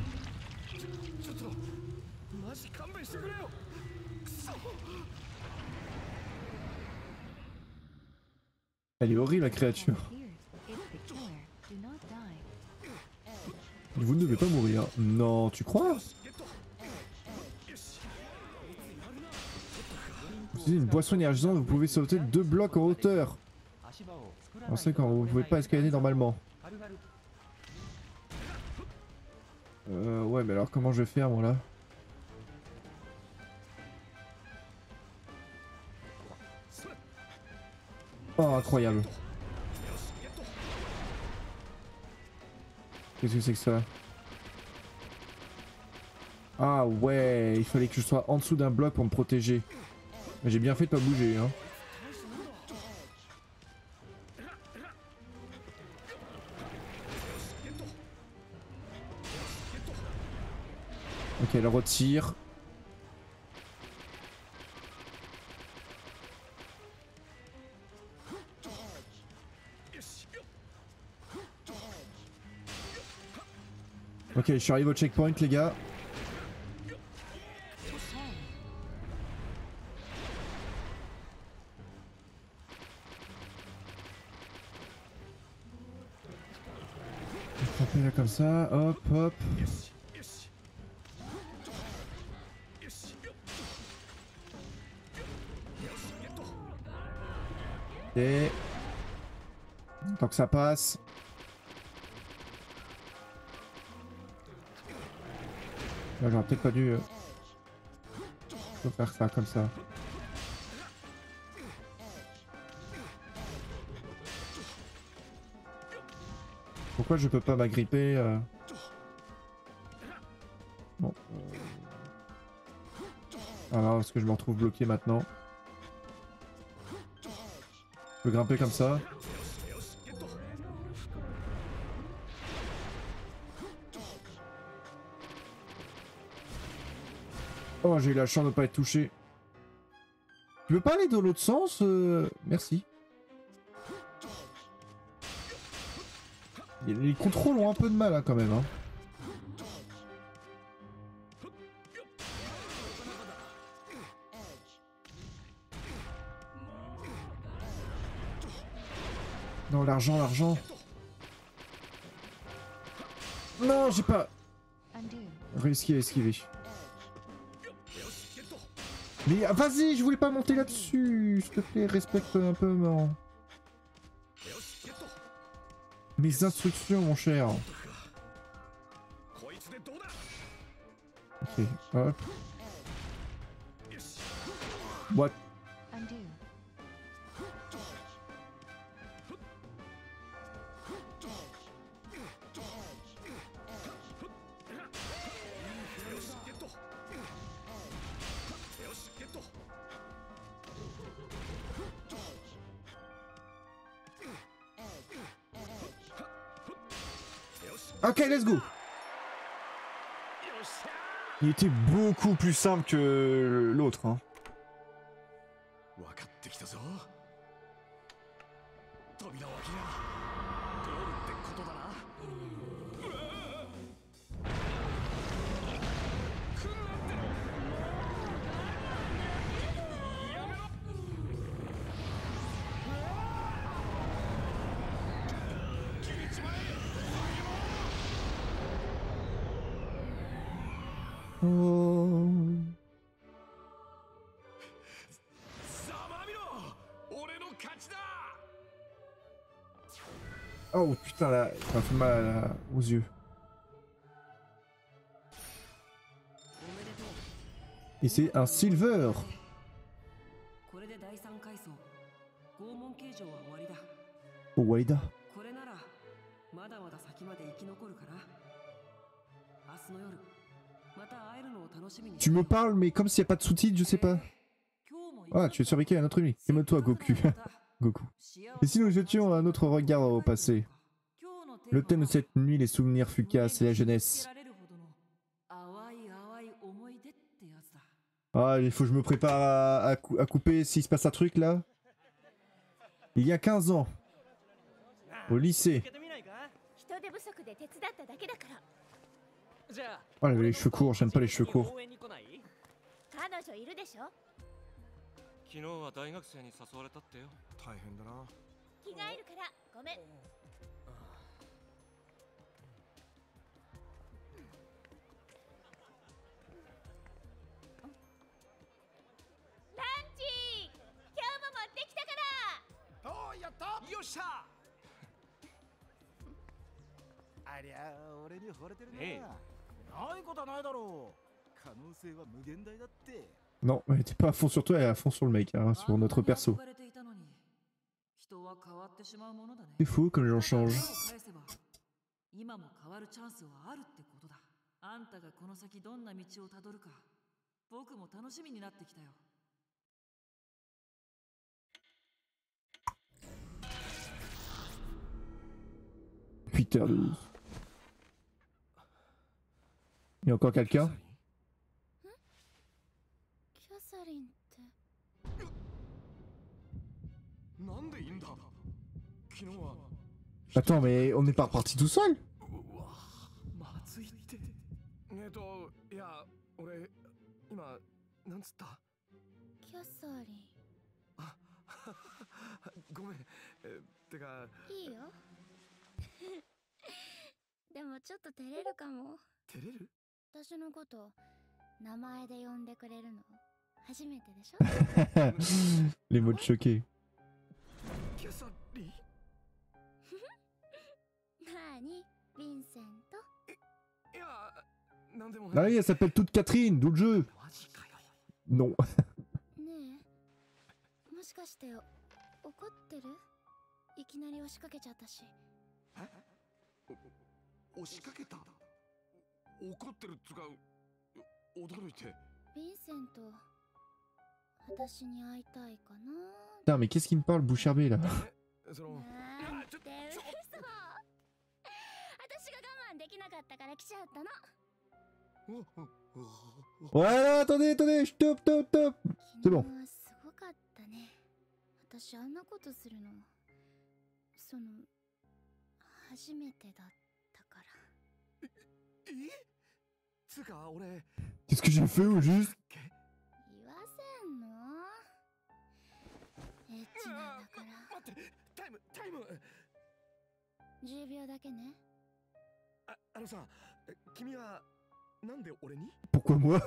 Elle est horrible la créature. Vous ne devez pas mourir. Non, tu crois? Vous une boisson énergisante, vous pouvez sauter deux blocs en hauteur. On sait quand vous ne pouvez pas escalader normalement. Euh, ouais, mais alors comment je vais faire moi là? Oh, incroyable. Qu'est-ce que c'est que ça? Ah ouais, il fallait que je sois en dessous d'un bloc pour me protéger. J'ai bien fait de pas bouger, hein. Ok, elle retire. Ok, je suis arrivé au checkpoint, les gars. Là comme ça, hop, hop. Tant que ça passe. Là, j'aurais peut-être pas dû... euh, faire ça comme ça. Pourquoi je peux pas m'agripper euh? Bon. Alors, est-ce que je me retrouve bloqué maintenant? Peux grimper comme ça Oh, j'ai eu la chance de pas être touché. Tu veux pas aller dans l'autre sens euh, Merci. Les contrôles ont un peu de mal hein, quand même. Hein. L'argent, l'argent. Non, j'ai pas réussi à esquiver. Mais ah, vas-y, je voulais pas monter là-dessus. S'il te plaît, respecte un peu mon... mes instructions, mon cher. Ok, hop. What? Était beaucoup plus simple que l'autre. Hein. Ça fait mal aux yeux. Et c'est un silver Oh Walida Tu me parles mais comme s'il n'y a pas de sous-titres, je sais pas. Ah, tu es survécu à notre ennemi. Aime-toi Goku. Goku. Et si nous jetions un autre regard au passé? Le thème de cette nuit, les souvenirs fugaces et la jeunesse. Ah, il faut que je me prépare à, couper s'il se passe un truc là. Il y a 15 ans, au lycée. Oh, elle les cheveux courts, j'aime pas les cheveux courts. やったよっしゃありゃ俺に惚れてるな、ねないことはないだろう可能性は無限大だって Non, elle était pas à fond sur toi, elle est à fond sur le mec, hein, sur notre perso. C'est fou comme les gens changent. 今も変わるチャンスはあるってことだあんたがこの先どんな道をたどるか僕も楽しみになってきたよ 18h12. Il y a encore quelqu'un? Attends, mais on n'est pas reparti tout seul? でもちょっと照れるかも。照れる？私のこと名前で呼んでくれるの初めてでしょ？にヴィンセント？いやなんでも Ah oui, elle s'appelle toute Catherine, d'où le jeu Non. ねえ。もしかして怒ってる？いきなり押しかけちゃったし押しかけた怒ってるっつか驚いてヴィンセント私に会いたいかな Putain, mais qu'est-ce qu'il me parle, Boucharbé, là Voilà, attendez, attendez, stop, stop, stop C'est bon. 私あんなことするのその初めてだっQu'est-ce que j'ai fait au juste 言わせんのエッチなんだから待ってタイムタイム10秒だけねああのさ君はなんで俺に Pourquoi moi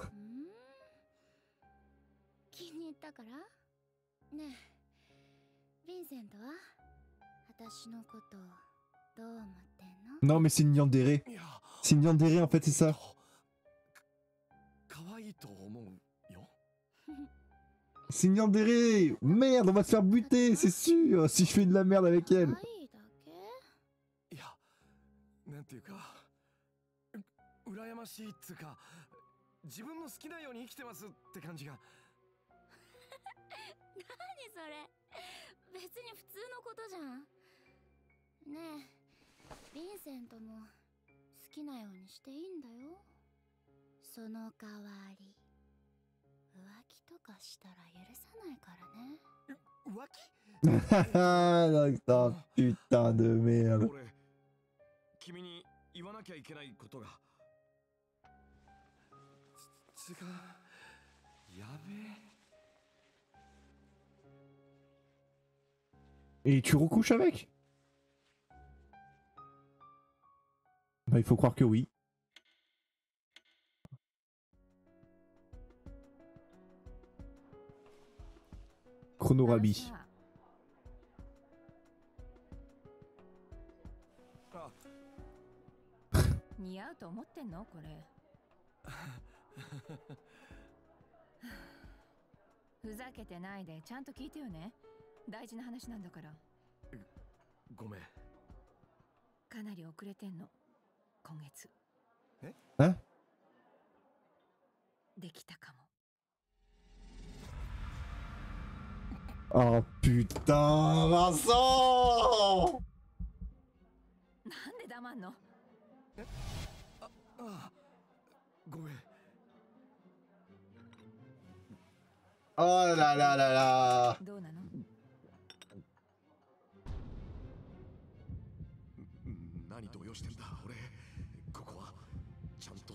Non, mais c'est une Yandere. C'est une Yandere en fait, c'est ça. C'est une Merde, on va se faire buter, c'est sûr, si je fais de la merde avec elle. ヴィンセントも好きなようにしていいんだよ。その代わり浮気とかしたら許さないからね。浮気？Putain, de merde. 俺君に言わなきゃいけないことが。つつかやべえ。Et tu recouches avec Bah, il faut croire que oui. これふざけてないでちゃんと聞いてよね大事な話なんだからごめんかなり遅れてんの今月。え？え？できたかも。なんで黙んの、ごめん。どうなの？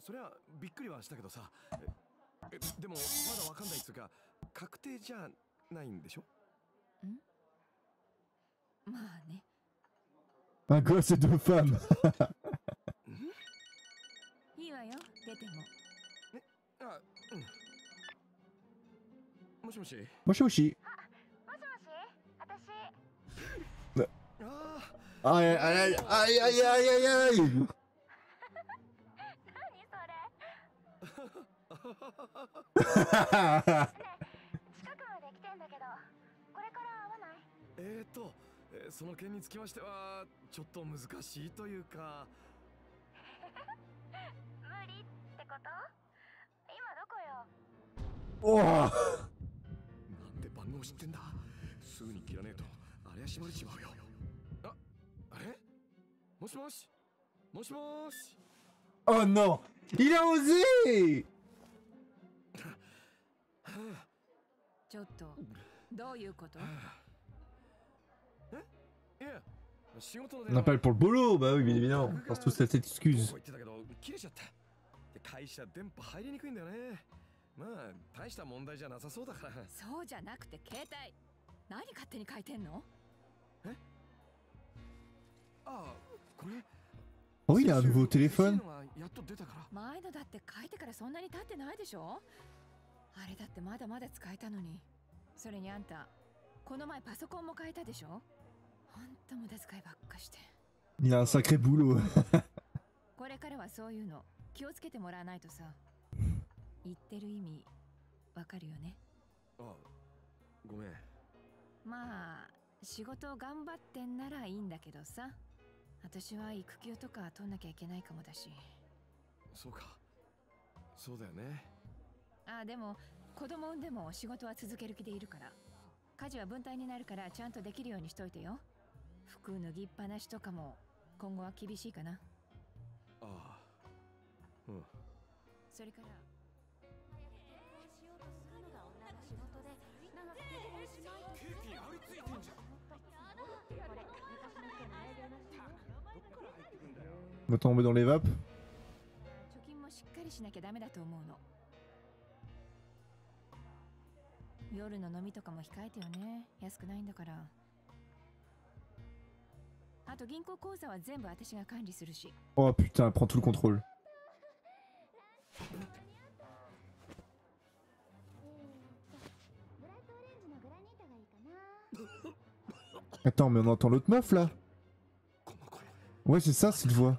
そそんなことねえってそりゃびっくりはしたけどさええでもまだわかんないっつうか確定じゃないんでしょ？まあね。Un gosse et deux femmes. いいわよ出ても。あうん。もしもし？Moshi moshi. もし？もし私。Aïe aïe aïe aïe aïe aïe aïe aïe 何それ近くまで来てんだけどこれから会わないえーと、えーその件につきましてはちょっと難しいというか。無理ってこと？今どこよ？Oh なんで番号知ってんだ。すぐに切らねえとあれは閉まれちまうよ。ああれ？もしもし？もしもし？Oh non Il a osé ちょっとどういうこと？いや仕事の On appelle pour le boulot, bah oui, bien évidemment. Tous à cette excuse. ここ行ってたけど切れちゃった。で会社電波入りにくいんだよね。まあ大した問題じゃなさそうだから。そうじゃなくて携帯。何勝手に書いてんの？ああこれ？Oh, il a un nouveau téléphone やっと出たから前のだって書いてからそんなに経ってないでしょあれだってまだまだ使えたのにそれにあんたこの前パソコンも変えたでしょほんと無駄遣いばっかして Il a un sacré boulot. これからはそういうの気をつけてもらわないとさ言ってる意味わかるよねあごめん。まあ仕事頑張ってんならいいんだけどさ私は育休とか取んなきゃいけないかもだし。そうか。そうだよね。あでも子供産んでも仕事は続ける気でいるから。家事は分担になるからちゃんとできるようにしといてよ。服脱ぎっぱなしとかも今後は厳しいかな。ああ。うん。それから tomber dans les. Oh putain, elle prend tout le contrôle. Attends, mais on entend l'autre meuf là Ouais, c'est ça cette voix.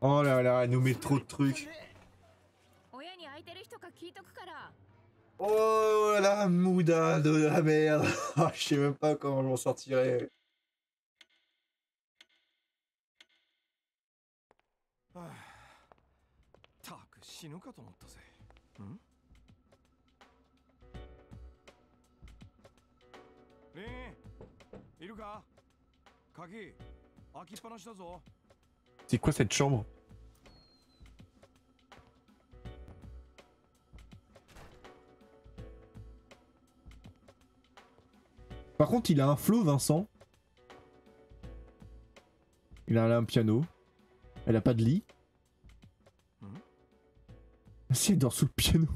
Oh là là, elle nous met trop de trucs. Oh la mouda de la merde. je sais même pas comment je m'en sortirai. Ah, c'est quoi cette chambre? Par contre, il a un flow, Vincent. Il a un piano. Elle a pas de lit. Si, elle dort sous le piano.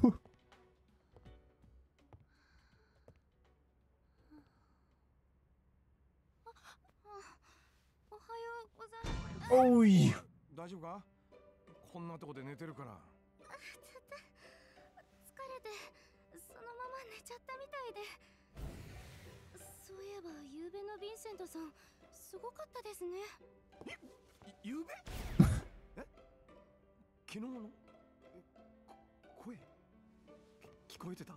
ざい。Oh 大丈夫か？こんなとこで寝てるから。あちょっと。疲れてそのまま寝ちゃったみたいで。そういえば夕べのヴィンセントさんすごかったですね。ゆ え？昨日の？こ声？き聞こえてた？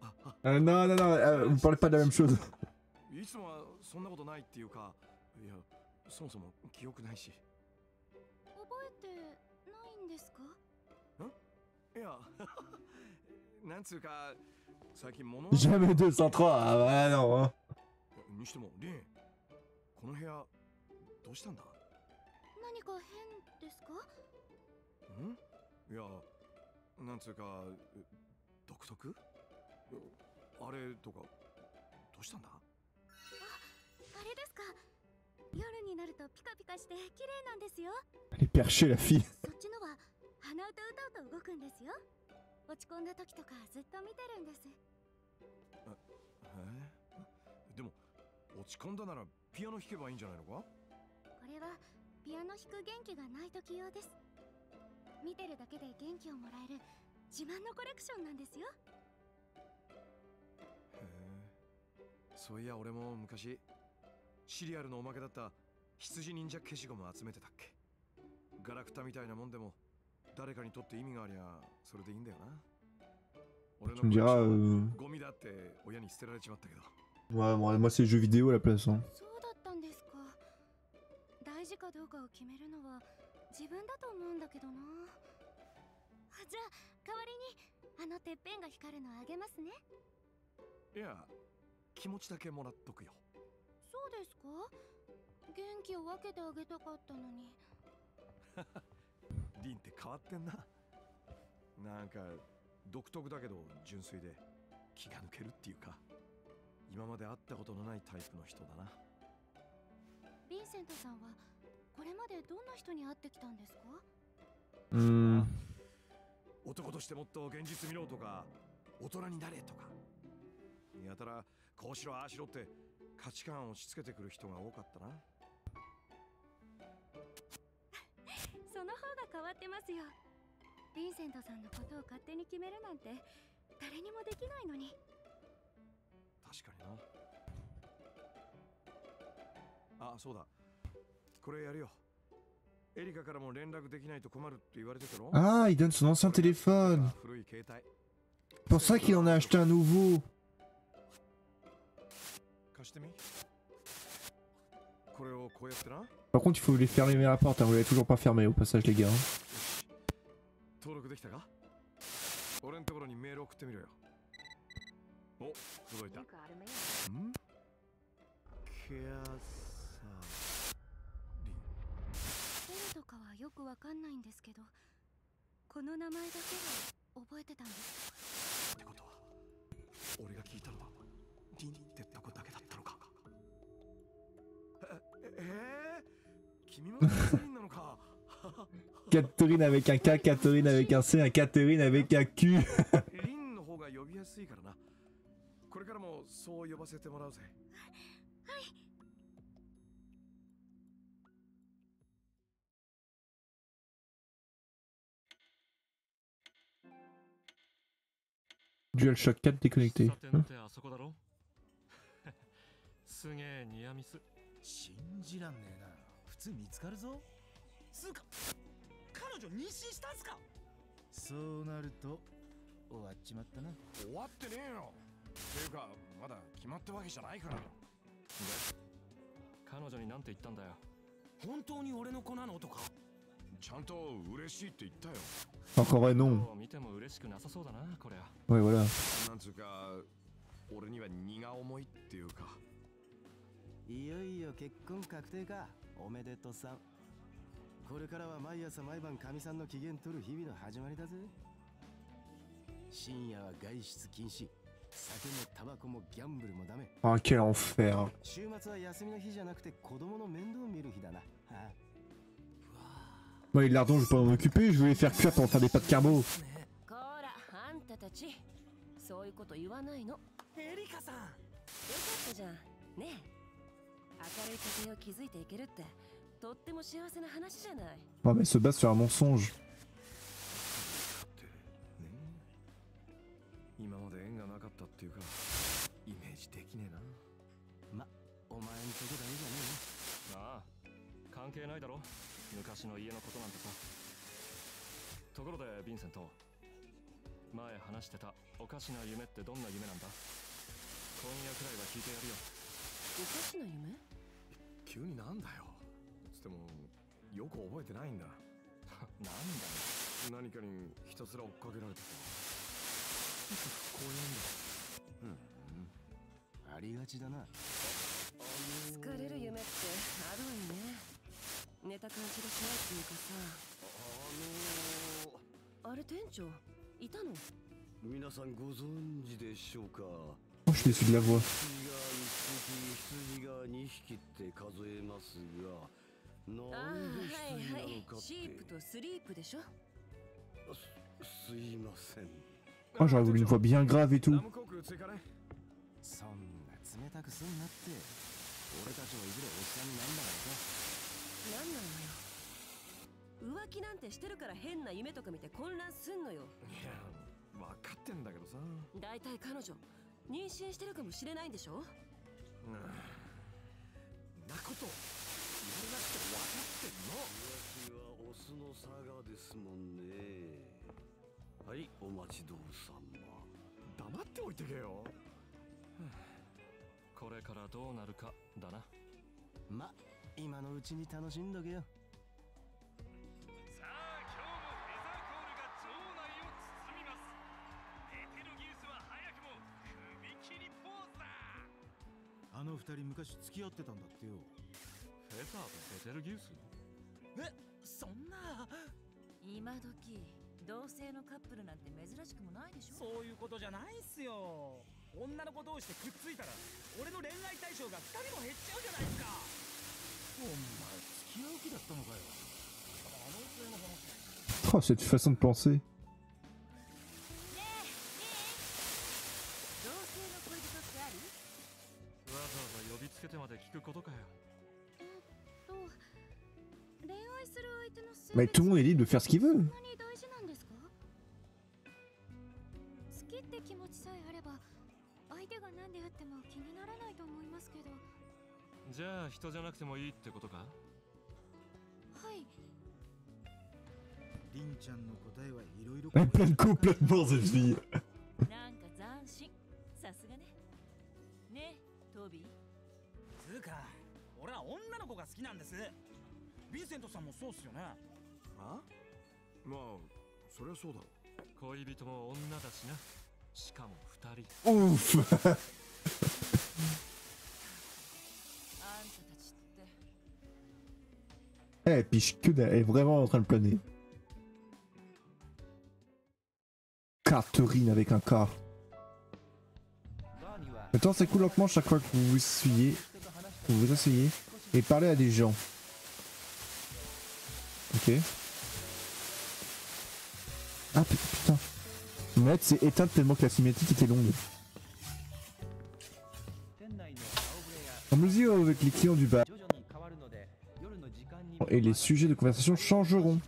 ああ。Euh, non, non, non, euh, vous parlez pas de la même chose. いつもはそんなことないっていうかいやそもそも記憶ないし覚えてないんですか？いや なんつうか最近物 Jamais 203. Ah bah non. hein. にしてもリンこの部屋どうしたんだ？何か変ですか？ん？いやなんつうかえ独特？あれとかどうしたんだ？あれですか？夜になるとピカピカして綺麗なんですよ。Elle est perchée, la fille. そっちのは鼻歌歌うと動くんですよ。落ち込んだ時とかずっと見てるんです。え？でも落ち込んだならピアノ弾けばいいんじゃないのか？これはピアノ弾く元気がない時用です。見てるだけで元気をもらえる自慢のコレクションなんですよ。へえ。そういや俺も昔シリアルのおまけだった羊忍者消しゴム集めてたっけ？ガラクタみたいなもんでも誰かにとって意味がありゃそれでいいんだよな。俺の diras, euh, ゴミだって親に捨てられちまったけど。Ouais, moi, moi c'est jeux vidéo à la place. Hein. そうだったんですか。大事かどうかを決めるのは自分だと思うんだけどな。あじゃあ代わりにあのてっぺんが光るのあげますね。いや気持ちだけもらっとくよ。そうですか？元気を分けてあげたかったのに。リンって変わってんな。なんか独特だけど純粋で気が抜けるっていうか今まで会ったことのないタイプの人だな。ヴィンセントさんはこれまでどんな人に会ってきたんですか？Hmm. 男としてもっと現実見ろとか大人になれとか。やたらこうしろああしろって価値観を押し付けてくる人が多かったな。その方が変わってますよ。ヴィンセントさんのことを勝手に決めるなんて誰にもできないのに。確かにな。あそうだ。これやるよ。エリカからも連絡できないと困るって言われてたろああ il donne son ancien téléphone. Pour. Par contre, il faut les fermer la porte. Hein. Vous l'avez toujours pas fermé au passage, les gars. hein. Catherine avec un K, Catherine avec un C, un Catherine avec un Q. DualShock 4 déconnecté. 信じらんねえな。普通見つかるぞ。つうか彼女妊娠したんすか？そうなると終わっちまったな。終わってねえよ。ていうかまだ決まったわけじゃないから。で彼女になんて言ったんだよ。本当に俺の子なの？とか。ちゃんと嬉しいって言ったよ。Encore un non. どう見ても嬉しくなさそうだなこりゃ。Ouais, voilà. なんつうか俺には荷が重いっていうかいよいよ結婚確定か。おめでとさん。これからは毎朝毎晩かみさんの機嫌取る日々の始まりだぜ。深夜は外出禁止。酒もタバコもギャンブルもダメ。Ah, quel enfer. 週末は休みの日じゃなくて子供の面倒を見る日だな。はあ Moi, les lardons, je vais pas m'en occuper. Je vais les faire cuire pour faire des pâtes carbo. こ明るい家庭を築いていけるってとっても幸せな話じゃない。Oh, mais se base sur un mensonge. 今まで縁がなかったっていうかイメージできねえなまお前んとこだけじゃねああ関係ないだろ。昔の家のことなんてさ。ところでヴィンセント。前話してた。おかしな夢ってどんな夢なんだ？今夜くらいは聞いてやるよおかしな夢？急になんだよ。つってもよく覚えてないんだ。なんだ何かにひたすら追っかけられてさこういうん。だえありがちだな。疲れる夢ってあるわよね。寝た感じがしないっていうかさ。あのあれ店長いたの？皆さんご存知でしょうか？Oh, je suis de la voix. Oh, j'aurais voulu une voix bien grave et tout. Mmh. 妊娠してるかもしれないんでしょ？うんなこと言わなくて分かってんの。浮気はオスのサガですもんねはいお待ちどうさま黙っておいてけよこれからどうなるかだなま今のうちに楽しんどけよあの二人昔付き合ってたんだってよ。フェザーとベテルギウス？えそんな。今時同性のカップルなんて珍しくもないでしょ。そういうことじゃないっすよ。女の子同士でくっついたら俺の恋愛対象が2人も減っちゃうじゃないですか。お前付き合う気だったのかよ。あの系の話。Oh, cette façon de penser? つけてまで聞くことかよ。Mais tout le monde est libre de faire ce qu'il veut. じゃあ人じゃなくてもいいってことか？はい。リンちゃんの答えはいろいろ。が好きなんですヴィンセントさんもそうっすよねあまあそりゃそうだろ恋人も女だしなしかも二人 Ouf あんたたちって Elle piche que dalle, elle est vraiment en train de planer. Catherine avec un K. Maintenant, c'est cool lentement chaque fois que vous vous essuyez, que vous vous asseyez et parlez à des gens. Ok. Ah pu- putain. Mon net s'est éteinte tellement que la cinématique était longue. Mesure avec les clients du bar et les sujets de conversation changeront.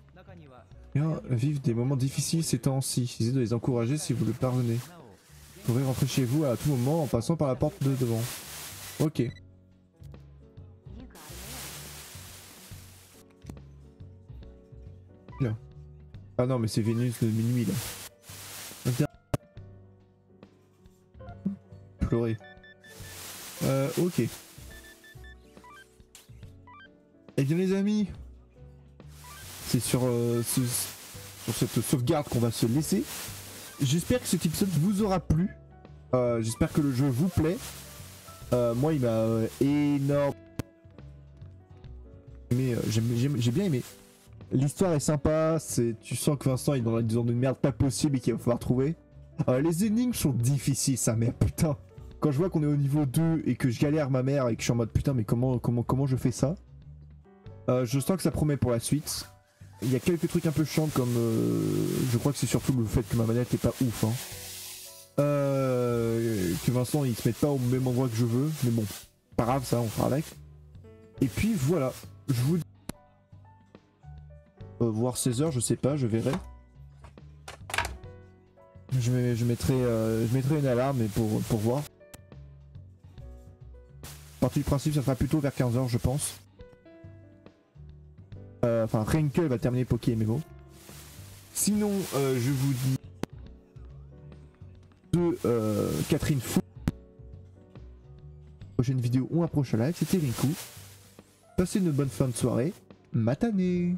Bien, vivre des moments difficiles ces temps-ci. Essayez de les encourager si vous le parvenez. Vous pourrez rentrer chez vous à tout moment en passant par la porte de devant. Ok. Ah non, mais c'est Vénus de minuit là. Pleurer. Euh, ok. Eh bien les amis, c'est sur, euh, cette sauvegarde qu'on va se laisser. J'espère que cet épisode vous aura plu. Euh, J'espère que le jeu vous plaît. Euh, moi il m'a énorme... j'aime- J'ai bien aimé. L'histoire est sympa, c'est tu sens que Vincent il est dans une zone de merde pas possible et qu'il va falloir trouver. Euh, les énigmes sont difficiles, ça mère putain. Quand je vois qu'on est au niveau 2 et que je galère ma mère et que je suis en mode putain mais comment comment comment je fais ça? Euh, Je sens que ça promet pour la suite. Il y a quelques trucs un peu chiants comme euh, je crois que c'est surtout le fait que ma manette est pas ouf. Hein. Que Vincent il se mette pas au même endroit que je veux, mais bon, pas grave ça, on fera avec. Et puis voilà, je vous euh, voir 16 heures, je sais pas, je verrai. Je, euh, mettrai une alarme pour, pour voir. Partie du principe, ça sera plutôt vers 15h, je pense. Euh, Enfin, Renkel va terminer Poké MMO. Sinon, je vous dis de Catherine Fou. Prochaine vidéo ou un prochain live, c'était Rinku. Passez une bonne fin de soirée. Matanée